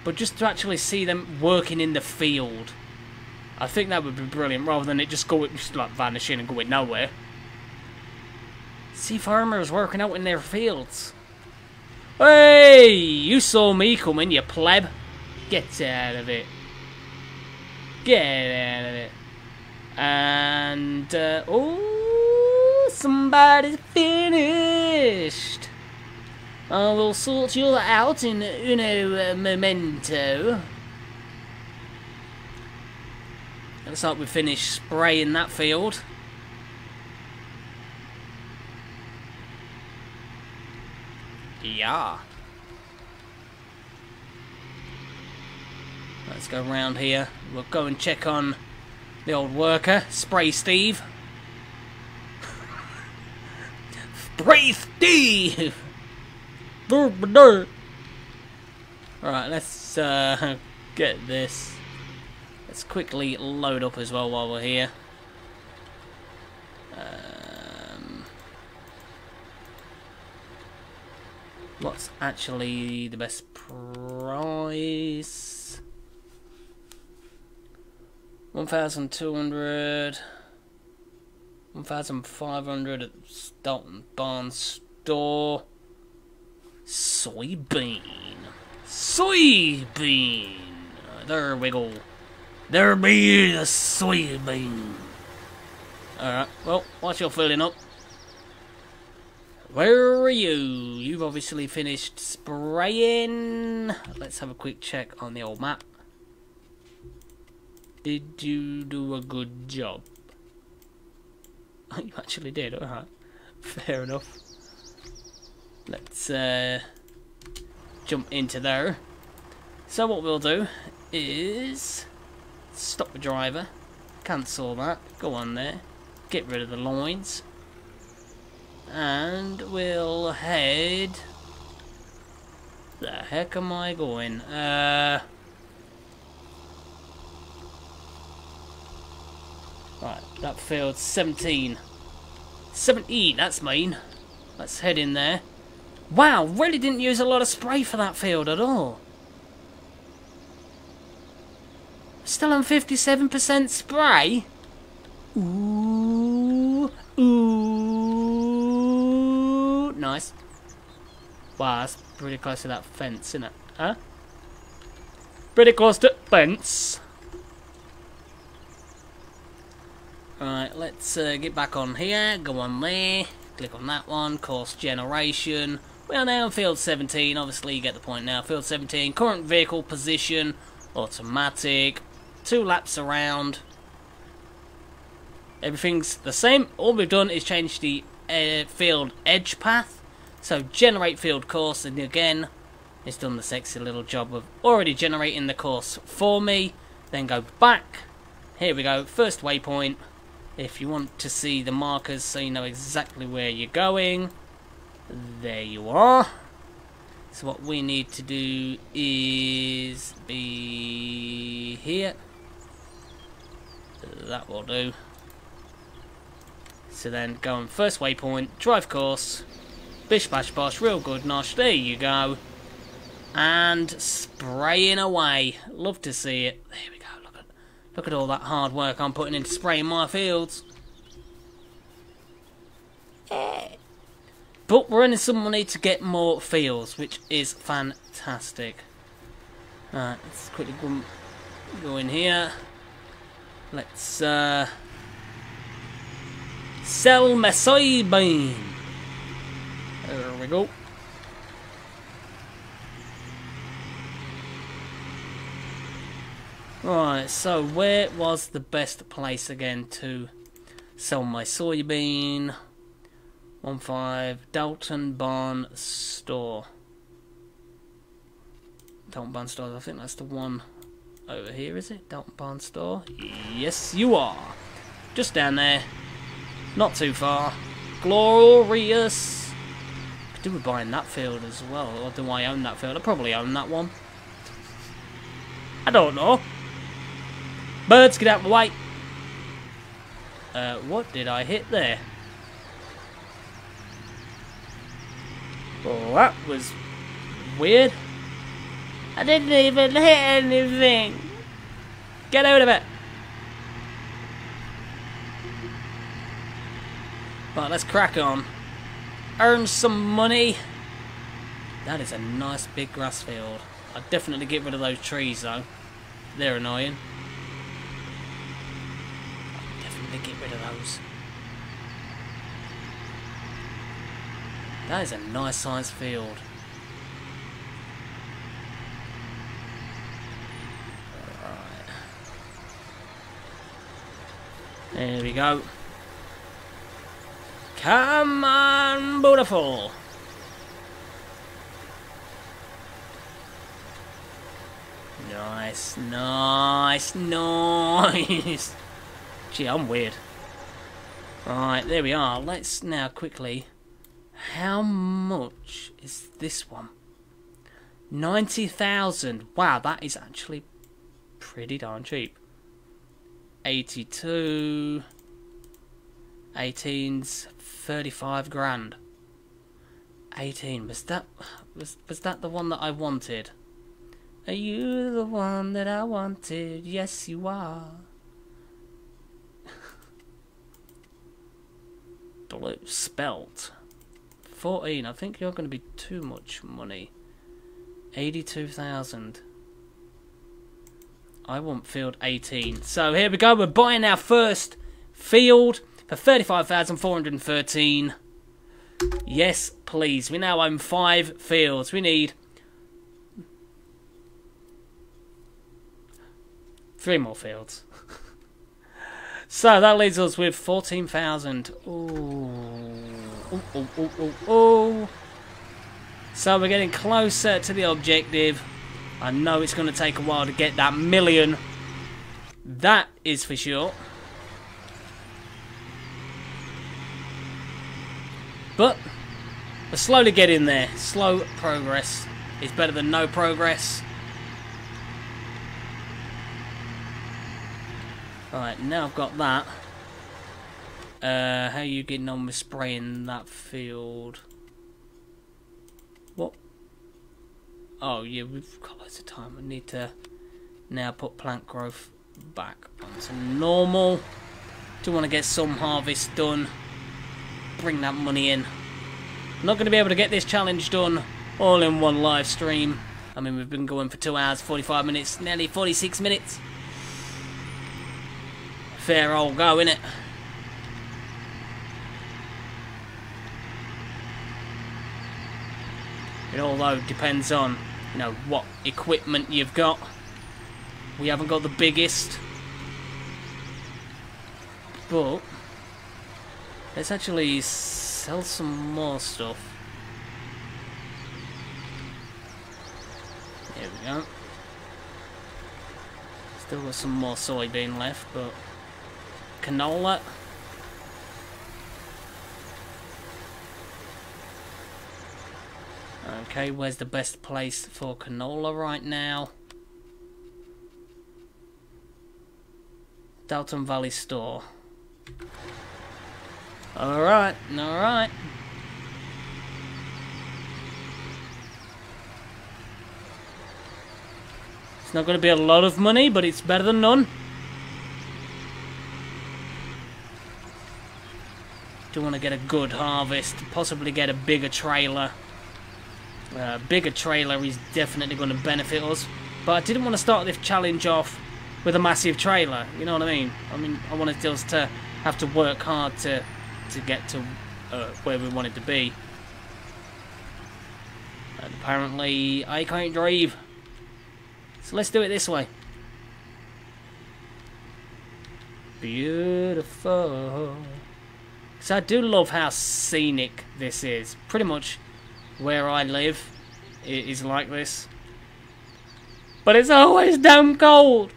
But just to actually see them working in the field. I think that would be brilliant, rather than it just going, just like vanishing and going nowhere. See farmers working out in their fields. Hey! You saw me coming, you pleb. Get out of it. Get out of it. And, uh, oh, somebody's finished. I will sort you out in uno momento. Looks like we've finished spraying that field. Yeah. Let's go around here. We'll go and check on the old worker, Spray Steve. Spray Steve! Alright, let's uh, get this. Let's quickly load up as well while we're here. What's actually the best price? 1,200 1,500 at Dalton Barn store. Soybean. Soybean. There we go. There be the soybean. Alright, well, whilst you're filling up, where are you? You've obviously finished spraying. Let's have a quick check on the old map. Did you do a good job? you actually did, alright. Fair enough. Let's uh, jump into there. So what we'll do is stop the driver, cancel that, go on there, get rid of the lines, and we'll head... The heck am I going? Uh... Right, that failed 17. 17, that's mean. Let's head in there. Wow, really didn't use a lot of spray for that field at all. Still on 57% spray? Ooh, ooh nice. Wow, that's pretty close to that fence, isn't it? Huh? Pretty close to fence. Alright, let's uh, get back on here. Go on there. Click on that one. Course generation. We are now in field 17. Obviously, you get the point now. Field 17. Current vehicle position. Automatic. Two laps around. Everything's the same. All we've done is change the uh, field edge path. So generate field course, and again, it's done the sexy little job of already generating the course for me. Then go back. Here we go, first waypoint. If you want to see the markers so you know exactly where you're going, there you are. So what we need to do is be here. That will do. So then go on first waypoint, drive course, bish bash bosh, real good nosh, there you go. And spraying away. Love to see it. There we go, look at all that hard work I'm putting into spraying my fields. But we're earning some money to get more fields, which is fantastic. Alright, let's quickly go, go in here. Let's uh, sell my soybean. There we go. Right, so where was the best place again to sell my soybean? One five Dalton Barn Store. Dalton Barn Store. I think that's the one over here, is it? Dalton Barn Store. Yes, you are. Just down there. Not too far. Glorious. Could do with buying that field as well, or do I own that field? I probably own that one. I don't know. Birds, get out of my way. Uh, what did I hit there? Well, that was weird. I didn't even hit anything. Get out of it. Right, let's crack on. Earn some money. That is a nice big grass field. I'd definitely get rid of those trees though. They're annoying. Definitely get rid of those. That is a nice sized field. Alright. There we go. Come on, beautiful. Nice, nice, nice. Gee, I'm weird. Right, there we are. Let's now quickly how much is this one? 90,000. Wow, that is actually pretty darn cheap. 82. 18's 35 grand. 18. Was that was was that the one that I wanted? Are you the one that I wanted? Yes, you are. Spelt. 14. I think you're going to be too much money. 82,000. I want field 18. So here we go. We're buying our first field for 35,413. Yes, please. We now own five fields. We need three more fields. So that leaves us with 14,000. Ooh. Oh, oh, oh, oh, oh. So we're getting closer to the objective. I know it's going to take a while to get that million. That is for sure. But we're slowly getting there. Slow progress is better than no progress. Right, now I've got that. Uh, how are you getting on with spraying that field? What? Oh, yeah, we've got loads of time. We need to now put plant growth back onto normal. Do want to get some harvest done. Bring that money in. Not going to be able to get this challenge done all in one live stream. I mean, we've been going for 2 hours, 45 minutes, nearly 46 minutes. Fair old go, innit? It all though depends on, you know, what equipment you've got. We haven't got the biggest. But, let's actually sell some more stuff. There we go. Still got some more soybean left, but canola. Okay, where's the best place for canola right now? Dalton Valley Store. Alright, alright. It's not going to be a lot of money, but it's better than none. Do want to get a good harvest, possibly get a bigger trailer. Uh, bigger trailer is definitely going to benefit us. But I didn't want to start this challenge off with a massive trailer. You know what I mean? I mean, I wanted us to have to work hard to to get to uh, where we wanted to be. And apparently, I can't drive. So let's do it this way. Beautiful. So I do love how scenic this is. Pretty much where I live it is like this. But it's always damn cold.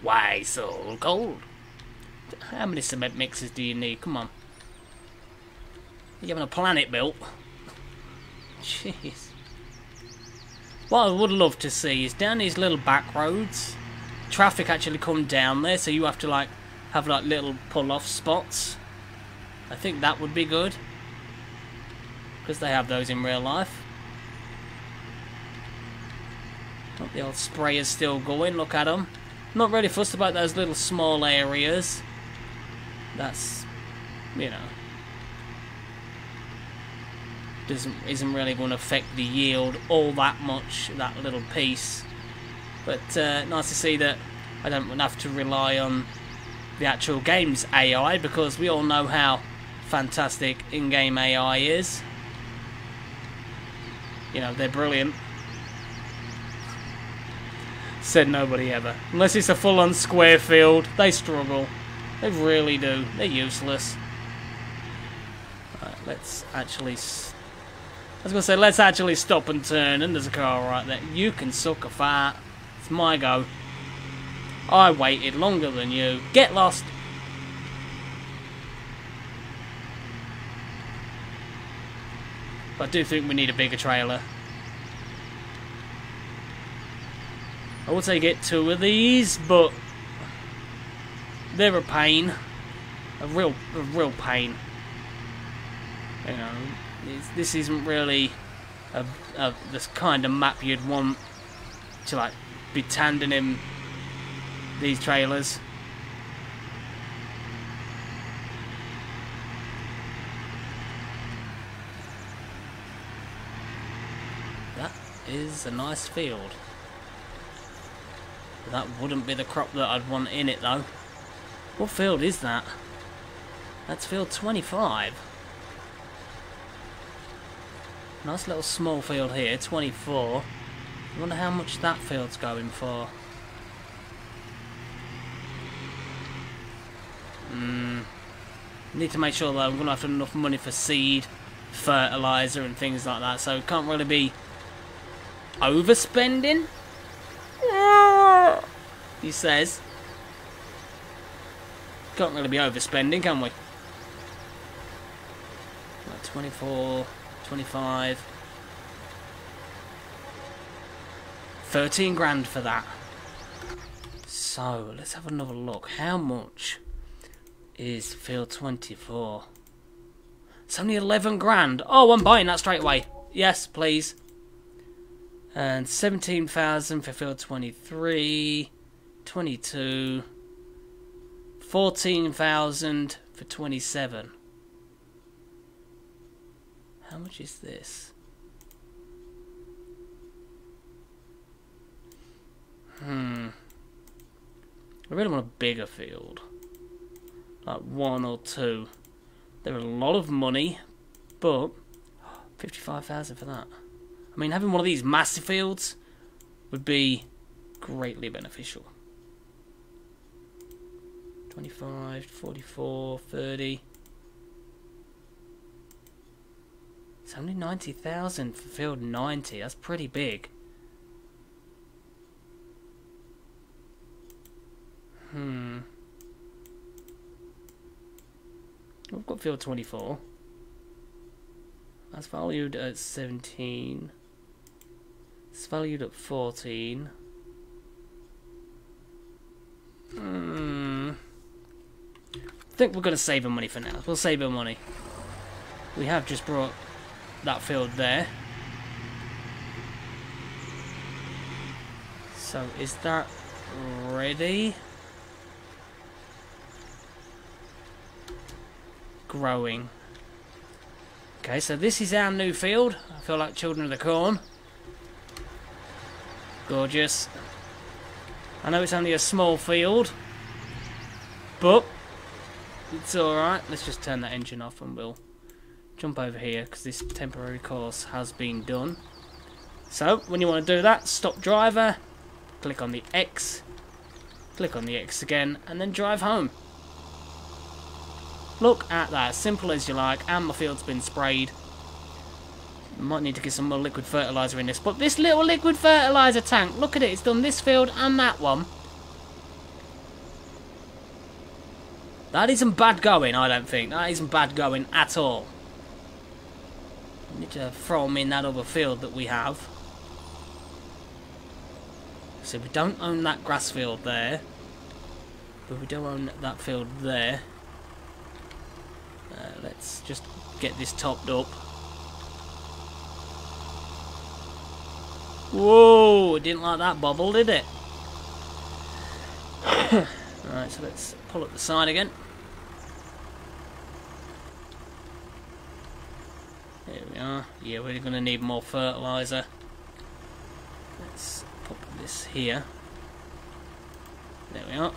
Why so cold? How many cement mixers do you need? Come on. You're having a planet built? Jeez. What I would love to see is down these little back roads, traffic actually come down there, so you have to like have like little pull-off spots. I think that would be good. Because they have those in real life. Oh, the old sprayer's still going, look at them. Not really fussed about those little small areas. That's, you know, doesn't isn't really going to affect the yield all that much. That little piece, but uh, nice to see that I don't have to rely on the actual game's AI because we all know how fantastic in-game AI is. You know they're brilliant. Said nobody ever. Unless it's a full-on square field, they struggle. They really do. They're useless. Right, let's actually... I was going to say, let's actually stop and turn. And there's a car right there. You can suck a fart. It's my go. I waited longer than you. Get lost. But I do think we need a bigger trailer. I would say get two of these, but they're a pain, a real, a real pain. You know, this isn't really a, a this kind of map you'd want to like be tandening these trailers. Is a nice field. That wouldn't be the crop that I'd want in it though. What field is that? That's field 25. Nice little small field here, 24. I wonder how much that field's going for. Hmm. Need to make sure that I'm going to have enough money for seed, fertilizer and things like that, so it can't really be overspending uh. he says. Can't really be overspending, can we? Like 24, 25... 13 grand for that. So, let's have another look. How much is field 24? It's only 11 grand. Oh, I'm buying that straight away. Yes, please. And 17,000 for field 23. 22, 14,000 for 27. How much is this? Hmm. I really want a bigger field. Like one or two. There are a lot of money, but 55,000 for that. I mean, having one of these massive fields would be greatly beneficial. 25, 44, 30. It's only 90,000 for field 90. That's pretty big. Hmm. We've got field 24. That's valued at 17. It's valued at 14. Hmm. I think we're going to save him money for now. We'll save him money. We have just brought that field there. So, is that ready? growing. Okay, so this is our new field. I feel like Children of the Corn. Gorgeous. I know it's only a small field, but it's alright. Let's just turn that engine off and we'll jump over here because this temporary course has been done. So, when you want to do that, stop driver, click on the X, click on the X again, and then drive home. Look at that, simple as you like, and my field's been sprayed. Might need to get some more liquid fertiliser in this, but this little liquid fertiliser tank, look at it, it's done this field and that one. That isn't bad going, I don't think. That isn't bad going at all. need to throw them in that other field that we have. So we don't own that grass field there. But we don't own that field there. Uh, let's just get this topped up. Whoa! Didn't like that bubble, did it? Alright, so let's pull up the side again. There we are. Yeah, we're going to need more fertiliser. Let's pop this here. There we are.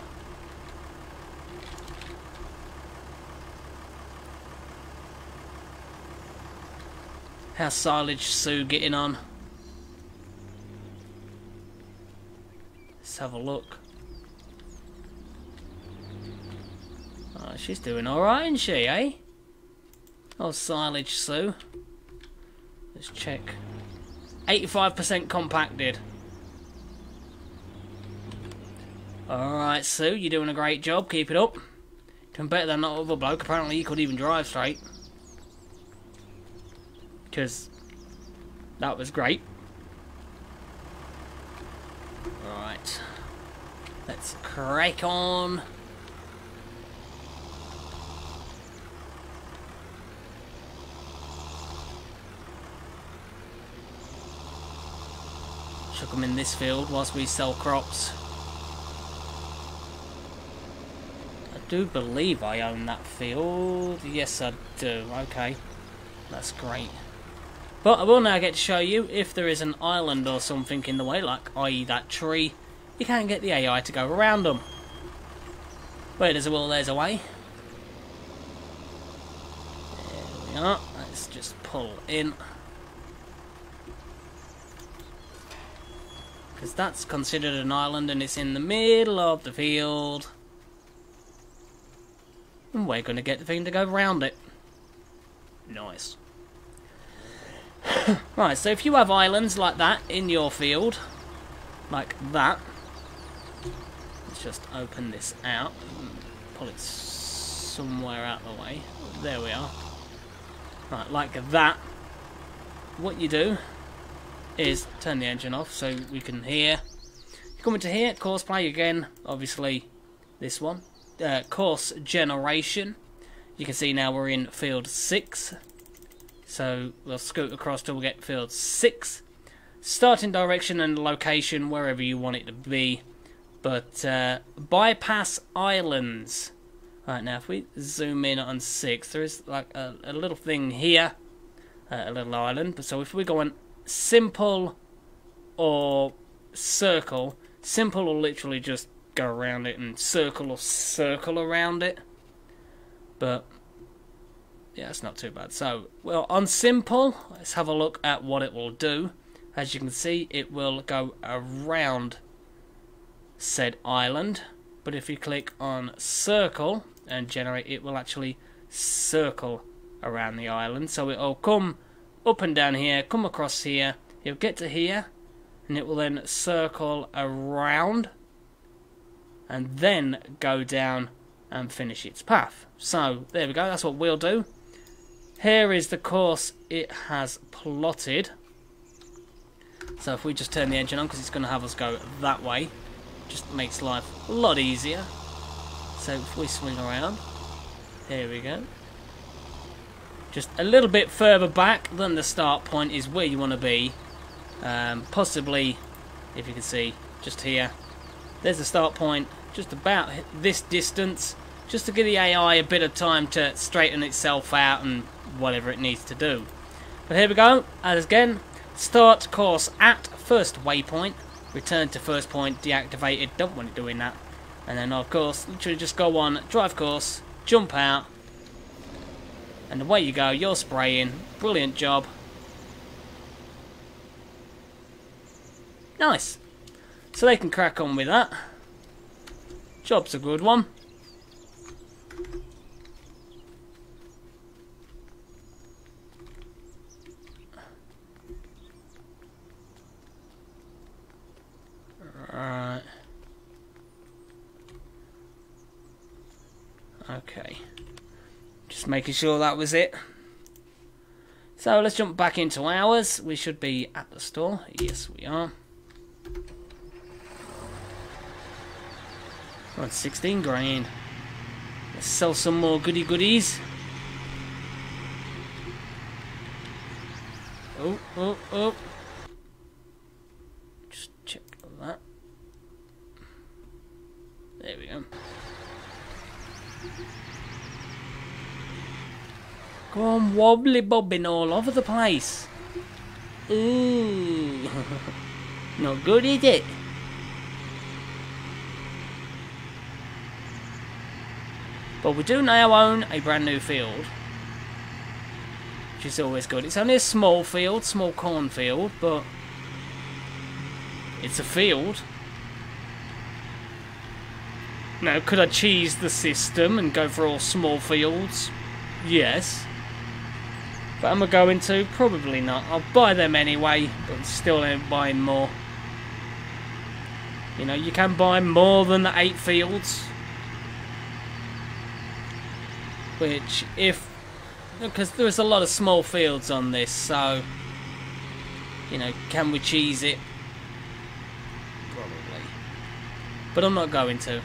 How's Silage Sue getting on? Let's have a look. Oh, she's doing alright, isn't she, eh? Oh, Silage Sue. Let's check. 85% compacted. Alright, Sue, you're doing a great job. Keep it up. Doing better than that other bloke. Apparently, he could even drive straight because that was great. Right, let's crack on. Chuck them in this field whilst we sell crops. I do believe I own that field. Yes, I do. Okay. That's great. But I will now get to show you if there is an island or something in the way, like i.e. that tree, you can get the AI to go around them. Where there's a will, there's a way. There we are. Let's just pull in. Because that's considered an island and it's in the middle of the field. And we're going to get the thing to go around it. Nice. right, so if you have islands like that in your field, like that, let's just open this out, and pull it somewhere out of the way. There we are. Right, like that. What you do is turn the engine off so we can hear. You come into here, Courseplay again, obviously this one. Uh, course generation. You can see now we're in field 6. So we'll scoot across till we get field 6. Starting direction and location, wherever you want it to be. But uh, bypass islands. Right, now if we zoom in on 6, there is like a, a little thing here. Uh, a little island. But So if we go on simple or circle, simple will literally just go around it and circle or circle around it. But yeah, it's not too bad. So, well, on simple, let's have a look at what it will do. As you can see, it will go around said island. But if you click on circle and generate, it will actually circle around the island. So it'll come up and down here, come across here, it'll get to here, and it will then circle around and then go down and finish its path. So there we go, that's what we'll do. Here is the course it has plotted. So if we just turn the engine on, because it's going to have us go that way, just makes life a lot easier. So if we swing around, here we go. Just a little bit further back than the start point is where you want to be. Um, possibly, if you can see, just here. There's the start point, just about this distance just to give the AI a bit of time to straighten itself out and whatever it needs to do. But here we go, as again, start course at first waypoint, return to first point, deactivated, don't want it doing that. And then of course, literally just go on, drive course, jump out, and away you go, you're spraying, brilliant job. Nice. So they can crack on with that. Job's a good one. Alright. Okay. Just making sure that was it. So let's jump back into ours. We should be at the store. Yes, we are. On 16 grand. Let's sell some more goody goodies. Oh, oh, oh. Just check that. There we go. Go on, wobbly bobbing all over the place. Ooh. Not good, is it? But we do now own a brand new field. Which is always good. It's only a small field, small cornfield, but it's a field. Now, could I cheese the system and go for all small fields? Yes. But am I going to? Probably not. I'll buy them anyway, but still ain't buying more. You know, you can buy more than the eight fields. Which, if... Because there's a lot of small fields on this, so... You know, can we cheese it? Probably. But I'm not going to.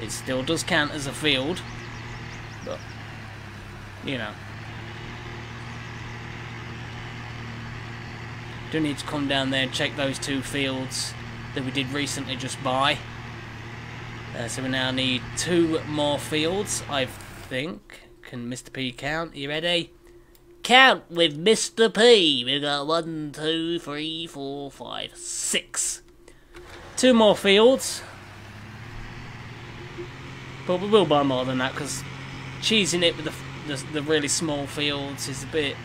It still does count as a field. But, you know. Do need to come down there and check those two fields that we did recently just buy. Uh, so we now need two more fields, I think. Can Mr. P count? Are You ready? Count with Mr. P. We've got one, two, three, four, five, six. Two more fields. But we will buy more than that because cheesing it with the, the, the really small fields is a bit,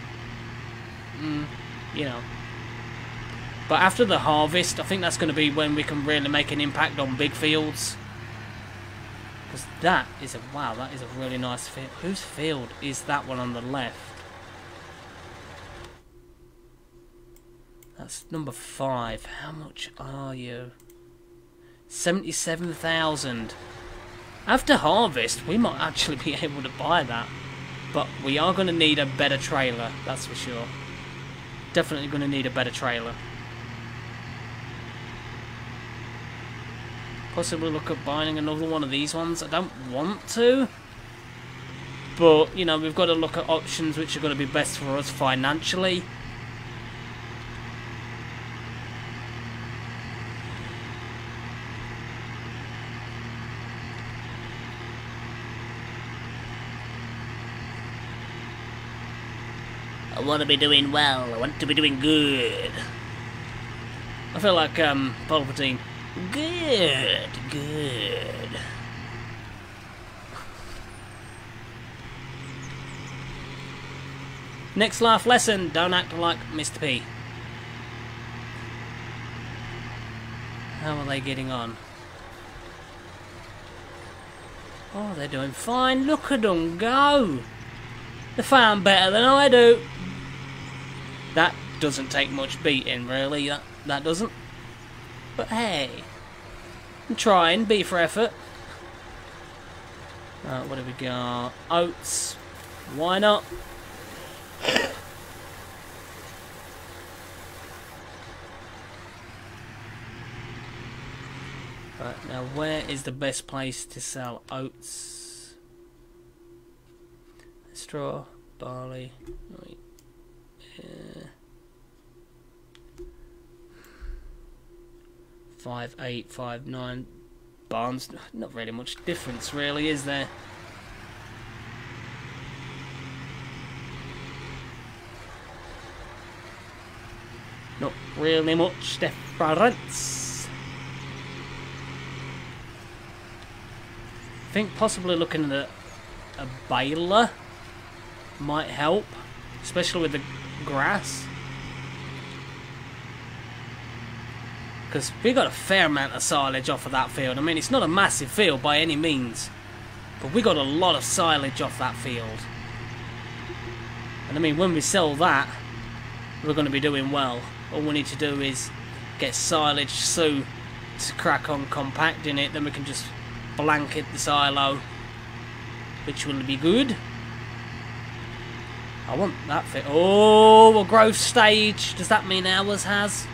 mm, you know. But after the harvest, I think that's going to be when we can really make an impact on big fields. Because that is a, wow, that is a really nice field. Whose field is that one on the left? That's number five. How much are you? 77,000. After harvest, we might actually be able to buy that. But we are going to need a better trailer, that's for sure. Definitely going to need a better trailer. Possibly look at buying another one of these ones. I don't want to. But, you know, we've got to look at options which are going to be best for us financially. I want to be doing well. I want to be doing good. I feel like um, Palpatine. Good, good. Next life lesson, don't act like Mr. P. How are they getting on? Oh, they're doing fine. Look at them go. They found better than I do. That doesn't take much beating, really. That, that doesn't. But hey, I'm trying. B for effort. Uh, what have we got? Oats. Why not? Right, now where is the best place to sell oats? Straw, barley, wait. Yeah. five eight five nine barns. Not really much difference, really, is there? Not really much difference. I think possibly looking at a, a baler might help, especially with the grass. Because we got a fair amount of silage off of that field. I mean, it's not a massive field by any means, but we got a lot of silage off that field. And I mean, when we sell that, we're going to be doing well. All we need to do is get silage so to crack on compacting it, then we can just blanket the silo, which will be good. I want that fit. Oh, a growth stage. Does that mean ours has?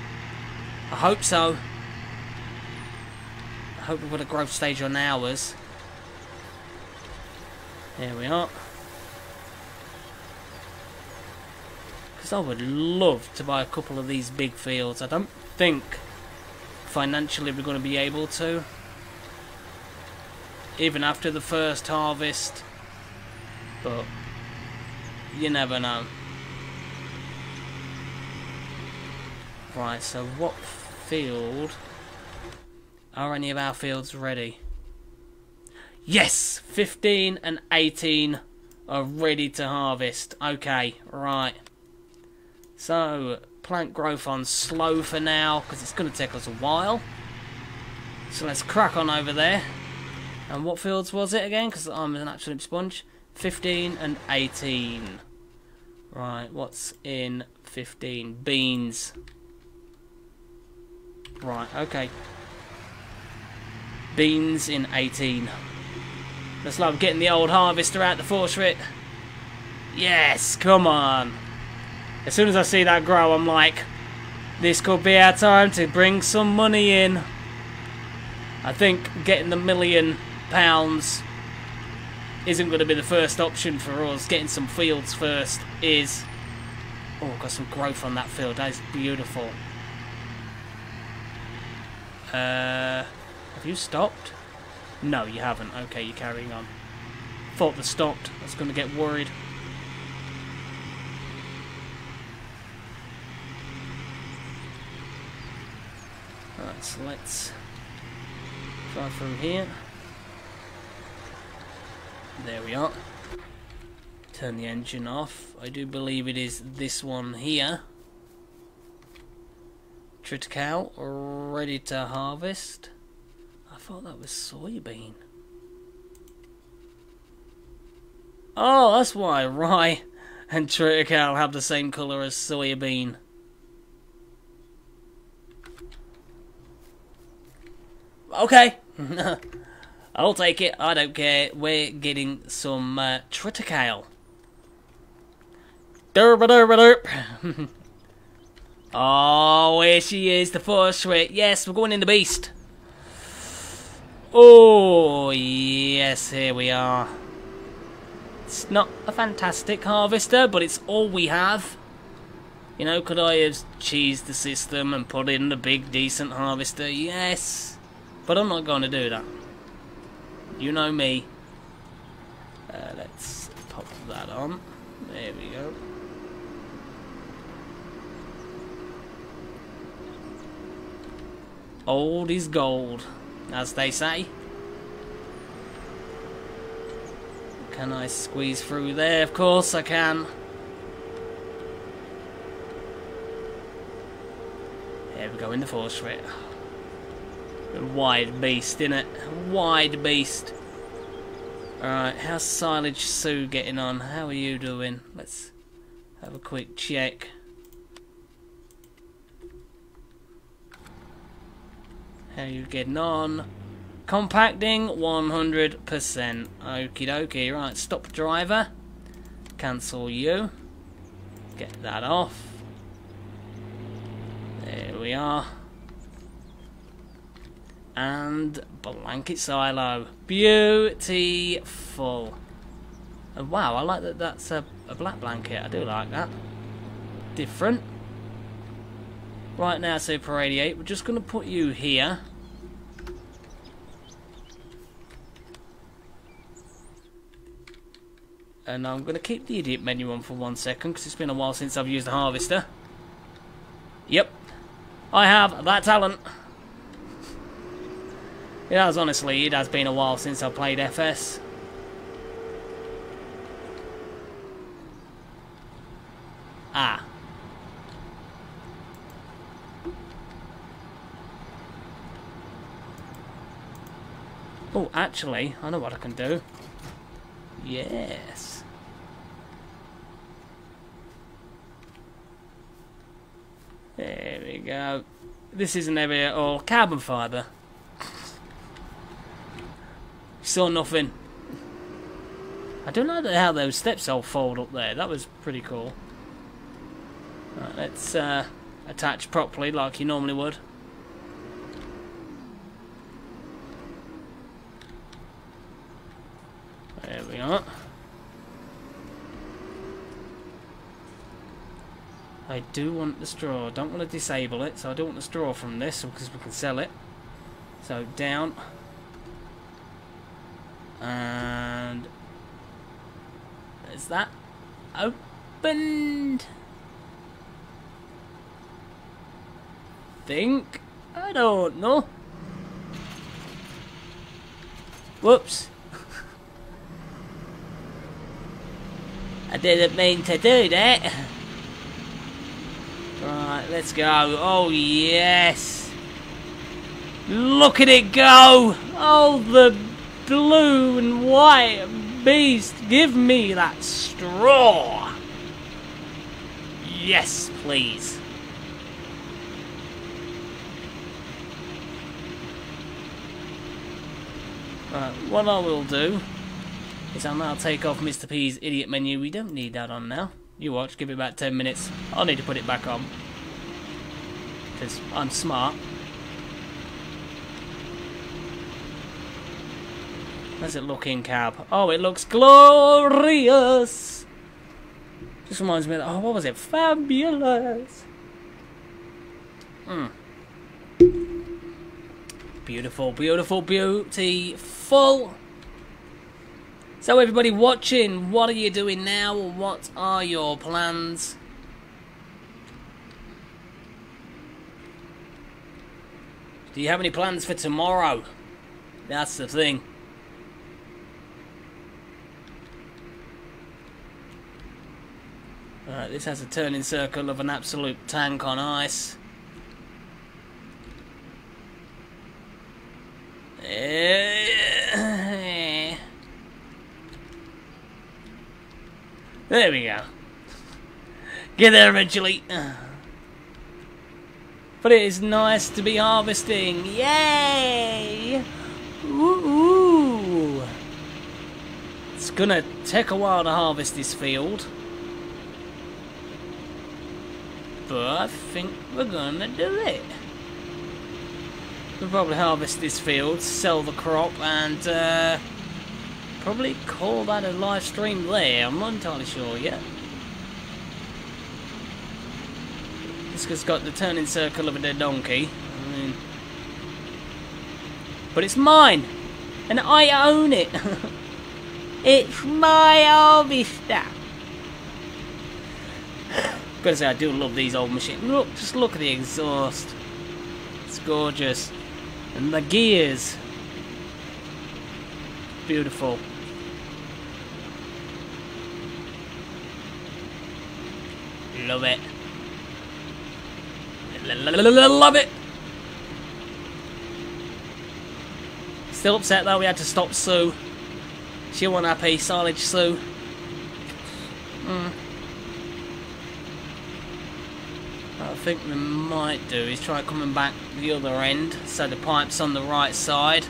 I hope so. I hope we've got a growth stage on ours. Here we are. Because I would love to buy a couple of these big fields. I don't think financially we're going to be able to. Even after the first harvest. But you never know. Right, so what field are any of our fields ready? Yes! 15 and 18 are ready to harvest. Okay, right. So, plant growth on slow for now, because it's going to take us a while. So let's crack on over there. And what fields was it again? Because I'm an absolute sponge. 15 and 18. Right, what's in 15? Beans. Right, okay. Beans in 18. Let's love getting the old harvester out the Fortschritt. Yes, come on. As soon as I see that grow, I'm like, this could be our time to bring some money in. I think getting the million pounds isn't going to be the first option for us. Getting some fields first is... Oh, got some growth on that field. That is beautiful. Uh, have you stopped? No, you haven't. Okay, you're carrying on. Thought the stopped. I was going to get worried. Alright, so let's try from here. There we are. Turn the engine off. I do believe it is this one here. Triticale, ready to harvest. I thought that was soybean. Oh, that's why rye and triticale have the same colour as soybean. Okay. I'll take it. I don't care. We're getting some uh, triticale. Derp. Oh, here she is, the first sweat. Yes, we're going in the beast. Oh, yes, here we are. It's not a fantastic harvester, but it's all we have. You know, could I have cheesed the system and put in the big, decent harvester? Yes. But I'm not going to do that. You know me. Uh, let's pop that on. There we go. Old is gold, as they say. Can I squeeze through there? Of course I can. There we go, in the force. A wide beast, innit? Wide beast. Alright, how's Silage Sue getting on? How are you doing? Let's have a quick check. How you getting on? Compacting 100%. Okie dokie. Right, stop driver. Cancel you. Get that off. There we are and Blanket Silo. Beautiful. And wow, I like that that's a, a black blanket. I do like that. Different. Right now, Super 88, we're just going to put you here. And I'm going to keep the idiot menu on for one second because it's been a while since I've used the harvester. Yep, I have that talent. It has, honestly, it has been a while since I played FS. Ah. Oh, actually, I know what I can do. Yes. There we go. This is an area all carbon fibre. Saw nothing. I don't know how those steps all fold up there. That was pretty cool. Right, let's uh, attach properly like you normally would. There we are. I do want the straw. I don't want to disable it, so I don't want the straw from this because we can sell it. So down. And is that opened? Think? I don't know. Whoops. I didn't mean to do that. Right, let's go. Oh, yes. Look at it go. Oh, the blue and white beast. Give me that straw. Yes, please. Right, what I will do is I'll now take off Mr. P's idiot menu. We don't need that on now. You watch, give it about 10 minutes. I'll need to put it back on. Because I'm smart. How's it look in cab? Oh, it looks glorious! Just reminds me of, oh, what was it? Fabulous! Hmm. Beautiful, beautiful, beautiful! So everybody watching, what are you doing now? What are your plans? Do you have any plans for tomorrow? That's the thing. This has a turning circle of an absolute tank on ice. There we go. Get there eventually. But it is nice to be harvesting. Yay! Ooh. It's gonna take a while to harvest this field. But I think we're gonna do it. We'll probably harvest this field, sell the crop, and uh, probably call that a live stream there. I'm not entirely sure yet. This has got the turning circle of a dead donkey. I mean, but it's mine, and I own it. it's my harvester. Gotta say, I do love these old machines. Look, just look at the exhaust. It's gorgeous. And the gears. Beautiful. Love it. Love it. Still upset though we had to stop Sue. She wasn't happy, silage Sue. Mm. I think we might do is try coming back the other end so the pipe's on the right side.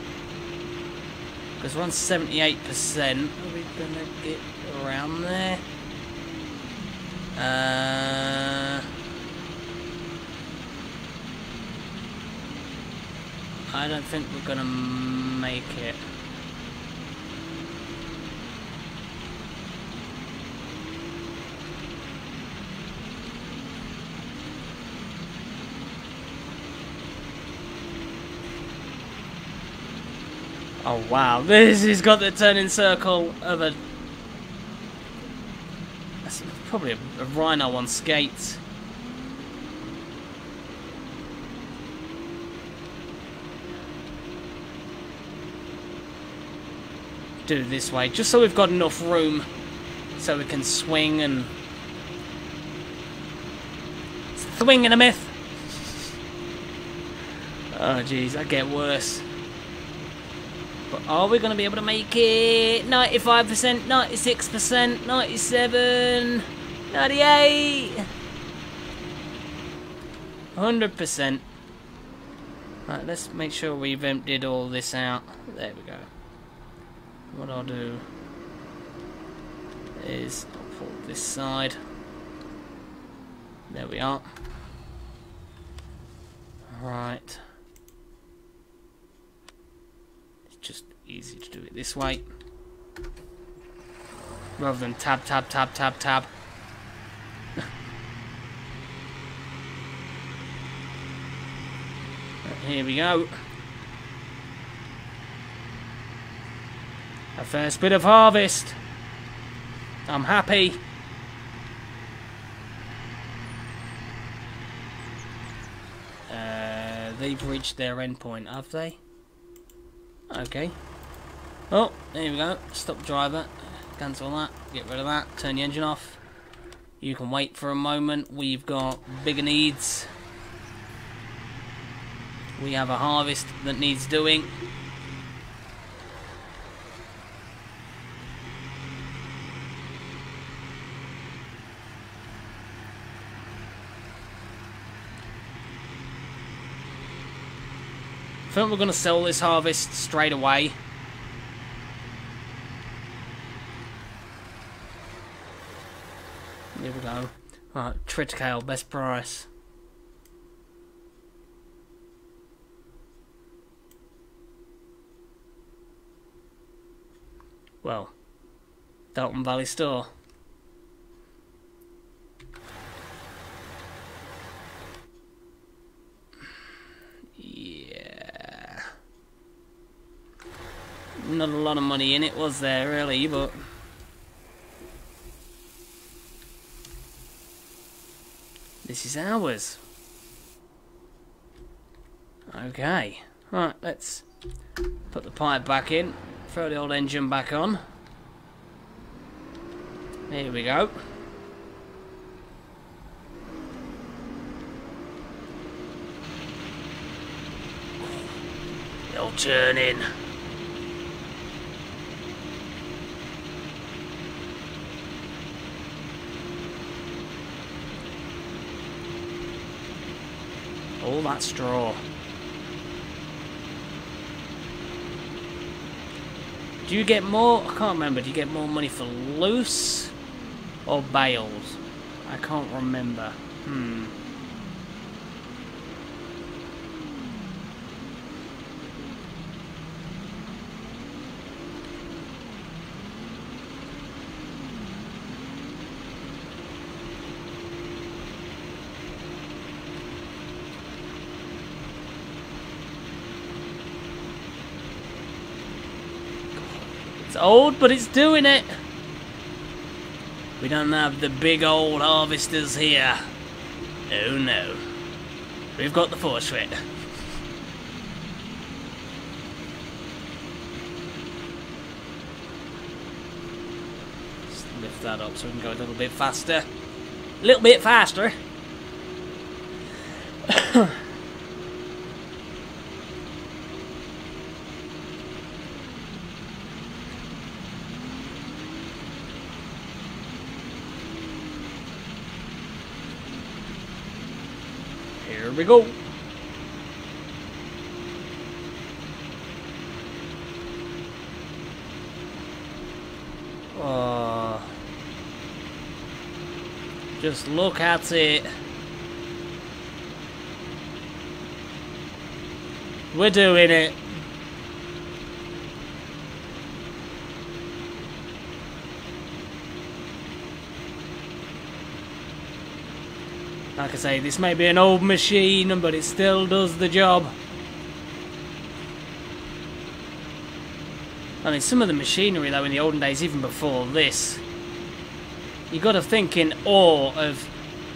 Because we're on 78%. Are we going to get around there? Uh, I don't think we're gonna make it. Oh wow, this has got the turning circle of a probably a, a rhino on skates. Do it this way, just so we've got enough room so we can swing and swing and a myth. Oh jeez, I get worse. But are we going to be able to make it? 95%, 96%, 97, 98, 100%. Right, let's make sure we've emptied all this out. There we go. What I'll do is I'll pull this side. There we are. Right. just easy to do it this way. Rather than tab, tab, tab, tab, tab. Here we go. A first bit of harvest. I'm happy. Uh, they've reached their endpoint, have they? Okay. Oh, there we go. Stop driver. Cancel that. Get rid of that. Turn the engine off. You can wait for a moment. We've got bigger needs. We have a harvest that needs doing. I think we're going to sell this harvest straight away. Here we go. Right, Triticale, best price. Well, Dalton Valley Store. Yeah. Not a lot of money in it, was there, really, but... This is ours. Okay. Right, let's put the pipe back in. Throw the old engine back on. Here we go. They'll turn in. All that straw. Do you get more? I can't remember. Do you get more money for loose or bales? I can't remember. Hmm. Old, but it's doing it. We don't have the big old harvesters here. Oh no. We've got the Fortschritt. Just lift that up so we can go a little bit faster. A little bit faster. We go. Oh. Just look at it. We're doing it. I say, this may be an old machine, but it still does the job. I mean, some of the machinery, though, in the olden days, even before this, you got to think in awe of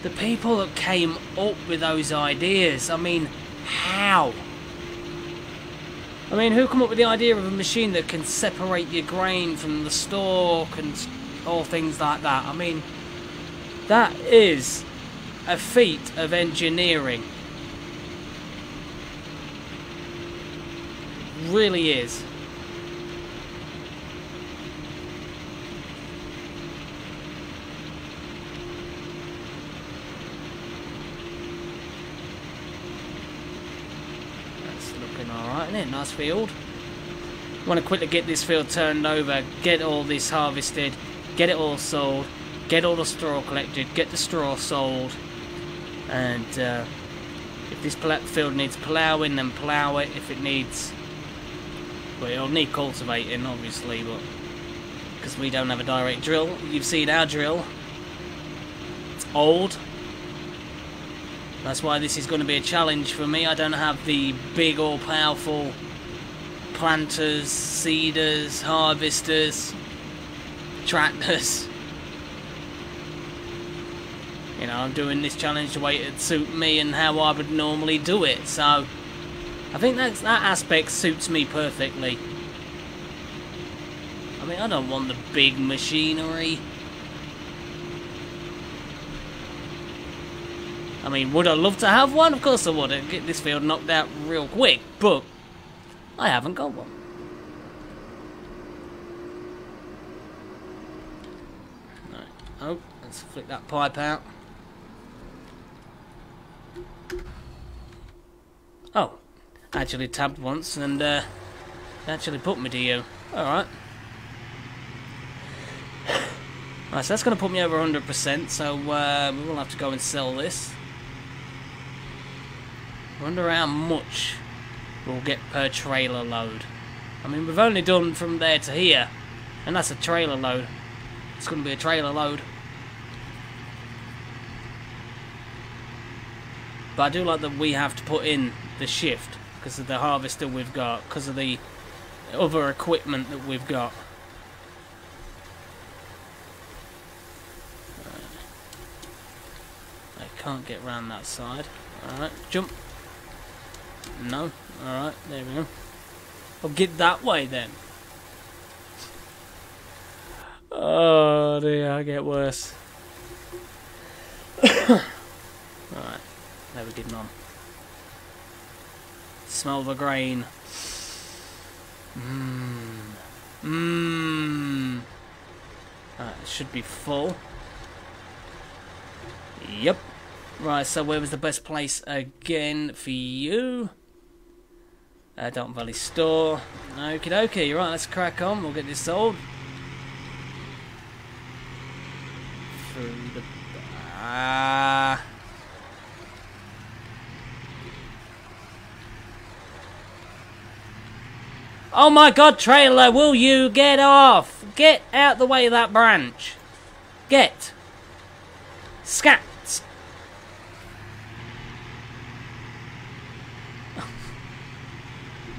the people that came up with those ideas. I mean, how? I mean, who come up with the idea of a machine that can separate your grain from the stalk and all things like that? I mean, that is a feat of engineering. Really is. That's looking alright, isn't it? Nice field. Want to quickly get this field turned over, get all this harvested, get it all sold, get all the straw collected, get the straw sold, and uh, if this field needs ploughing, then plough it. If it needs, well, it'll need cultivating, obviously, but because we don't have a direct drill, you've seen our drill. It's old. That's why this is going to be a challenge for me. I don't have the big, all powerful planters, seeders, harvesters, tractors. You know, I'm doing this challenge the way it suit me and how I would normally do it. So, I think that that aspect suits me perfectly. I mean, I don't want the big machinery. I mean, would I love to have one? Of course I would. I'd get this field knocked out real quick, but I haven't got one. Right. Oh, let's flick that pipe out. Oh, actually tabbed once and uh, actually put me to you. Alright. Right, so that's going to put me over 100%, so uh, we will have to go and sell this. wonder how much we'll get per trailer load. I mean, we've only done from there to here, and that's a trailer load. It's going to be a trailer load. But I do like that we have to put in the shift because of the harvester we've got, because of the other equipment that we've got. I can't get round that side. Alright, jump. No. Alright, there we go. I'll get that way then. Oh dear, I get worse. Alright, how we on? Smell the grain. Mmm. Mmm. Right, it should be full. Yep. Right, so where was the best place again for you? Uh, Dalton Valley Store. Okie dokie, right, let's crack on. We'll get this sold. Through the... Ah... Oh my god, trailer, will you get off? Get out the way of that branch. Get. Scat.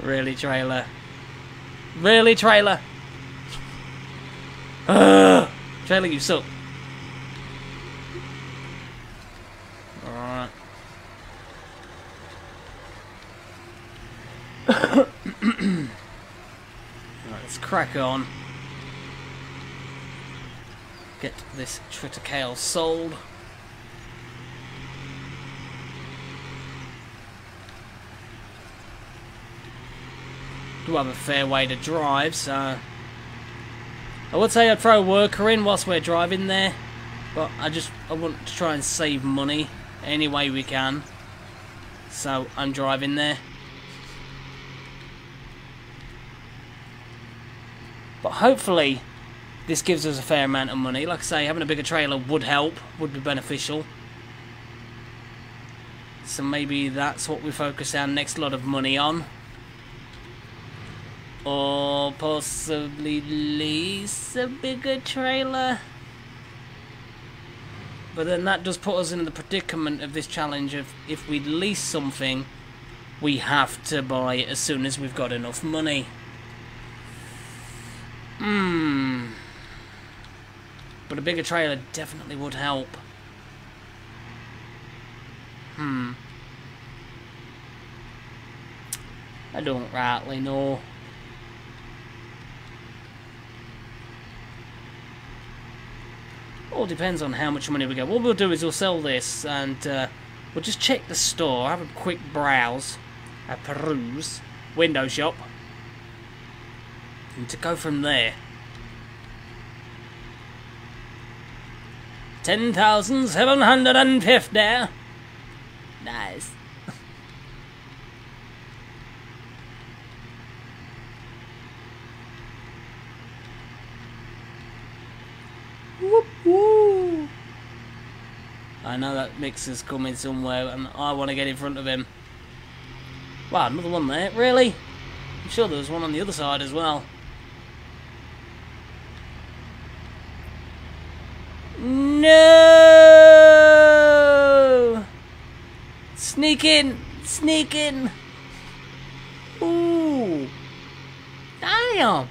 really, trailer? Really, trailer? Ugh. Trailer, you suck. Alright. Crack on. Get this Triticale sold. Do have a fair way to drive, so... I would say I'd throw a worker in whilst we're driving there, but I just I want to try and save money any way we can. So I'm driving there. But hopefully, this gives us a fair amount of money. Like I say, having a bigger trailer would help, would be beneficial. So maybe that's what we focus our next lot of money on. Or possibly lease a bigger trailer. But then that does put us in the predicament of this challenge of if we lease something, we have to buy it as soon as we've got enough money. Hmm. but a bigger trailer definitely would help. Hmm. I don't rightly know. All depends on how much money we get. What we'll do is we'll sell this and uh, we'll just check the store, have a quick browse, a peruse, window shop, and to go from there. 10,750. Nice. whoop, whoop. I know that mixer's coming somewhere and I want to get in front of him. Wow, another one there. Really? I'm sure there was one on the other side as well. No! Sneak in! Sneak in! Ooh! Damn!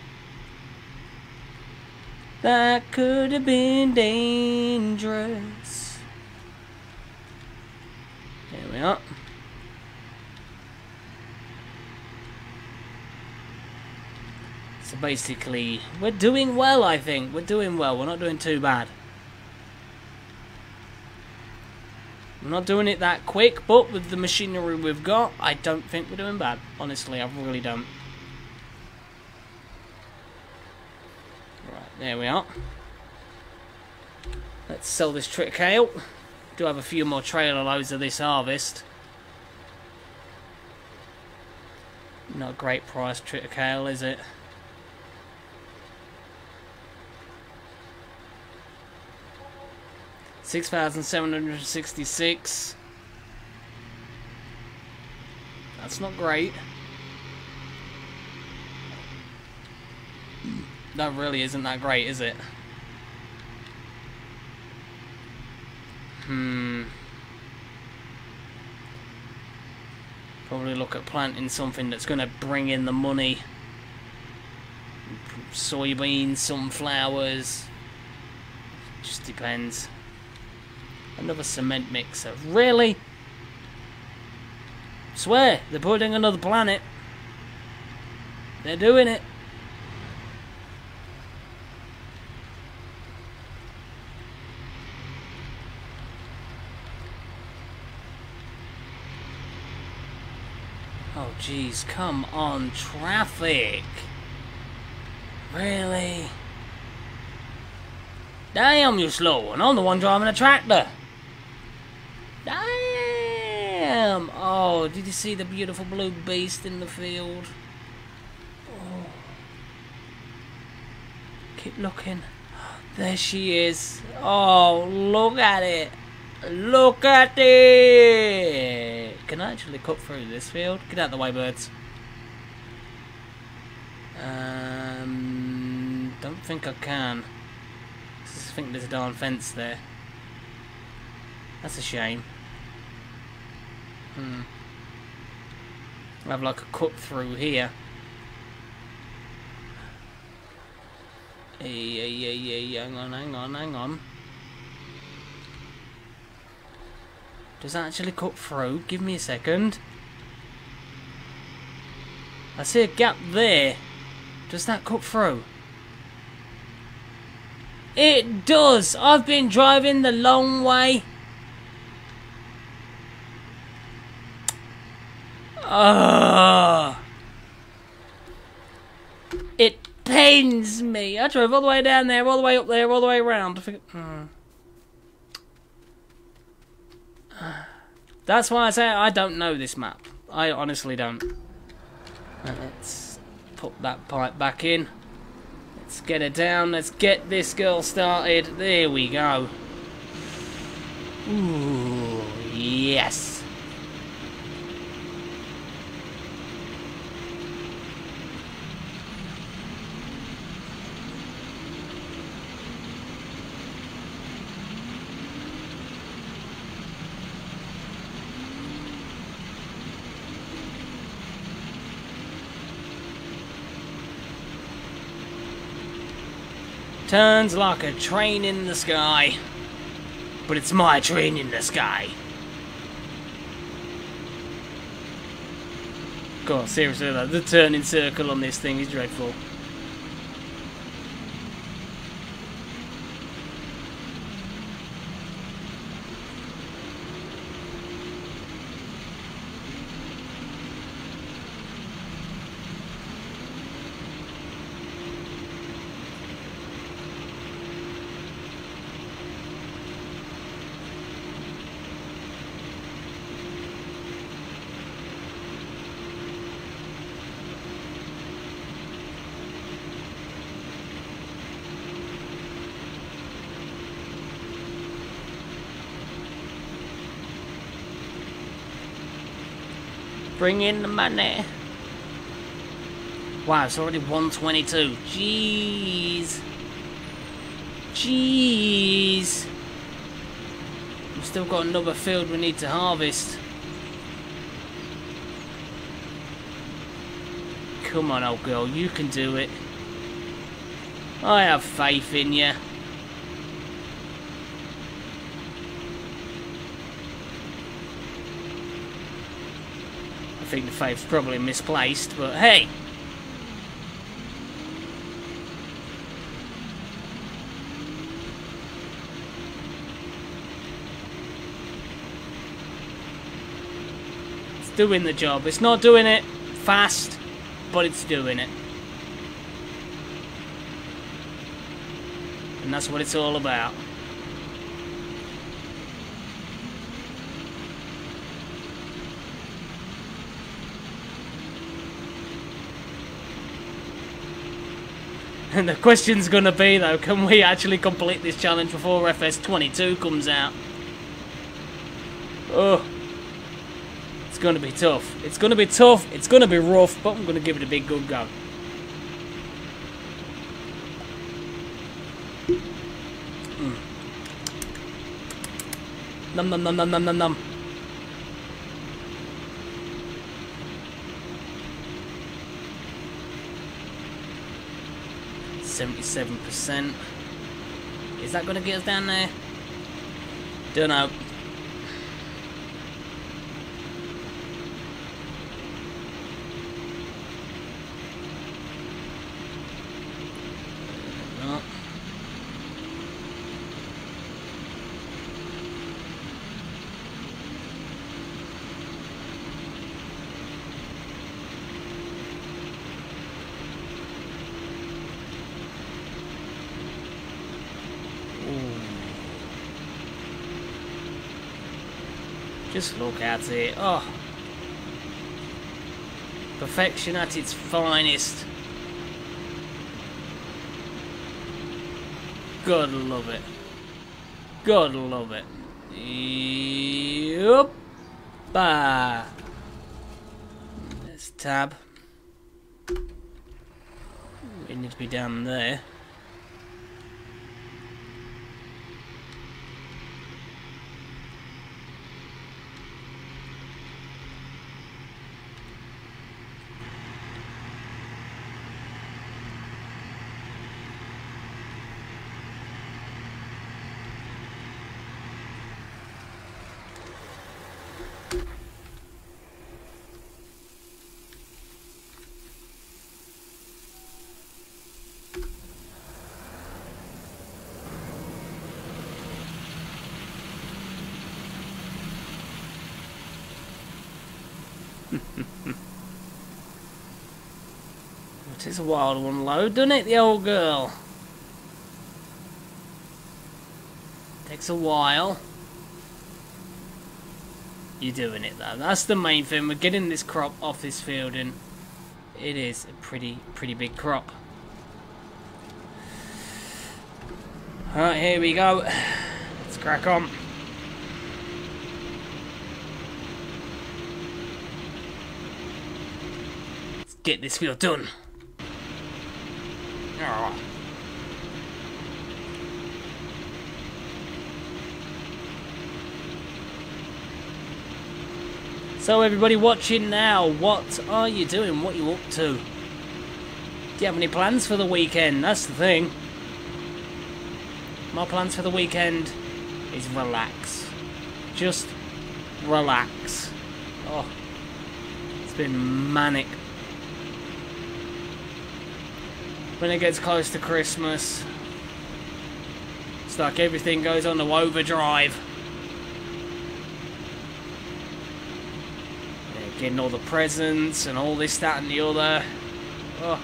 That could have been dangerous. There we are. So basically, we're doing well, I think. We're doing well. We're not doing too bad. We're not doing it that quick, but with the machinery we've got, I don't think we're doing bad. Honestly, I really don't. Right, there we are. Let's sell this triticale. Do have a few more trailer loads of this harvest. Not a great price triticale, is it? Six thousand seven hundred sixty-six. That's not great. That really isn't that great, is it? Hmm. Probably look at planting something that's going to bring in the money. Soybeans, sunflowers. Just depends. Another cement mixer. Really? Swear, they're putting another planet. They're doing it. Oh, jeez, come on, traffic. Really? Damn, you're slow, and I'm the one driving a tractor. Damn! Oh, did you see the beautiful blue beast in the field? Oh. Keep looking. There she is. Oh, look at it. Look at it! Can I actually cut through this field? Get out of the way, birds. Um, don't think I can. I just think there's a darn fence there. That's a shame. Hmm. Have like a cut through here. Hey, hey, hey, hey, hang on, hang on, hang on. Does that actually cut through? Give me a second. I see a gap there. Does that cut through? It does! I've been driving the long way. Ah. It pains me. I drove all the way down there, all the way up there, all the way around. Hmm. That's why I say I don't know this map. I honestly don't. Let's put that pipe back in. Let's get it down. Let's get this girl started. There we go. Ooh, yes. Turns like a train in the sky. But it's my train in the sky. God, seriously, the turning circle on this thing is dreadful. Bring in the money. Wow, it's already 122. Jeez. Jeez. We've still got another field we need to harvest. Come on, old girl, you can do it. I have faith in you. Think the faith's probably misplaced, but hey! It's doing the job. It's not doing it fast, but it's doing it. And that's what it's all about. And the question's gonna be though, can we actually complete this challenge before FS22 comes out? Oh. It's gonna be tough. It's gonna be tough, it's gonna be rough, but I'm gonna give it a big good go. Mm. Num num num num num num num. 77%. Is that going to get us down there? Don't know. Just look at it. Oh. Perfection at its finest. God love it. God love it. Yup. Bah. Let's tab. We need to be down there. A wild one load, doesn't it, the old girl? Takes a while. You're doing it though. That's the main thing. We're getting this crop off this field and it is a pretty, pretty big crop. Alright, here we go. Let's crack on. Let's get this field done. Oh. So everybody watching now, what are you doing? What are you up to? Do you have any plans for the weekend? That's the thing. my plans for the weekend is relax. Just relax. Oh, it's been manic. When it gets close to Christmas, it's like everything goes on the overdrive. Yeah, getting all the presents and all this, that, and the other. Oh.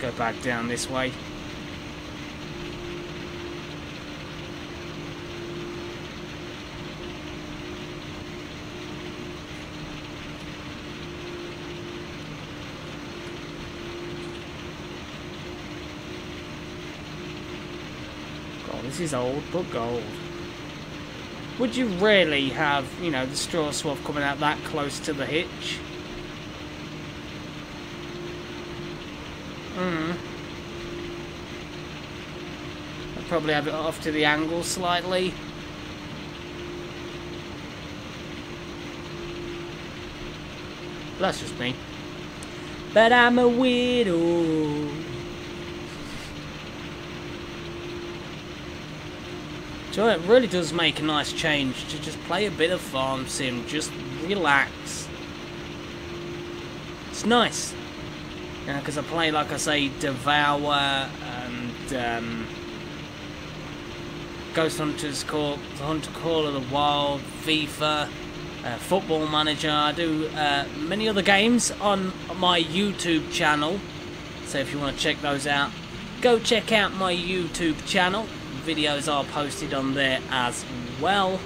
Go back down this way. God, this is old but gold. Would you really have, you know, the straw swath coming out that close to the hitch? Hmm. I'd probably have it off to the angle slightly. That's just me. But I'm a widow. So it really does make a nice change to just play a bit of farm sim, just relax. It's nice. Because I play, like I say, Devour and um, Ghost Hunters Corp, The Hunter Call of the Wild, FIFA, uh, Football Manager. I do uh, many other games on my YouTube channel. So if you want to check those out, go check out my YouTube channel. Videos are posted on there as well.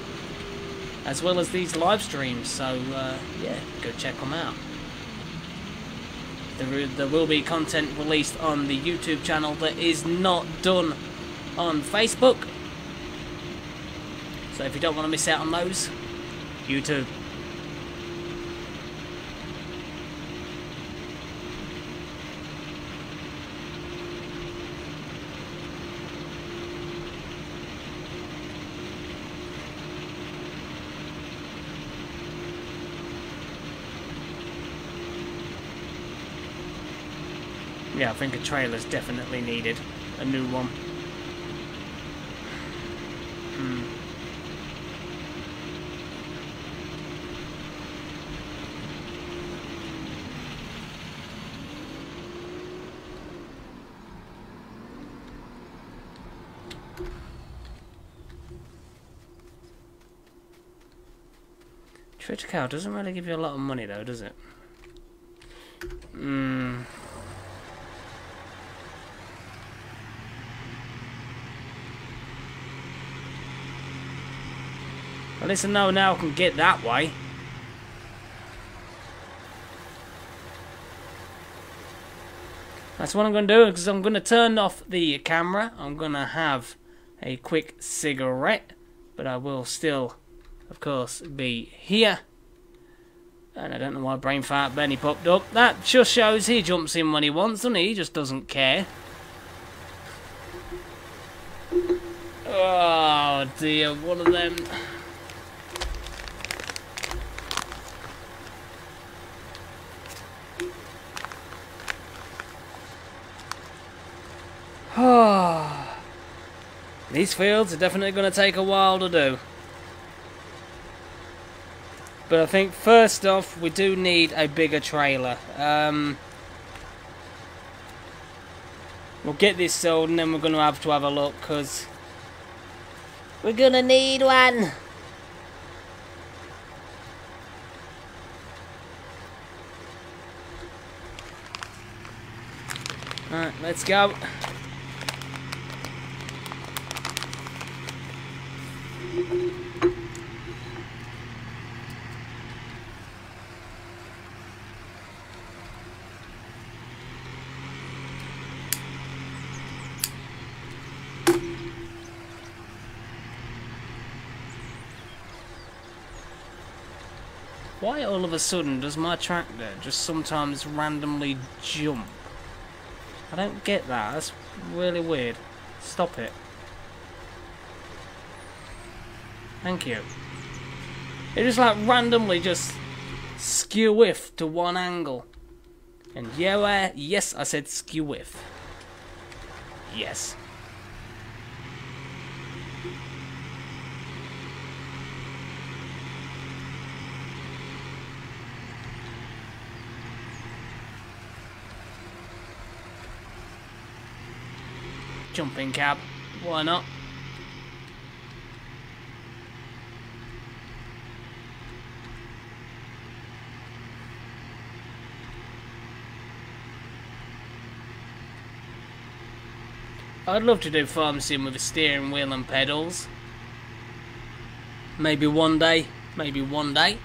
As well as these live streams. So uh, yeah, go check them out. There, there will be content released on the YouTube channel that is not done on Facebook. So if you don't want to miss out on those, YouTube. Think a trailer's definitely needed. A new one. Hmm. Treasure cow doesn't really give you a lot of money though, does it? Hmm. At least I know now I can get that way. That's what I'm going to do, because I'm going to turn off the camera. I'm going to have a quick cigarette. But I will still, of course, be here. And I don't know why Brain Fart Benny popped up. That just shows he jumps in when he wants, doesn't he? He just doesn't care. Oh dear, one of them... These fields are definitely going to take a while to do. But I think first off, we do need a bigger trailer. Um, we'll get this sold and then we're going to have to have a look because we're going to need one. Alright, let's go. Why all of a sudden does my tractor just sometimes randomly jump? I don't get that. That's really weird. Stop it. Thank you. It just like randomly just skew whiff to one angle. And yeah, yes, I said skew whiff. Yes. Jumping cab. Why not? I'd love to do farm sim with a steering wheel and pedals. Maybe one day. Maybe one day.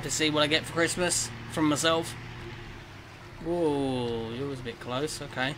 Have to see what I get for Christmas from myself. Whoa, you was a bit close, okay.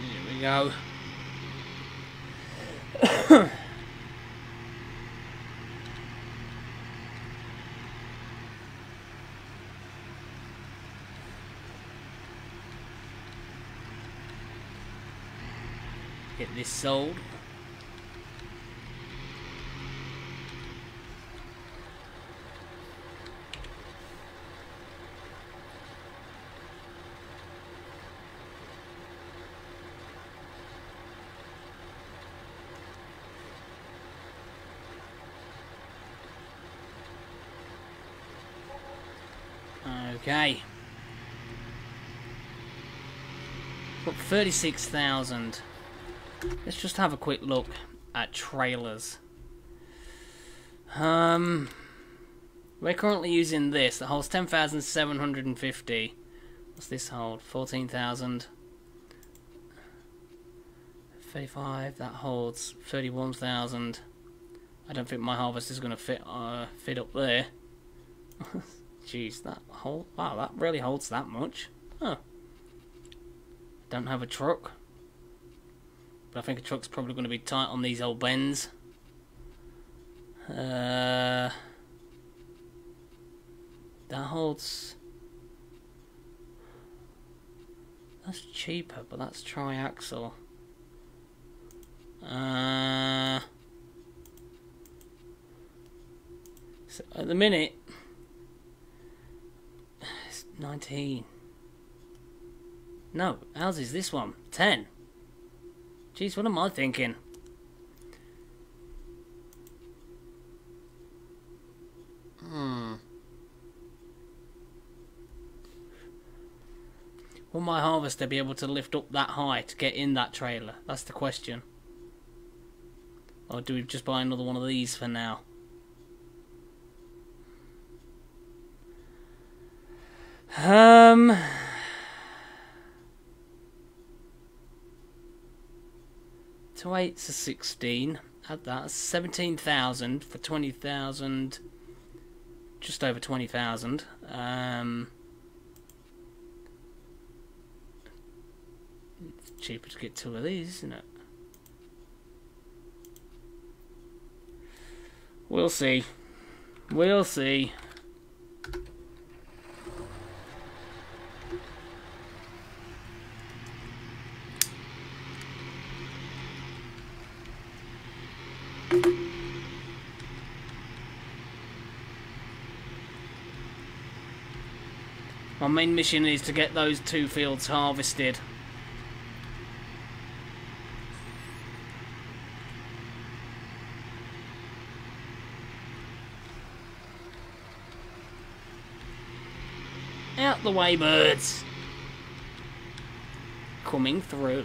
Here we go. Get this sold. Okay. Got 36,000. Let's just have a quick look at trailers. Um, we're currently using this that holds 10,750. What's this hold? 14,000. 35. That holds 31,000. I don't think my harvest is going to fit uh, fit up there. Jeez, that hold wow, that really holds that much. Huh. Don't have a truck. But I think a truck's probably going to be tight on these old bends. Uh, that holds. That's cheaper, but that's triaxle. Uh, so at the minute, it's 19. No, ours is this one. 10. Jeez, what am I thinking? Hmm. Will my harvester be able to lift up that high to get in that trailer? That's the question. Or do we just buy another one of these for now? Um... to 8 to 16. Add that. 17,000 for 20,000. Just over 20,000. Um, it's cheaper to get two of these, isn't it? We'll see. We'll see. Main mission is to get those two fields harvested. Out the way, birds. Coming through.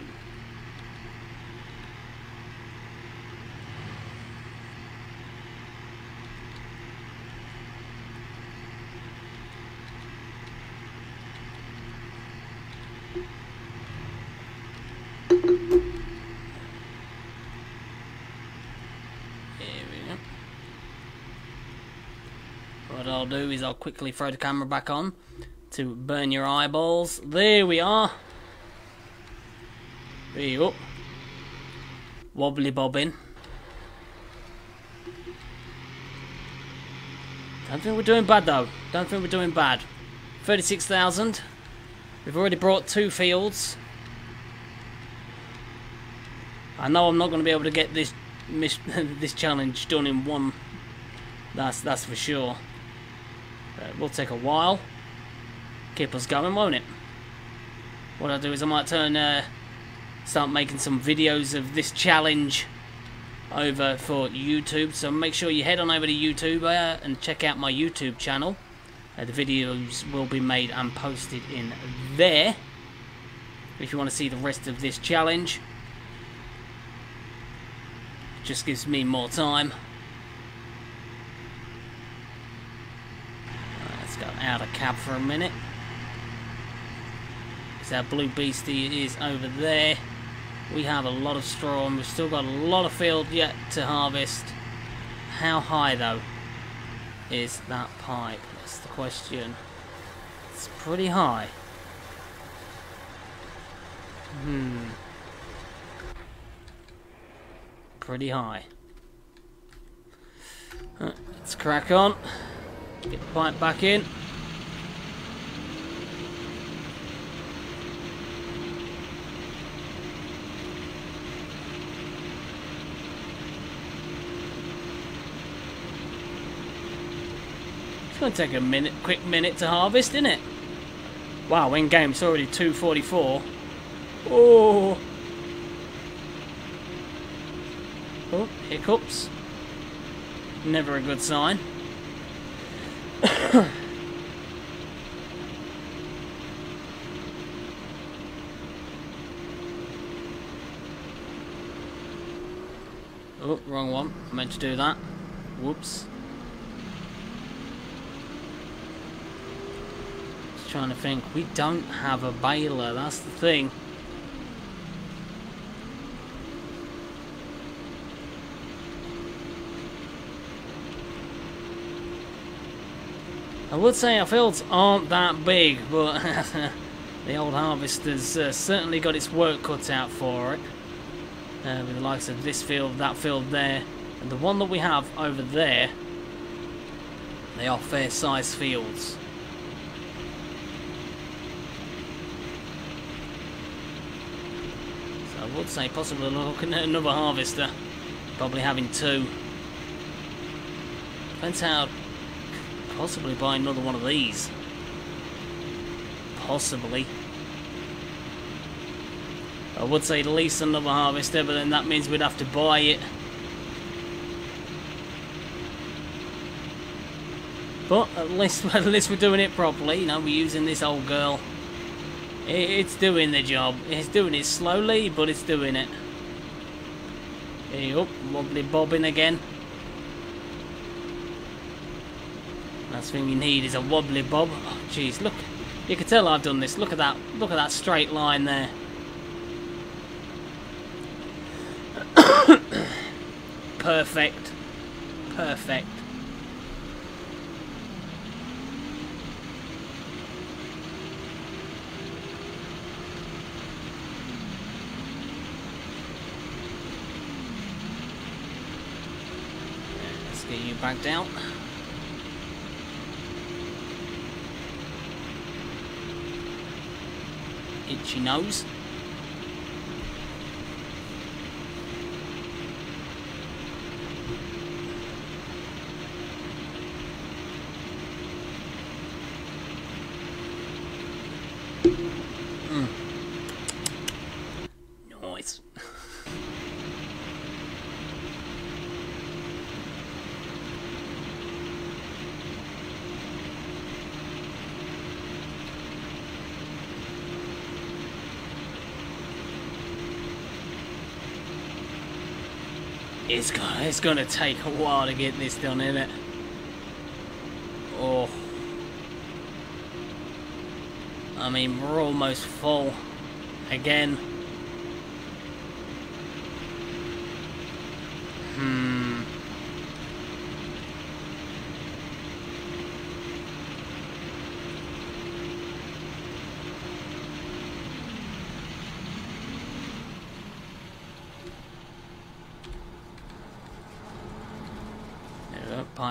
What I'll do is I'll quickly throw the camera back on to burn your eyeballs. There we are. There you go. Wobbly bobbing. Don't think we're doing bad though. Don't think we're doing bad. 36,000. We've already brought two fields. I know I'm not going to be able to get this this challenge done in one. That's that's for sure. Uh, will take a while. Keep us going, won't it? What I'll do is I might turn, uh, start making some videos of this challenge over for YouTube. So make sure you head on over to YouTube uh, and check out my YouTube channel. Uh, the videos will be made and posted in there. If you want to see the rest of this challenge. it Just gives me more time. Let's go out of cab for a minute. Because our blue beastie is over there. We have a lot of straw and we've still got a lot of field yet to harvest. How high though is that pipe? That's the question. It's pretty high. Hmm. Pretty high. let's crack on. Get the pipe back in. Going to take a minute, quick minute to harvest, isn't it? Wow, in game it's already 244. Oh. Oh, hiccups. Never a good sign. oh, wrong one. I meant to do that. Whoops. Trying to think. We don't have a baler, that's the thing. I would say our fields aren't that big, but the old harvester's uh, certainly got its work cut out for it. Uh, with the likes of this field, that field there, and the one that we have over there, they are fair sized fields. So I would say possibly looking at another harvester, probably having two. Depends how Possibly buy another one of these. Possibly. I would say at least another harvester, but then that means we'd have to buy it. But at least, at least we're doing it properly, you know, we're using this old girl. It's doing the job. It's doing it slowly, but it's doing it. Hey up, wobbly bobbing again. Last thing you need is a wobbly bob. Oh, jeez, look. You can tell I've done this. Look at that. Look at that straight line there. Perfect. Perfect. You back down. itchy nose. It's gonna, it's gonna take a while to get this done, isn't it? Oh. I mean, we're almost full. Again.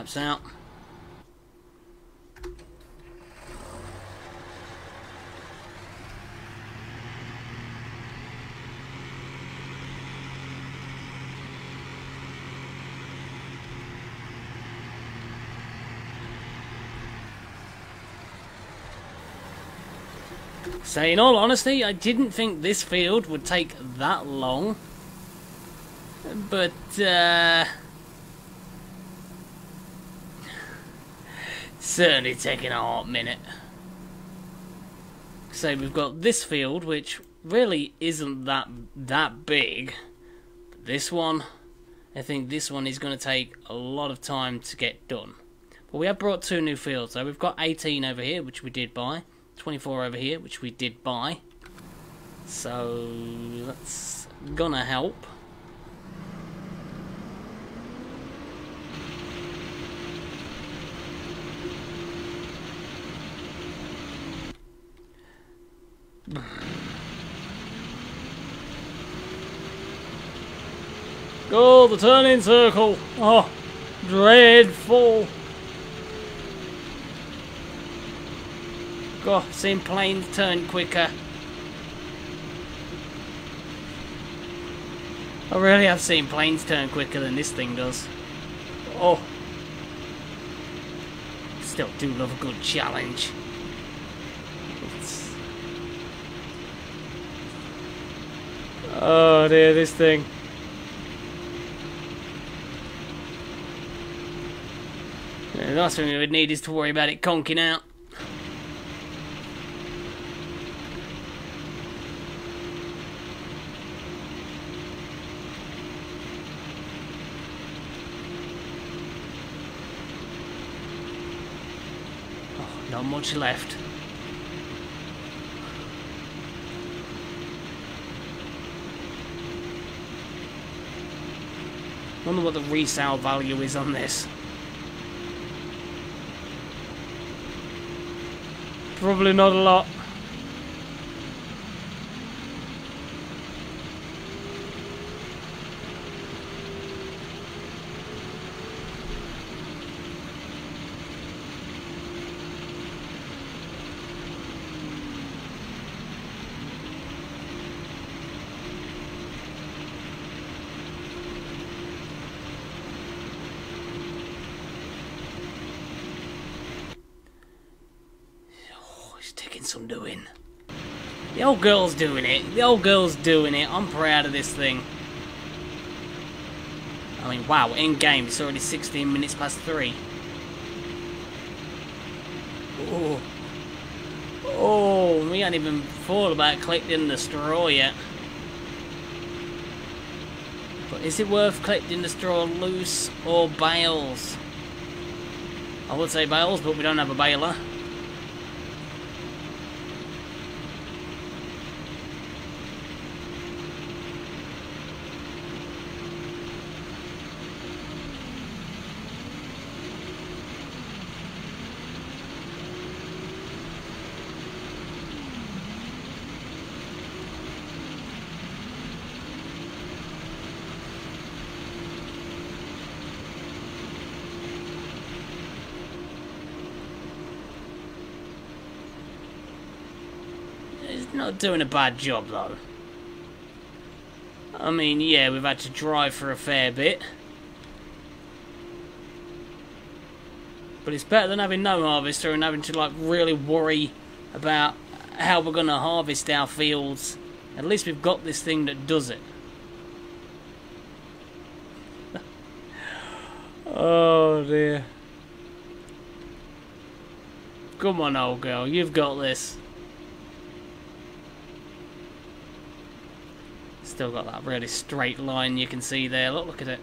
Pipes out. So, in all honesty, I didn't think this field would take that long. But, uh... Certainly taking a hot minute. So we've got this field, which really isn't that that big. But this one, I think this one is going to take a lot of time to get done. But we have brought two new fields. So we've got 18 over here, which we did buy. 24 over here, which we did buy. So that's gonna help. Go the turning circle. Oh, dreadful. God, seen planes turn quicker. I really have seen planes turn quicker than this thing does. Oh. Still do love a good challenge. It's... Oh dear, this thing. The last thing we would need is to worry about it conking out. Oh, not much left. Wonder what the resale value is on this. Probably not a lot. It's taking some doing. The old girl's doing it. The old girl's doing it. I'm proud of this thing. I mean, wow, in game, it's already 16 minutes past 3. Oh. Oh, we ain't even thought about collecting the straw yet. But is it worth collecting the straw loose or bales? I would say bales, but we don't have a baler. He's not doing a bad job though. I mean, yeah, we've had to drive for a fair bit. But it's better than having no harvester and having to like really worry about how we're going to harvest our fields. At least we've got this thing that does it. oh dear. Come on, old girl, you've got this. Still got that really straight line you can see there. Look, look at it.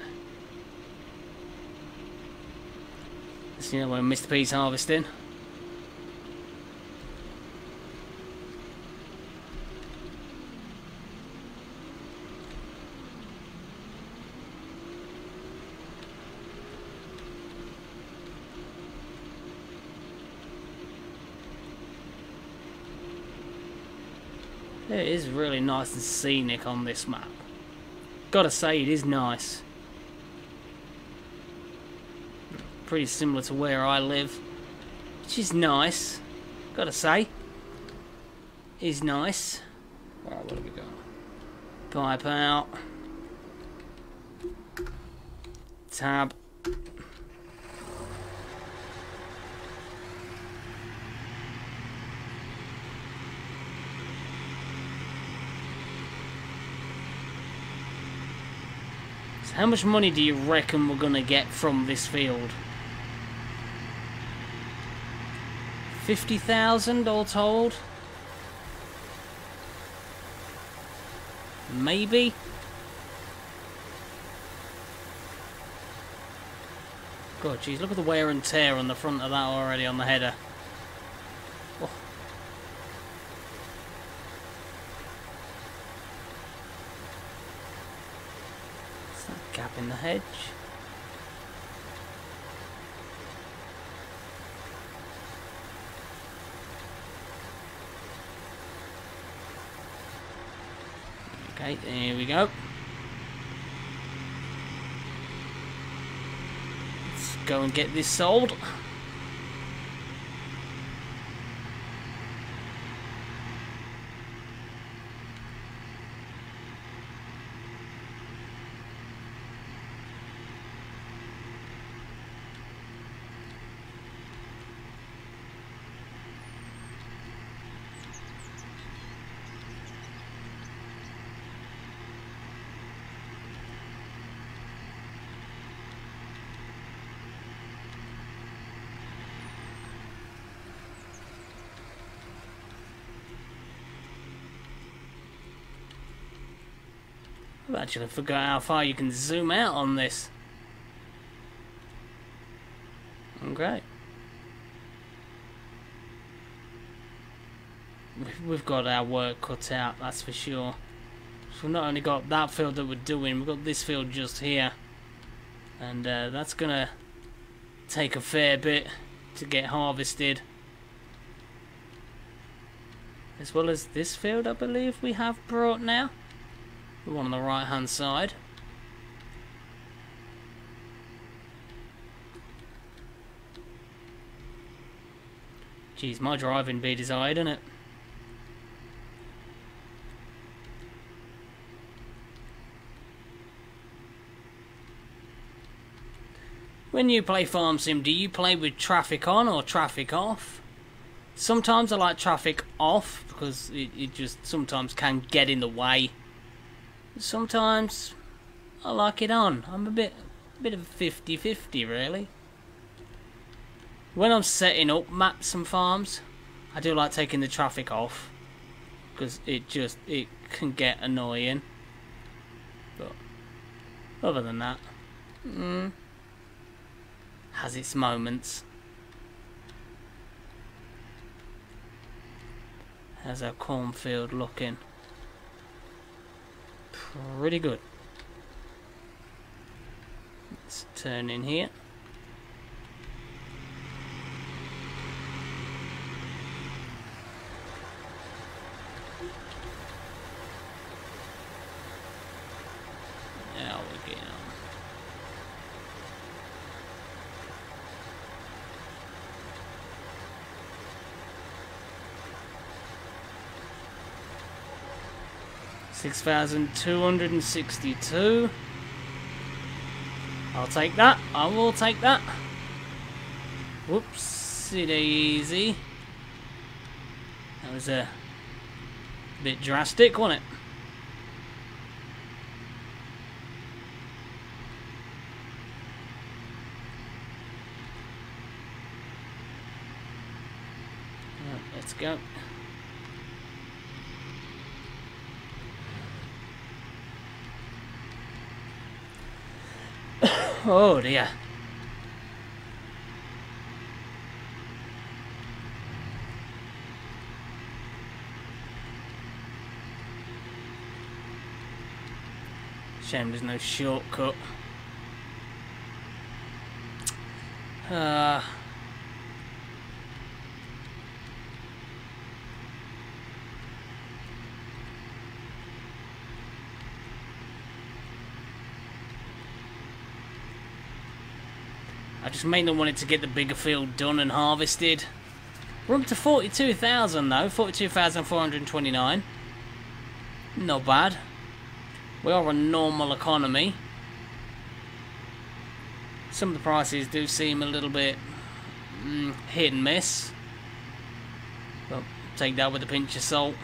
It's, you know, when Mr. P's harvesting. It is really nice and scenic on this map. Gotta say, it is nice. Pretty similar to where I live. Which is nice. Gotta say. Is nice. Right, what have we got? Pipe out. Tab. How much money do you reckon we're gonna get from this field? 50,000 all told? Maybe? God, jeez, look at the wear and tear on the front of that already on the header. Oh. Is that a gap in the hedge? Okay, there we go. Let's go and get this sold. Actually forgot how far you can zoom out on this. Okay. We've- We've got our work cut out, that's for sure. So we've not only got that field that we're doing, we've got this field just here. And uh, that's gonna take a fair bit to get harvested. As well as this field, I believe we have brought now. The one on the right hand side. Geez, my driving be desired, isn't it? When you play Farm Sim, do you play with traffic on or traffic off? Sometimes I like traffic off because it, it just sometimes can get in the way sometimes I like it on. I'm a bit, a bit of a 50-50 really. When I'm setting up maps and farms, I do like taking the traffic off because it just it can get annoying. But other than that, mm, has its moments. How's our cornfield looking? Pretty good. Let's turn in here. 6,262. I'll take that. I will take that. Whoopsie daisy. That was a bit drastic, wasn't it? Let's go. Oh dear. Shame there's no shortcut. Ah. Uh. Just mainly wanted to get the bigger field done and harvested. We're up to 42,000 though, 42,429. Not bad. We are a normal economy. Some of the prices do seem a little bit mm, hit and miss. But take that with a pinch of salt.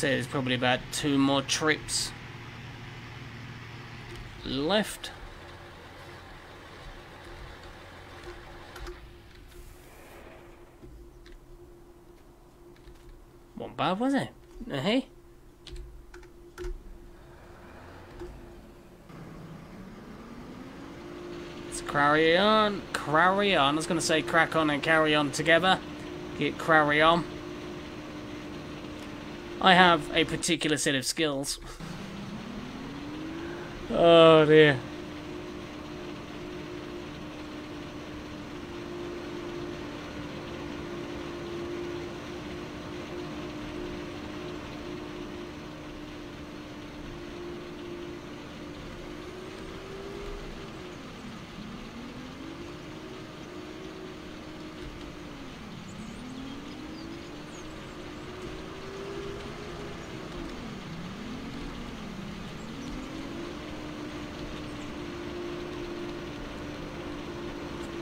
Say there's probably about two more trips left. What bad was it? Uh, hey? Let's carry on, carry on. I was going to say crack on and carry on together. Get carry on. I have a particular set of skills. Oh dear.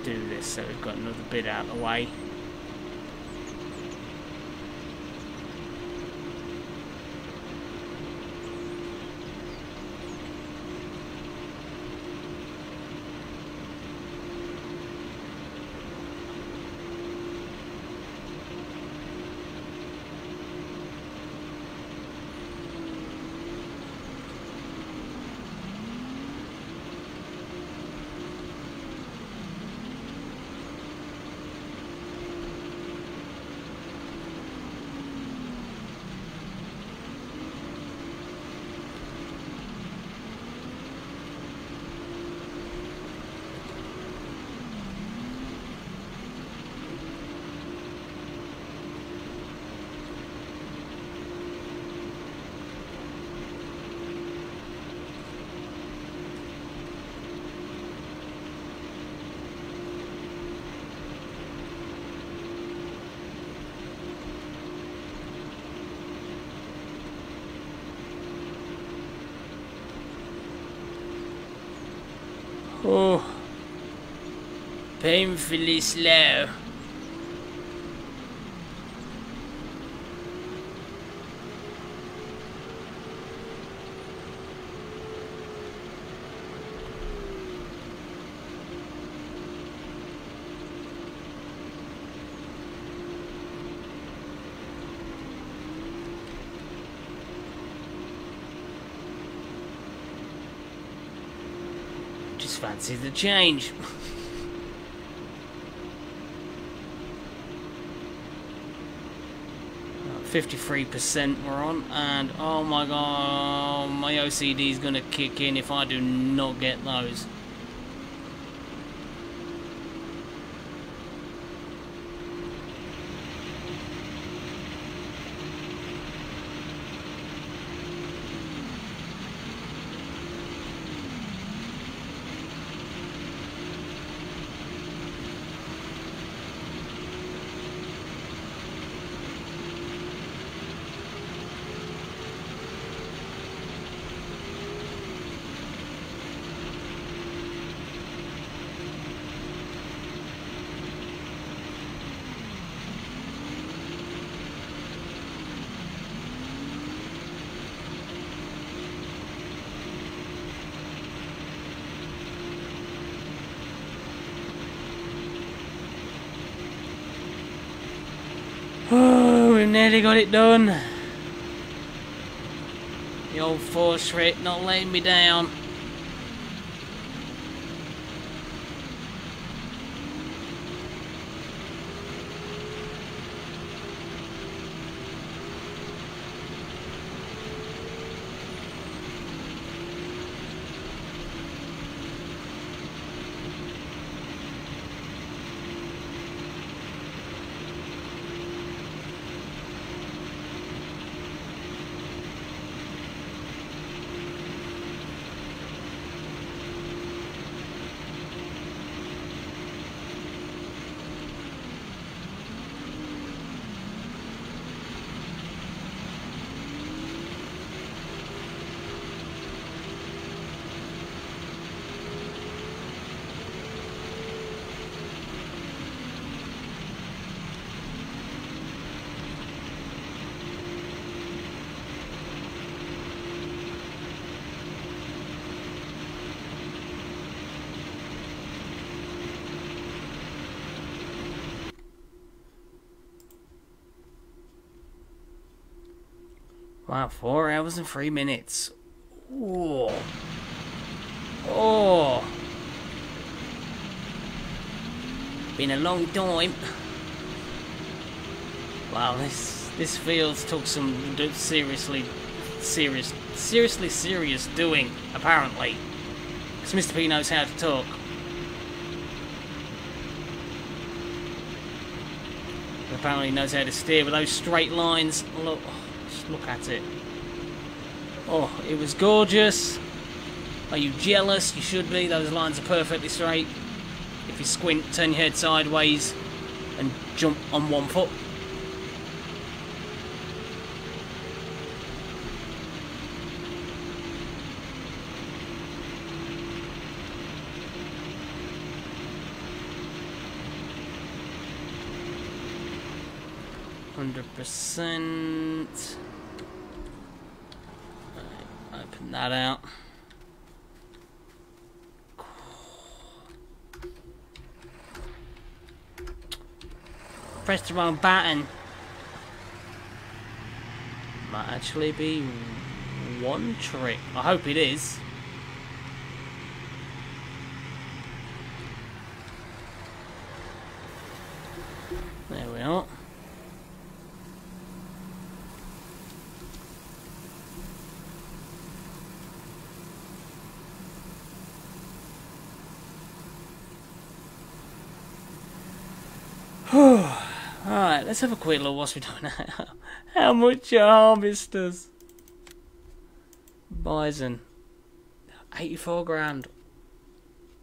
do this so we've got another bit out of the way. Oh, painfully slow. Just fancy the change. Fifty-three percent we're on, and oh my god, my OCD is gonna kick in if I do not get those. We nearly got it done. The old Fortschritt not letting me down. Wow, four hours and three minutes. Oh. Oh. Been a long time. Wow, this this field took some seriously serious seriously serious doing, apparently. Because Mr. P knows how to talk. Apparently knows how to steer with those straight lines. Look look at it. Oh, it was gorgeous. Are you jealous? You should be. Those lines are perfectly straight. If you squint, turn your head sideways and jump on one foot. Hundred percent. Open that out. Press the wrong button. Might actually be one trick. I hope it is. There we are. Alright, let's have a quick look what's we doing now. How much are harvesters? Bison. 84 grand.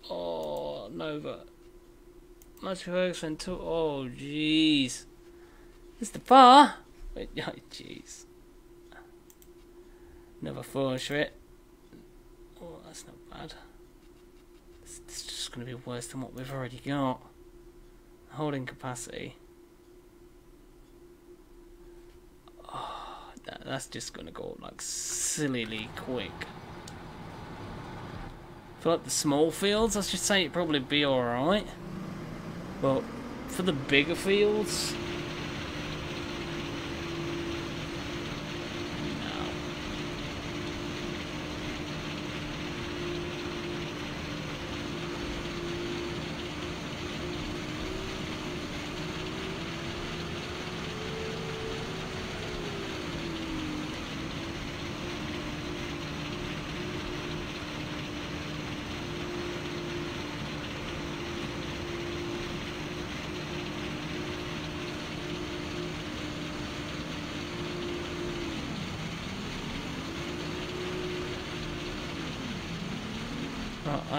Oh, Nova. Massey Ferguson too. Oh, jeez. It's the bar. Oh, jeez. Another Fortschritt. Oh, that's not bad. It's just going to be worse than what we've already got holding capacity. Oh, that, that's just gonna go like sillily quick. For like the small fields, I should say it'd probably be alright. But for the bigger fields,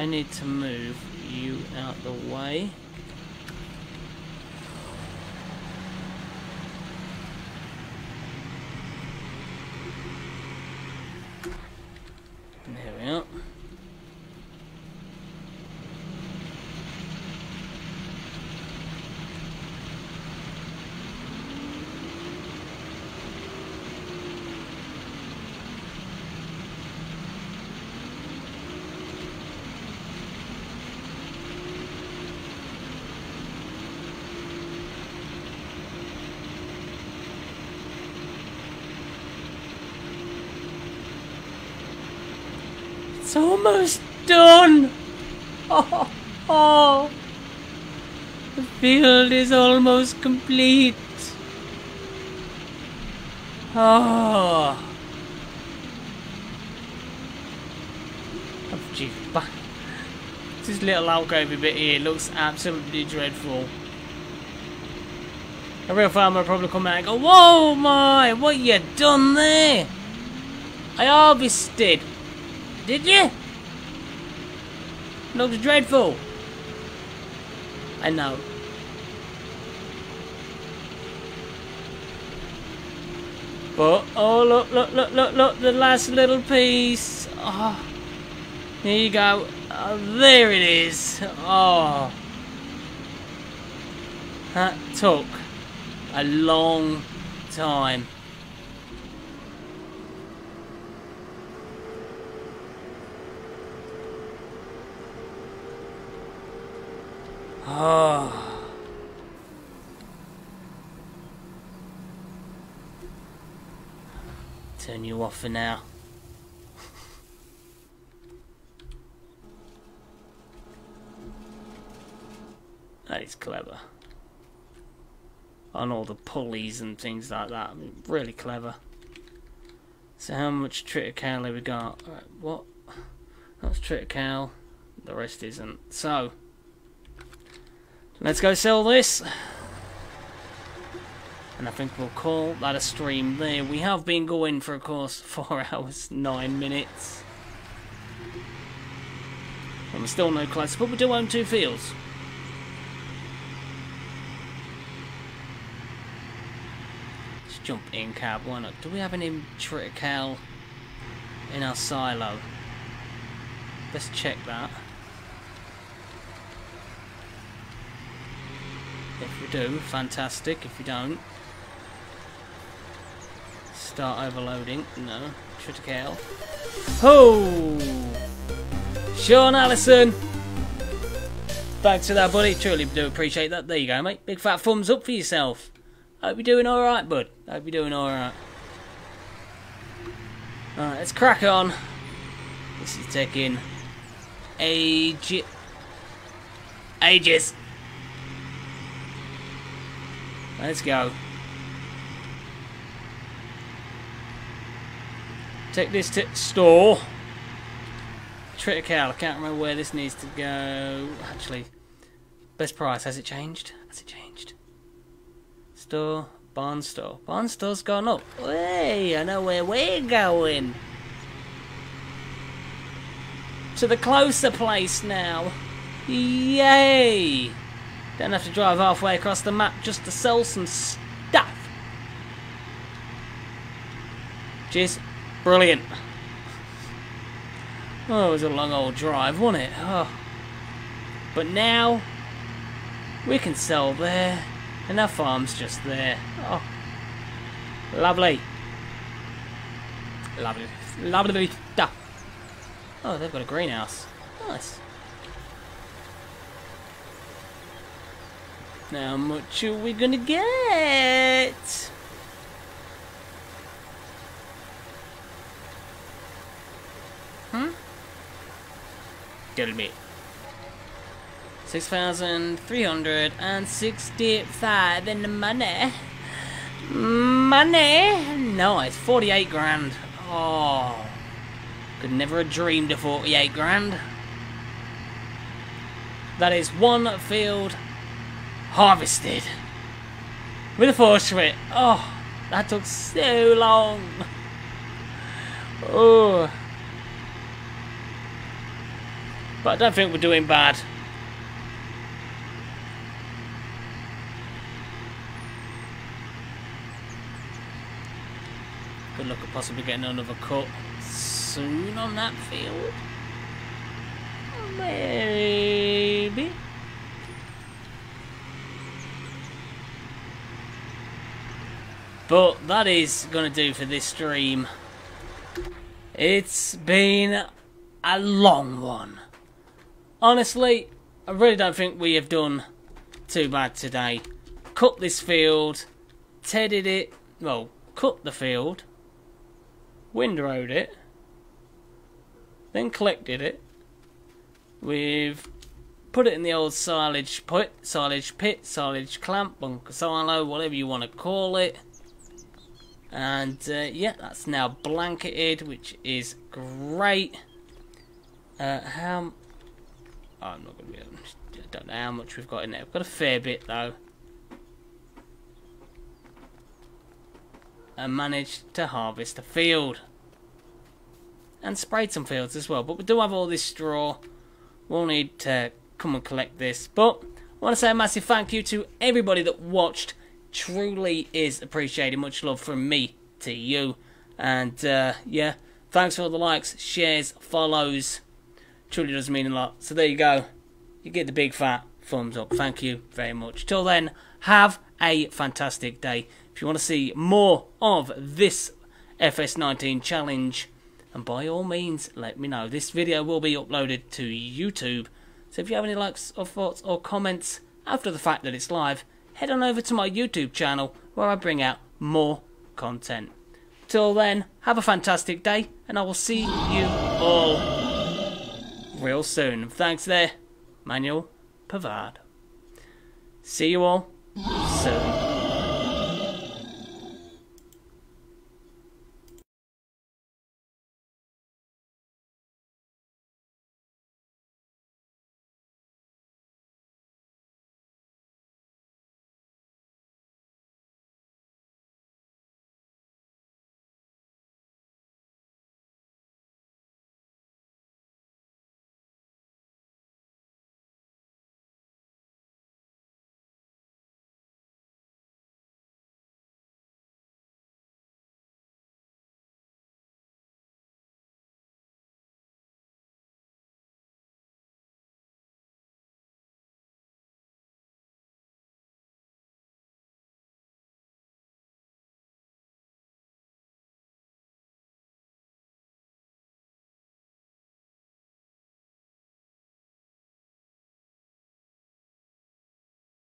I need to move you out the way. There we are. It's almost done. Oh, oh. The field is almost complete. Oh. Oh, gee, this little alcove bit here looks absolutely dreadful. A real farmer will probably come out and go, Whoa, my, what you done there? I harvested. Did you? Looks dreadful. I know. But, oh, look, look, look, look, look, the last little piece. Oh, here you go. Oh, there it is. Oh. That took a long time. Oh. Turn you off for now. that is clever. On all the pulleys and things like that. I mean, really clever. So how much triticale we got? Right, what? That's triticale. The rest isn't. So, let's go sell this. And I think we'll call that a stream there. We have been going for, of course, 4 hours, 9 minutes. And we're still no close, but we do own two fields. Let's jump in cab, why not? Do we have any triticale in our silo? Let's check that. If you do, fantastic. If you don't, Start overloading. No. Triticale. Oh! Sean Allison! Thanks for that, buddy. Truly do appreciate that. There you go, mate. Big fat thumbs up for yourself. Hope you're doing alright, bud. Hope you're doing alright. Alright, let's crack on. This is taking age ages. Let's go. Take this to store. Triticale, I can't remember where this needs to go. Actually, best price, has it changed? Has it changed? Store, barn store. Barn store's gone up. Hey, I know where we're going. To the closer place now. Yay! Don't have to drive halfway across the map just to sell some stuff. Cheers. Brilliant. Oh, it was a long old drive, wasn't it? Oh. But now, we can sell there, and our farm's just there. Oh, lovely. Lovely. Lovely stuff. Oh, they've got a greenhouse. Nice. Now, how much are we gonna get? Hmm? Tell me. 6,365 in the money. Money! Nice, 48 grand. Oh. Could never have dreamed of 48 grand. That is one field harvested. With a forestry. Oh, that took so long. Oh. But I don't think we're doing bad. Good luck at possibly getting another cut soon on that field. Maybe. But that is going to do for this stream. It's been a long one honestly, I really don't think we have done too bad today. Cut this field, tedded it, well, cut the field, windrowed it, then collected it. We've put it in the old silage pit, silage pit, silage clamp, bunker silo, whatever you want to call it. And uh, yeah, that's now blanketed, which is great. Uh, how? Oh, I'm not going to be. I don't know how much we've got in there. We've got a fair bit though. And managed to harvest a field. And sprayed some fields as well. But we do have all this straw. We'll need to come and collect this. But I want to say a massive thank you to everybody that watched. Truly is appreciated. Much love from me to you. And uh, yeah, thanks for all the likes, shares, follows. Truly does mean a lot. So there you go. You get the big fat thumbs up. Thank you very much. Till then, have a fantastic day. If you want to see more of this FS19 challenge, and by all means, let me know. This video will be uploaded to YouTube. So if you have any likes or thoughts or comments after the fact that it's live, head on over to my YouTube channel where I bring out more content. Till then, have a fantastic day, and I will see you all real soon. Thanks there, Manuel Pavard. See you all soon.